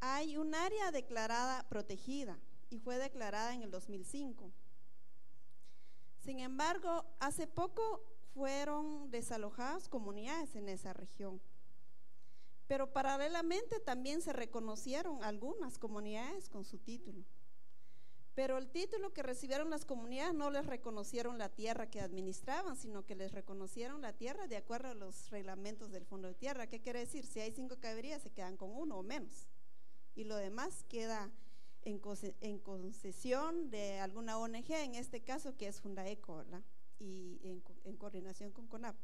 hay un área declarada protegida y fue declarada en el 2005. Sin embargo, hace poco fueron desalojadas comunidades en esa región. Pero paralelamente también se reconocieron algunas comunidades con su título. Pero el título que recibieron las comunidades no les reconocieron la tierra que administraban, sino que les reconocieron la tierra de acuerdo a los reglamentos del Fondo de Tierra. ¿Qué quiere decir? Si hay cinco caberías, se quedan con uno o menos. Y lo demás queda en, concesión de alguna ONG, en este caso que es Fundaeco, ¿verdad? Y en, coordinación con CONAP.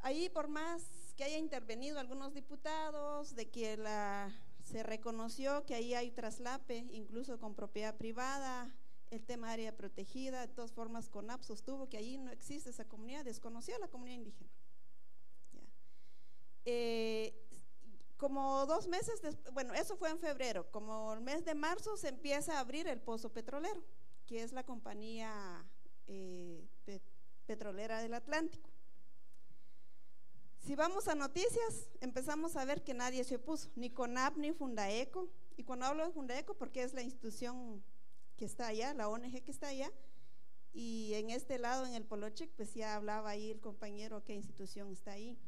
Ahí, por más que haya intervenido algunos diputados, de que la, se reconoció que ahí hay traslape, incluso con propiedad privada, el tema área protegida, de todas formas CONAP sostuvo que ahí no existe esa comunidad, desconoció a la comunidad indígena. Eh, como dos meses después, bueno, eso fue en febrero, como el mes de marzo se empieza a abrir el pozo petrolero, que es la compañía eh, petrolera del Atlántico. Si vamos a noticias, empezamos a ver que nadie se opuso, ni CONAP ni Fundaeco. Y cuando hablo de Fundaeco, porque es la institución que está allá, la ONG que está allá, y en este lado, en el Polochek, pues ya hablaba ahí el compañero qué institución está ahí.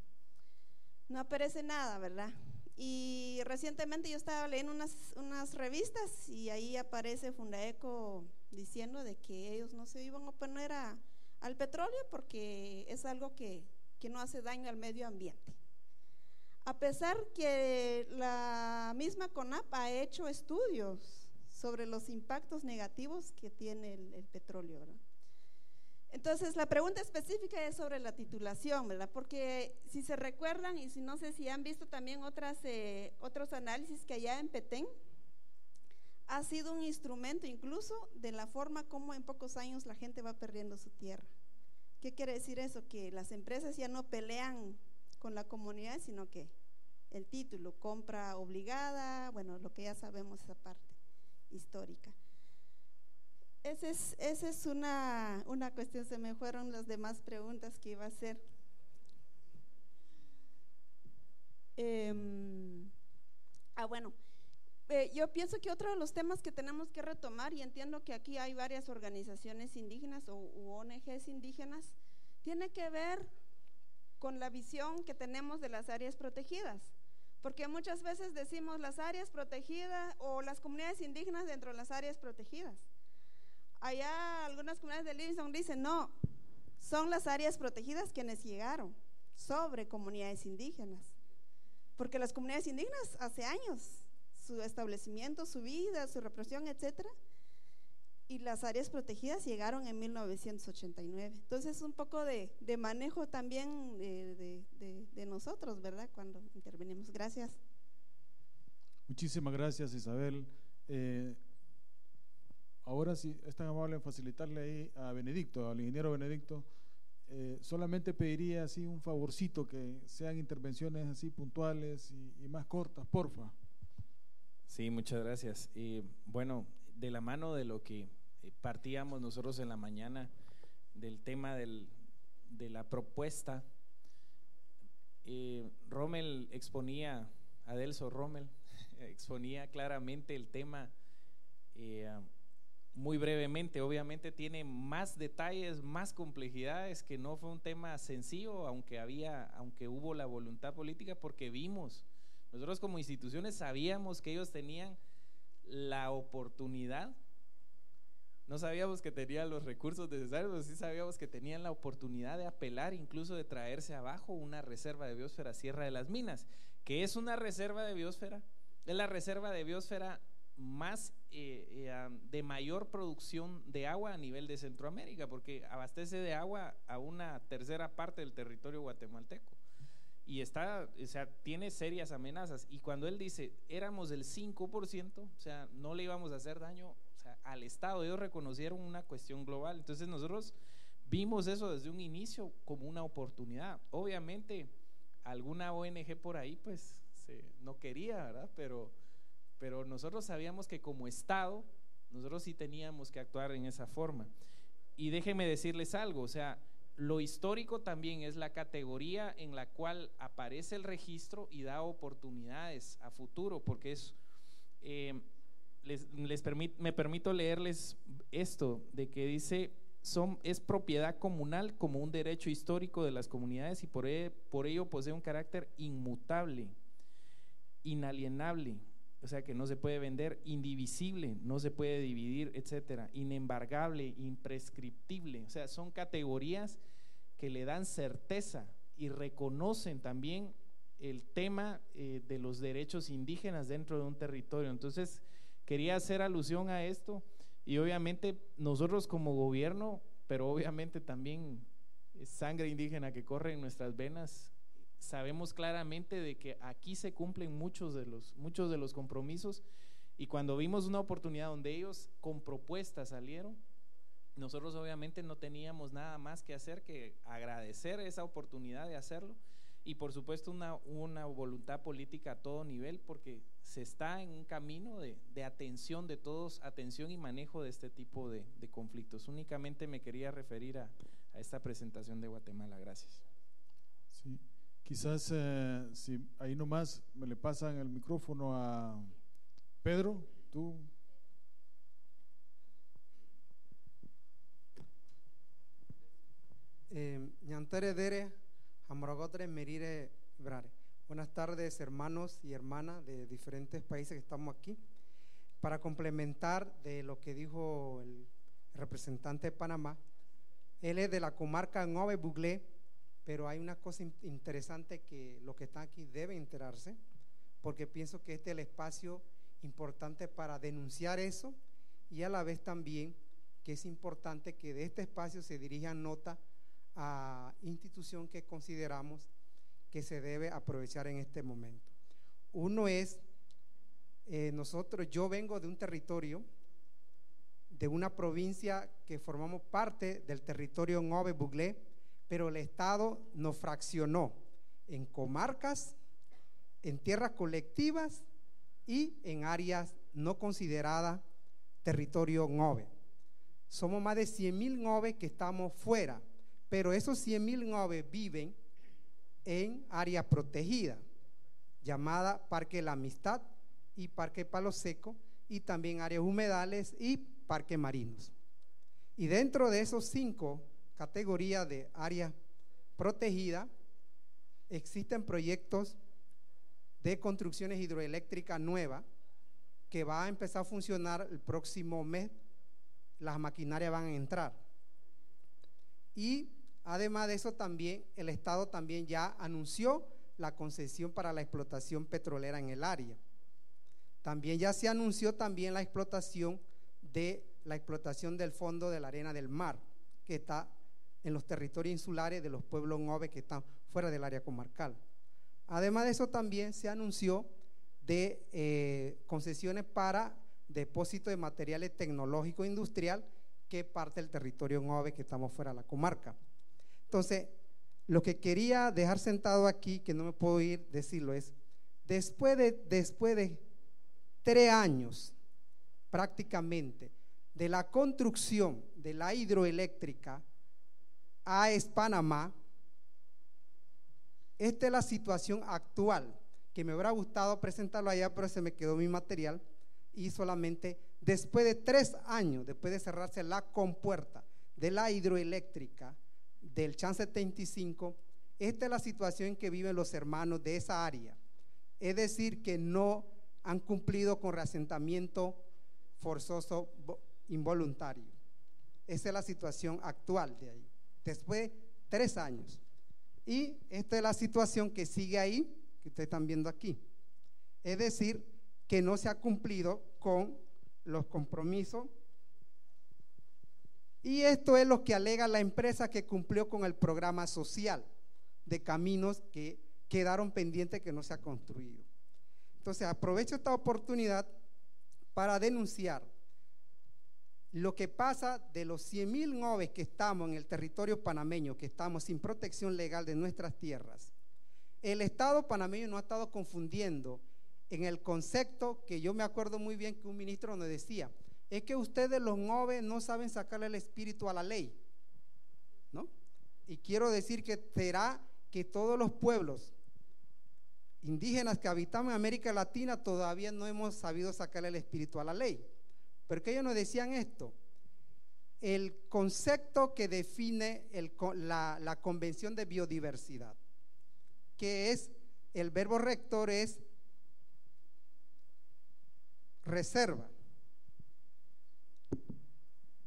No aparece nada, ¿verdad? Y recientemente yo estaba leyendo unas, unas revistas y ahí aparece Fundaeco diciendo de que ellos no se iban a oponer al petróleo porque es algo que, que no hace daño al medio ambiente. A pesar que la misma CONAP ha hecho estudios sobre los impactos negativos que tiene el, petróleo. Entonces, la pregunta específica es sobre la titulación, ¿verdad? Porque si se recuerdan y si no sé si han visto también otras, eh, otros análisis que allá en Petén, ha sido un instrumento incluso de la forma como en pocos años la gente va perdiendo su tierra. ¿Qué quiere decir eso? Que las empresas ya no pelean con la comunidad, sino que el título, compra obligada, bueno, lo que ya sabemos esa parte histórica. Esa es, es una, una cuestión, se me fueron las demás preguntas que iba a hacer. Em, ah, bueno, eh, yo pienso que otro de los temas que tenemos que retomar, y entiendo que aquí hay varias organizaciones indígenas o ONGs indígenas, tiene que ver con la visión que tenemos de las áreas protegidas. Porque muchas veces decimos las áreas protegidas o las comunidades indígenas dentro de las áreas protegidas allá algunas comunidades de Livingston dicen, no, son las áreas protegidas quienes llegaron sobre comunidades indígenas. Porque las comunidades indígenas hace años, su establecimiento, su vida, su represión, etcétera, y las áreas protegidas llegaron en 1989. Entonces, un poco de, manejo también de, de, nosotros, ¿verdad? Cuando intervenimos. Gracias. Muchísimas gracias, Isabel. Eh, Ahora sí, es tan amable en facilitarle ahí a Benedicto, al ingeniero Benedicto. Eh, solamente pediría así un favorcito, que sean intervenciones así puntuales y, más cortas, porfa. Sí, muchas gracias. Y bueno, de la mano de lo que eh, partíamos nosotros en la mañana, del tema del, de la propuesta, eh, Rommel exponía, Adelso Rommel <laughs> exponía claramente el tema muy brevemente, obviamente tiene más detalles, más complejidades, que no fue un tema sencillo, aunque había, aunque hubo la voluntad política, porque vimos, nosotros como instituciones sabíamos que ellos tenían la oportunidad, no sabíamos que tenían los recursos necesarios, pero sí sabíamos que tenían la oportunidad de apelar, incluso de traerse abajo una reserva de biosfera Sierra de las Minas, que es una reserva de biosfera, es la reserva de biosfera más eh, eh, de mayor producción de agua a nivel de Centroamérica, porque abastece de agua a una tercera parte del territorio guatemalteco. Y está, o sea, tiene serias amenazas. Y cuando él dice, éramos del 5%, o sea, no le íbamos a hacer daño al Estado, ellos reconocieron una cuestión global. Entonces nosotros vimos eso desde un inicio como una oportunidad. Obviamente, alguna ONG por ahí, pues, no quería, ¿verdad? Pero pero nosotros sabíamos que como Estado, nosotros sí teníamos que actuar en esa forma. Y déjenme decirles algo, o sea, lo histórico también es la categoría en la cual aparece el registro y da oportunidades a futuro, porque es, eh, les, me permito leerles esto, de que dice, son, es propiedad comunal como un derecho histórico de las comunidades y por por ello posee un carácter inmutable, inalienable o sea que no se puede vender, indivisible, no se puede dividir, etcétera, inembargable, imprescriptible, o sea, son categorías que le dan certeza y reconocen también el tema eh, de los derechos indígenas dentro de un territorio. Entonces, quería hacer alusión a esto y obviamente nosotros como gobierno, pero obviamente también sangre indígena que corre en nuestras venas, sabemos claramente de que aquí se cumplen muchos de los, muchos de los compromisos y cuando vimos una oportunidad donde ellos con propuestas salieron, nosotros obviamente no teníamos nada más que hacer que agradecer esa oportunidad de hacerlo y por supuesto una, una voluntad política a todo nivel porque se está en un camino de, de atención de todos, atención y manejo de este tipo de, de conflictos. Únicamente me quería referir a, a esta presentación de Guatemala. Gracias. Sí. Quizás eh, si ahí nomás me le pasan el micrófono a Pedro, tú. Eh. Buenas tardes, hermanos y hermanas de diferentes países que estamos aquí. Para complementar de lo que dijo el representante de Panamá, él es de la comarca Nove Buglé, pero hay una cosa interesante que los que están aquí deben enterarse, porque pienso que este es el espacio importante para denunciar eso y a la vez también que es importante que de este espacio se dirija nota a institución que consideramos que se debe aprovechar en este momento. Uno es, eh, nosotros, yo vengo de un territorio, de una provincia que formamos parte del territorio Nove Buglé, pero el Estado nos fraccionó en comarcas, en tierras colectivas y en áreas no consideradas territorio Nove. Somos más de 100 mil Nove que estamos fuera, pero esos 100 mil Nove viven en área protegida, llamada Parque La Amistad y Parque Palo Seco, y también áreas humedales y parques marinos. Y dentro de esos cinco categorías de área protegida, existen proyectos de construcciones hidroeléctricas nuevas que va a empezar a funcionar el próximo mes. Las maquinarias van a entrar. Y además de eso también el Estado también ya anunció la concesión para la explotación petrolera en el área. También ya se anunció también la explotación de la explotación del fondo de la arena del mar, que está en los territorios insulares de los pueblos nove que están fuera del área comarcal. Además de eso también se anunció de eh, concesiones para depósito de materiales tecnológicos industrial que parte del territorio nove que estamos fuera de la comarca. Entonces, lo que quería dejar sentado aquí, que no me puedo ir decirlo, es, después de, después de tres años prácticamente de la construcción de la hidroeléctrica a Panamá, esta es la situación actual, que me hubiera gustado presentarlo allá, pero se me quedó mi material, y solamente después de tres años, después de cerrarse la compuerta de la hidroeléctrica, del Chan 75, esta es la situación que viven los hermanos de esa área. Es decir, que no han cumplido con reasentamiento forzoso involuntario. Esa es la situación actual de ahí, después de tres años. Y esta es la situación que sigue ahí, que ustedes están viendo aquí. Es decir, que no se ha cumplido con los compromisos y esto es lo que alega la empresa que cumplió con el programa social de caminos que quedaron pendientes que no se ha construido. Entonces aprovecho esta oportunidad para denunciar lo que pasa de los 100 mil noves que estamos en el territorio panameño, que estamos sin protección legal de nuestras tierras. El Estado panameño no ha estado confundiendo en el concepto que yo me acuerdo muy bien que un ministro nos decía, es que ustedes los nove no saben sacarle el espíritu a la ley. ¿No? Y quiero decir que será que todos los pueblos indígenas que habitamos en América Latina todavía no hemos sabido sacarle el espíritu a la ley. Pero que ellos nos decían esto. El concepto que define la, la convención de biodiversidad, que es el verbo rector es reserva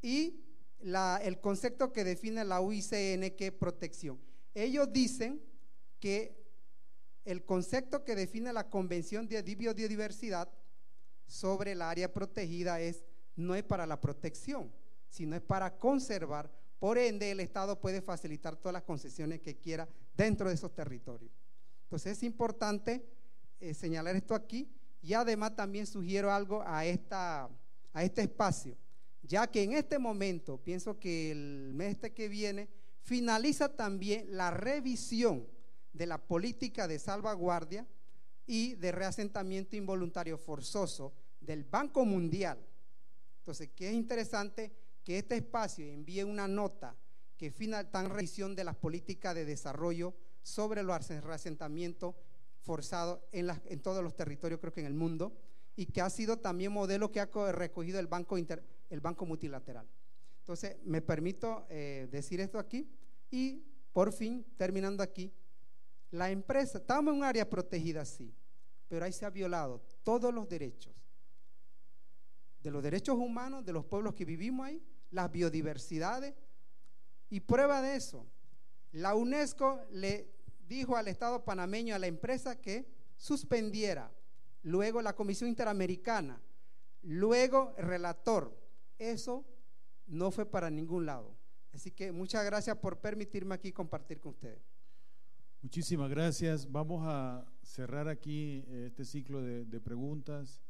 y el concepto que define la UICN que es protección. Ellos dicen que el concepto que define la Convención de Biodiversidad sobre el área protegida es no es para la protección, sino es para conservar. Por ende, el Estado puede facilitar todas las concesiones que quiera dentro de esos territorios. Entonces es importante eh, señalar esto aquí y además también sugiero algo a, esta, a este espacio ya que en este momento, pienso que el mes este que viene, finaliza también la revisión de la política de salvaguardia y de reasentamiento involuntario forzoso del Banco Mundial. Entonces, qué es interesante que este espacio envíe una nota que final tan revisión de las políticas de desarrollo sobre los reasentamientos forzados en, en todos los territorios, creo que en el mundo, y que ha sido también modelo que ha recogido el Banco, el banco Multilateral. Entonces, me permito eh, decir esto aquí Y por fin, terminando aquí, la empresa, estamos en un área protegida, sí, pero ahí se ha violado todos los derechos, de los derechos humanos de los pueblos que vivimos ahí, las biodiversidades, y prueba de eso, la UNESCO le dijo al Estado panameño, a la empresa, que suspendiera, luego la Comisión Interamericana, luego el relator, eso no fue para ningún lado. Así que muchas gracias por permitirme aquí compartir con ustedes. Muchísimas gracias. Vamos a cerrar aquí eh, este ciclo de, preguntas,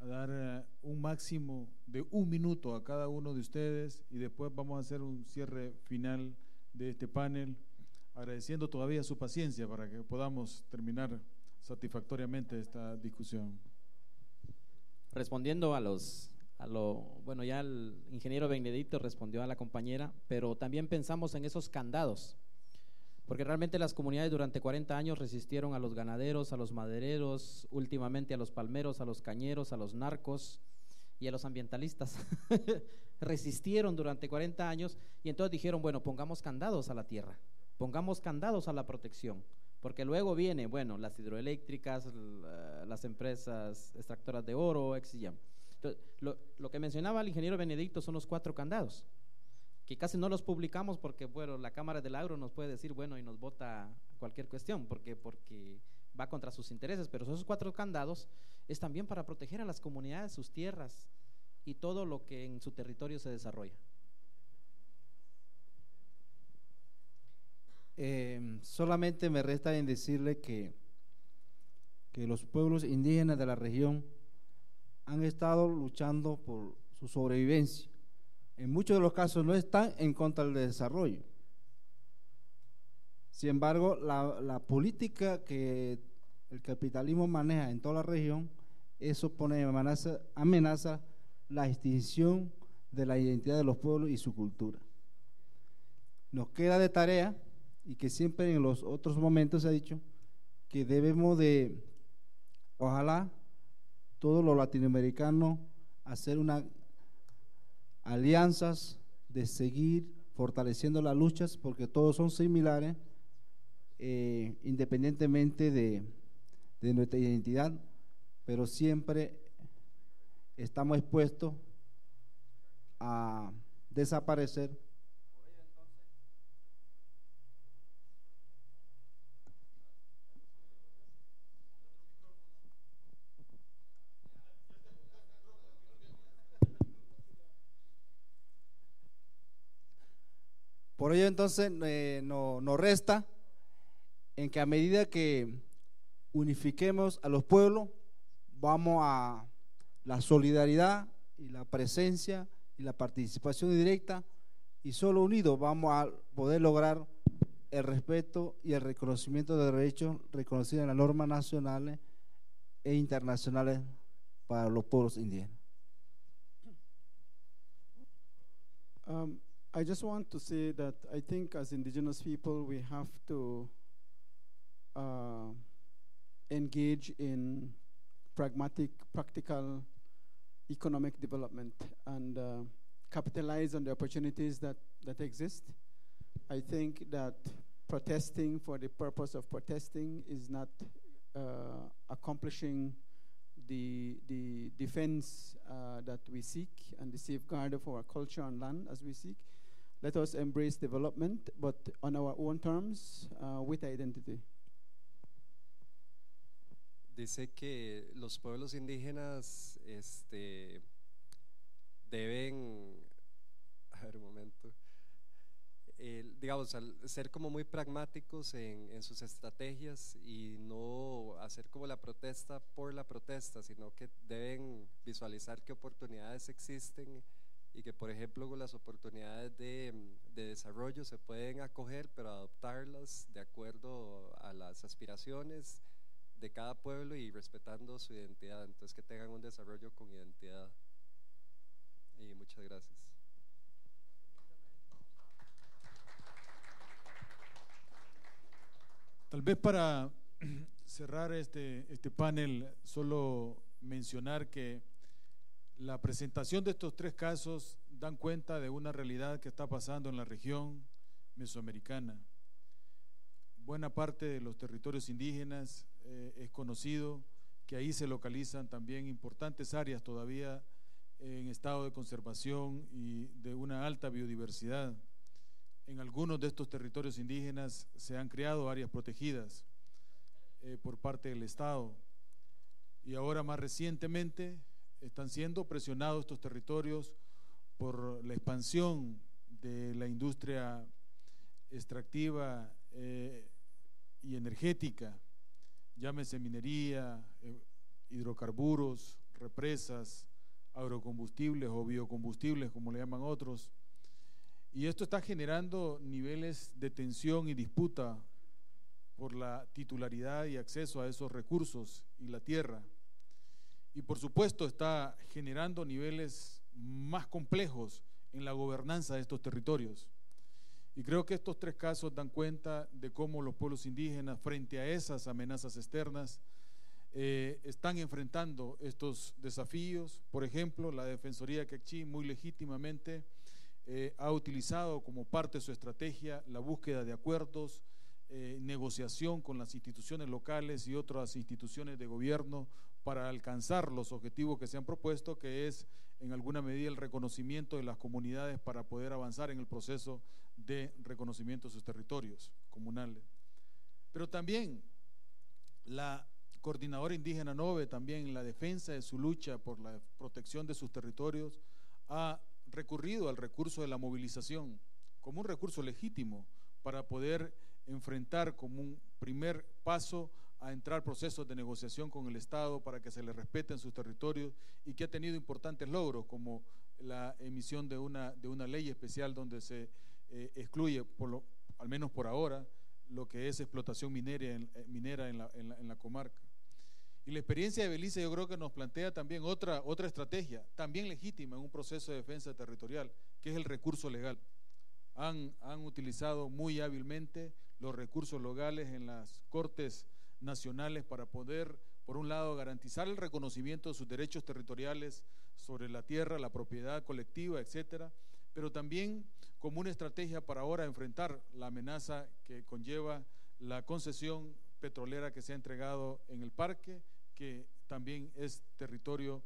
a dar eh, un máximo de un minuto a cada uno de ustedes y después vamos a hacer un cierre final de este panel, agradeciendo todavía su paciencia para que podamos terminar satisfactoriamente esta discusión. Respondiendo a los a lo bueno ya el ingeniero Benedicto respondió a la compañera, pero también pensamos en esos candados. Porque realmente las comunidades durante 40 años resistieron a los ganaderos, a los madereros, últimamente a los palmeros, a los cañeros, a los narcos y a los ambientalistas. <laughs> resistieron durante 40 años y entonces dijeron, bueno, pongamos candados a la tierra, pongamos candados a la protección. Porque luego viene, bueno, las hidroeléctricas, las empresas extractoras de oro, y Entonces, lo, lo, que mencionaba el ingeniero Benedicto son los cuatro candados, que casi no los publicamos porque, bueno, la Cámara del Agro nos puede decir, bueno, y nos vota cualquier cuestión, porque, porque va contra sus intereses, pero esos cuatro candados es también para proteger a las comunidades, sus tierras y todo lo que en su territorio se desarrolla. Eh, solamente me resta en decirle que, que los pueblos indígenas de la región han estado luchando por su sobrevivencia. En muchos de los casos no están en contra del desarrollo. Sin embargo, la, política que el capitalismo maneja en toda la región, eso pone amenaza, amenaza la extinción de la identidad de los pueblos y su cultura. Nos queda de tarea y que siempre en los otros momentos se ha dicho que debemos de, ojalá, todos los latinoamericanos hacer unas alianzas de seguir fortaleciendo las luchas porque todos son similares eh, independientemente de, de nuestra identidad, pero siempre estamos expuestos a desaparecer Por ello entonces eh, nos no resta en que a medida que unifiquemos a los pueblos, vamos a la solidaridad y la presencia y la participación directa y solo unidos vamos a poder lograr el respeto y el reconocimiento de derechos reconocidos en las normas nacionales e internacionales para los pueblos indígenas. Um, I just want to say that I think as indigenous people, we have to uh, engage in pragmatic, practical economic development and uh, capitalize on the opportunities that, that exist. I think that protesting for the purpose of protesting is not uh, accomplishing the, the defense uh, that we seek and the safeguard of our culture and land as we seek. Let us embrace development, but on our own terms, uh, with identity. Dice que los pueblos indígenas este, deben, <laughs> a ver un momento, digamos, al ser como muy pragmáticos en, en, sus estrategias y no hacer como la protesta por la protesta, sino que deben visualizar qué oportunidades existen y que, por ejemplo, las oportunidades de, de, desarrollo se pueden acoger, pero adoptarlas de acuerdo a las aspiraciones de cada pueblo y respetando su identidad. Entonces, que tengan un desarrollo con identidad. Y muchas gracias. Tal vez para <clears throat> cerrar este, este panel, solo mencionar que la presentación de estos tres casos dan cuenta de una realidad que está pasando en la región. mesoamericana. Buena parte de los territorios indígenas eh, es conocido que ahí se localizan también importantes áreas todavía en estado de conservación y de una alta biodiversidad. En algunos de estos territorios indígenas se han creado áreas protegidas eh, por parte del Estado y ahora más recientemente están siendo presionados estos territorios por la expansión de la industria extractiva eh, y energética, llámese minería, eh, hidrocarburos, represas, agrocombustibles o biocombustibles, como le llaman otros. Y esto está generando niveles de tensión y disputa por la titularidad y acceso a esos recursos y la tierra. Y por supuesto está generando niveles más complejos en la gobernanza de estos territorios. Y creo que estos tres casos dan cuenta de cómo los pueblos indígenas, frente a esas amenazas externas, eh, están enfrentando estos desafíos. Por ejemplo, la Defensoría Quechí muy legítimamente eh, ha utilizado como parte de su estrategia la búsqueda de acuerdos, eh, negociación con las instituciones locales y otras instituciones de gobierno para alcanzar los objetivos que se han propuesto, que es en alguna medida el reconocimiento de las comunidades para poder avanzar en el proceso de reconocimiento de sus territorios comunales. Pero también la coordinadora indígena NOVE, también en la defensa de su lucha por la protección de sus territorios, ha recurrido al recurso de la movilización como un recurso legítimo para poder enfrentar como un primer paso a entrar procesos de negociación con el Estado para que se le respeten sus territorios y que ha tenido importantes logros como la emisión de una, de una ley especial donde se eh, excluye, por lo, al menos por ahora, lo que es explotación minera en, eh, minera en, la, en, la, comarca. Y la experiencia de Belice yo creo que nos plantea también otra, otra estrategia, también legítima en un proceso de defensa territorial, que es el recurso legal. Han, han utilizado muy hábilmente los recursos legales en las cortes nacionales para poder, por un lado, garantizar el reconocimiento de sus derechos territoriales sobre la tierra, la propiedad colectiva, etcétera, pero también como una estrategia para ahora enfrentar la amenaza que conlleva la concesión petrolera que se ha entregado en el parque, que también es territorio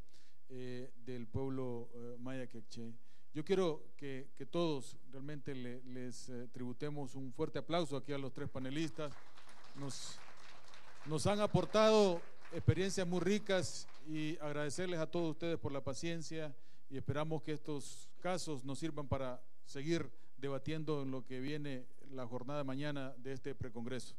eh, del pueblo eh, maya queché. Yo quiero que, todos realmente les eh, tributemos un fuerte aplauso aquí a los tres panelistas. Nos han aportado experiencias muy ricas y agradecerles a todos ustedes por la paciencia y esperamos que estos casos nos sirvan para seguir debatiendo en lo que viene la jornada de mañana de este precongreso.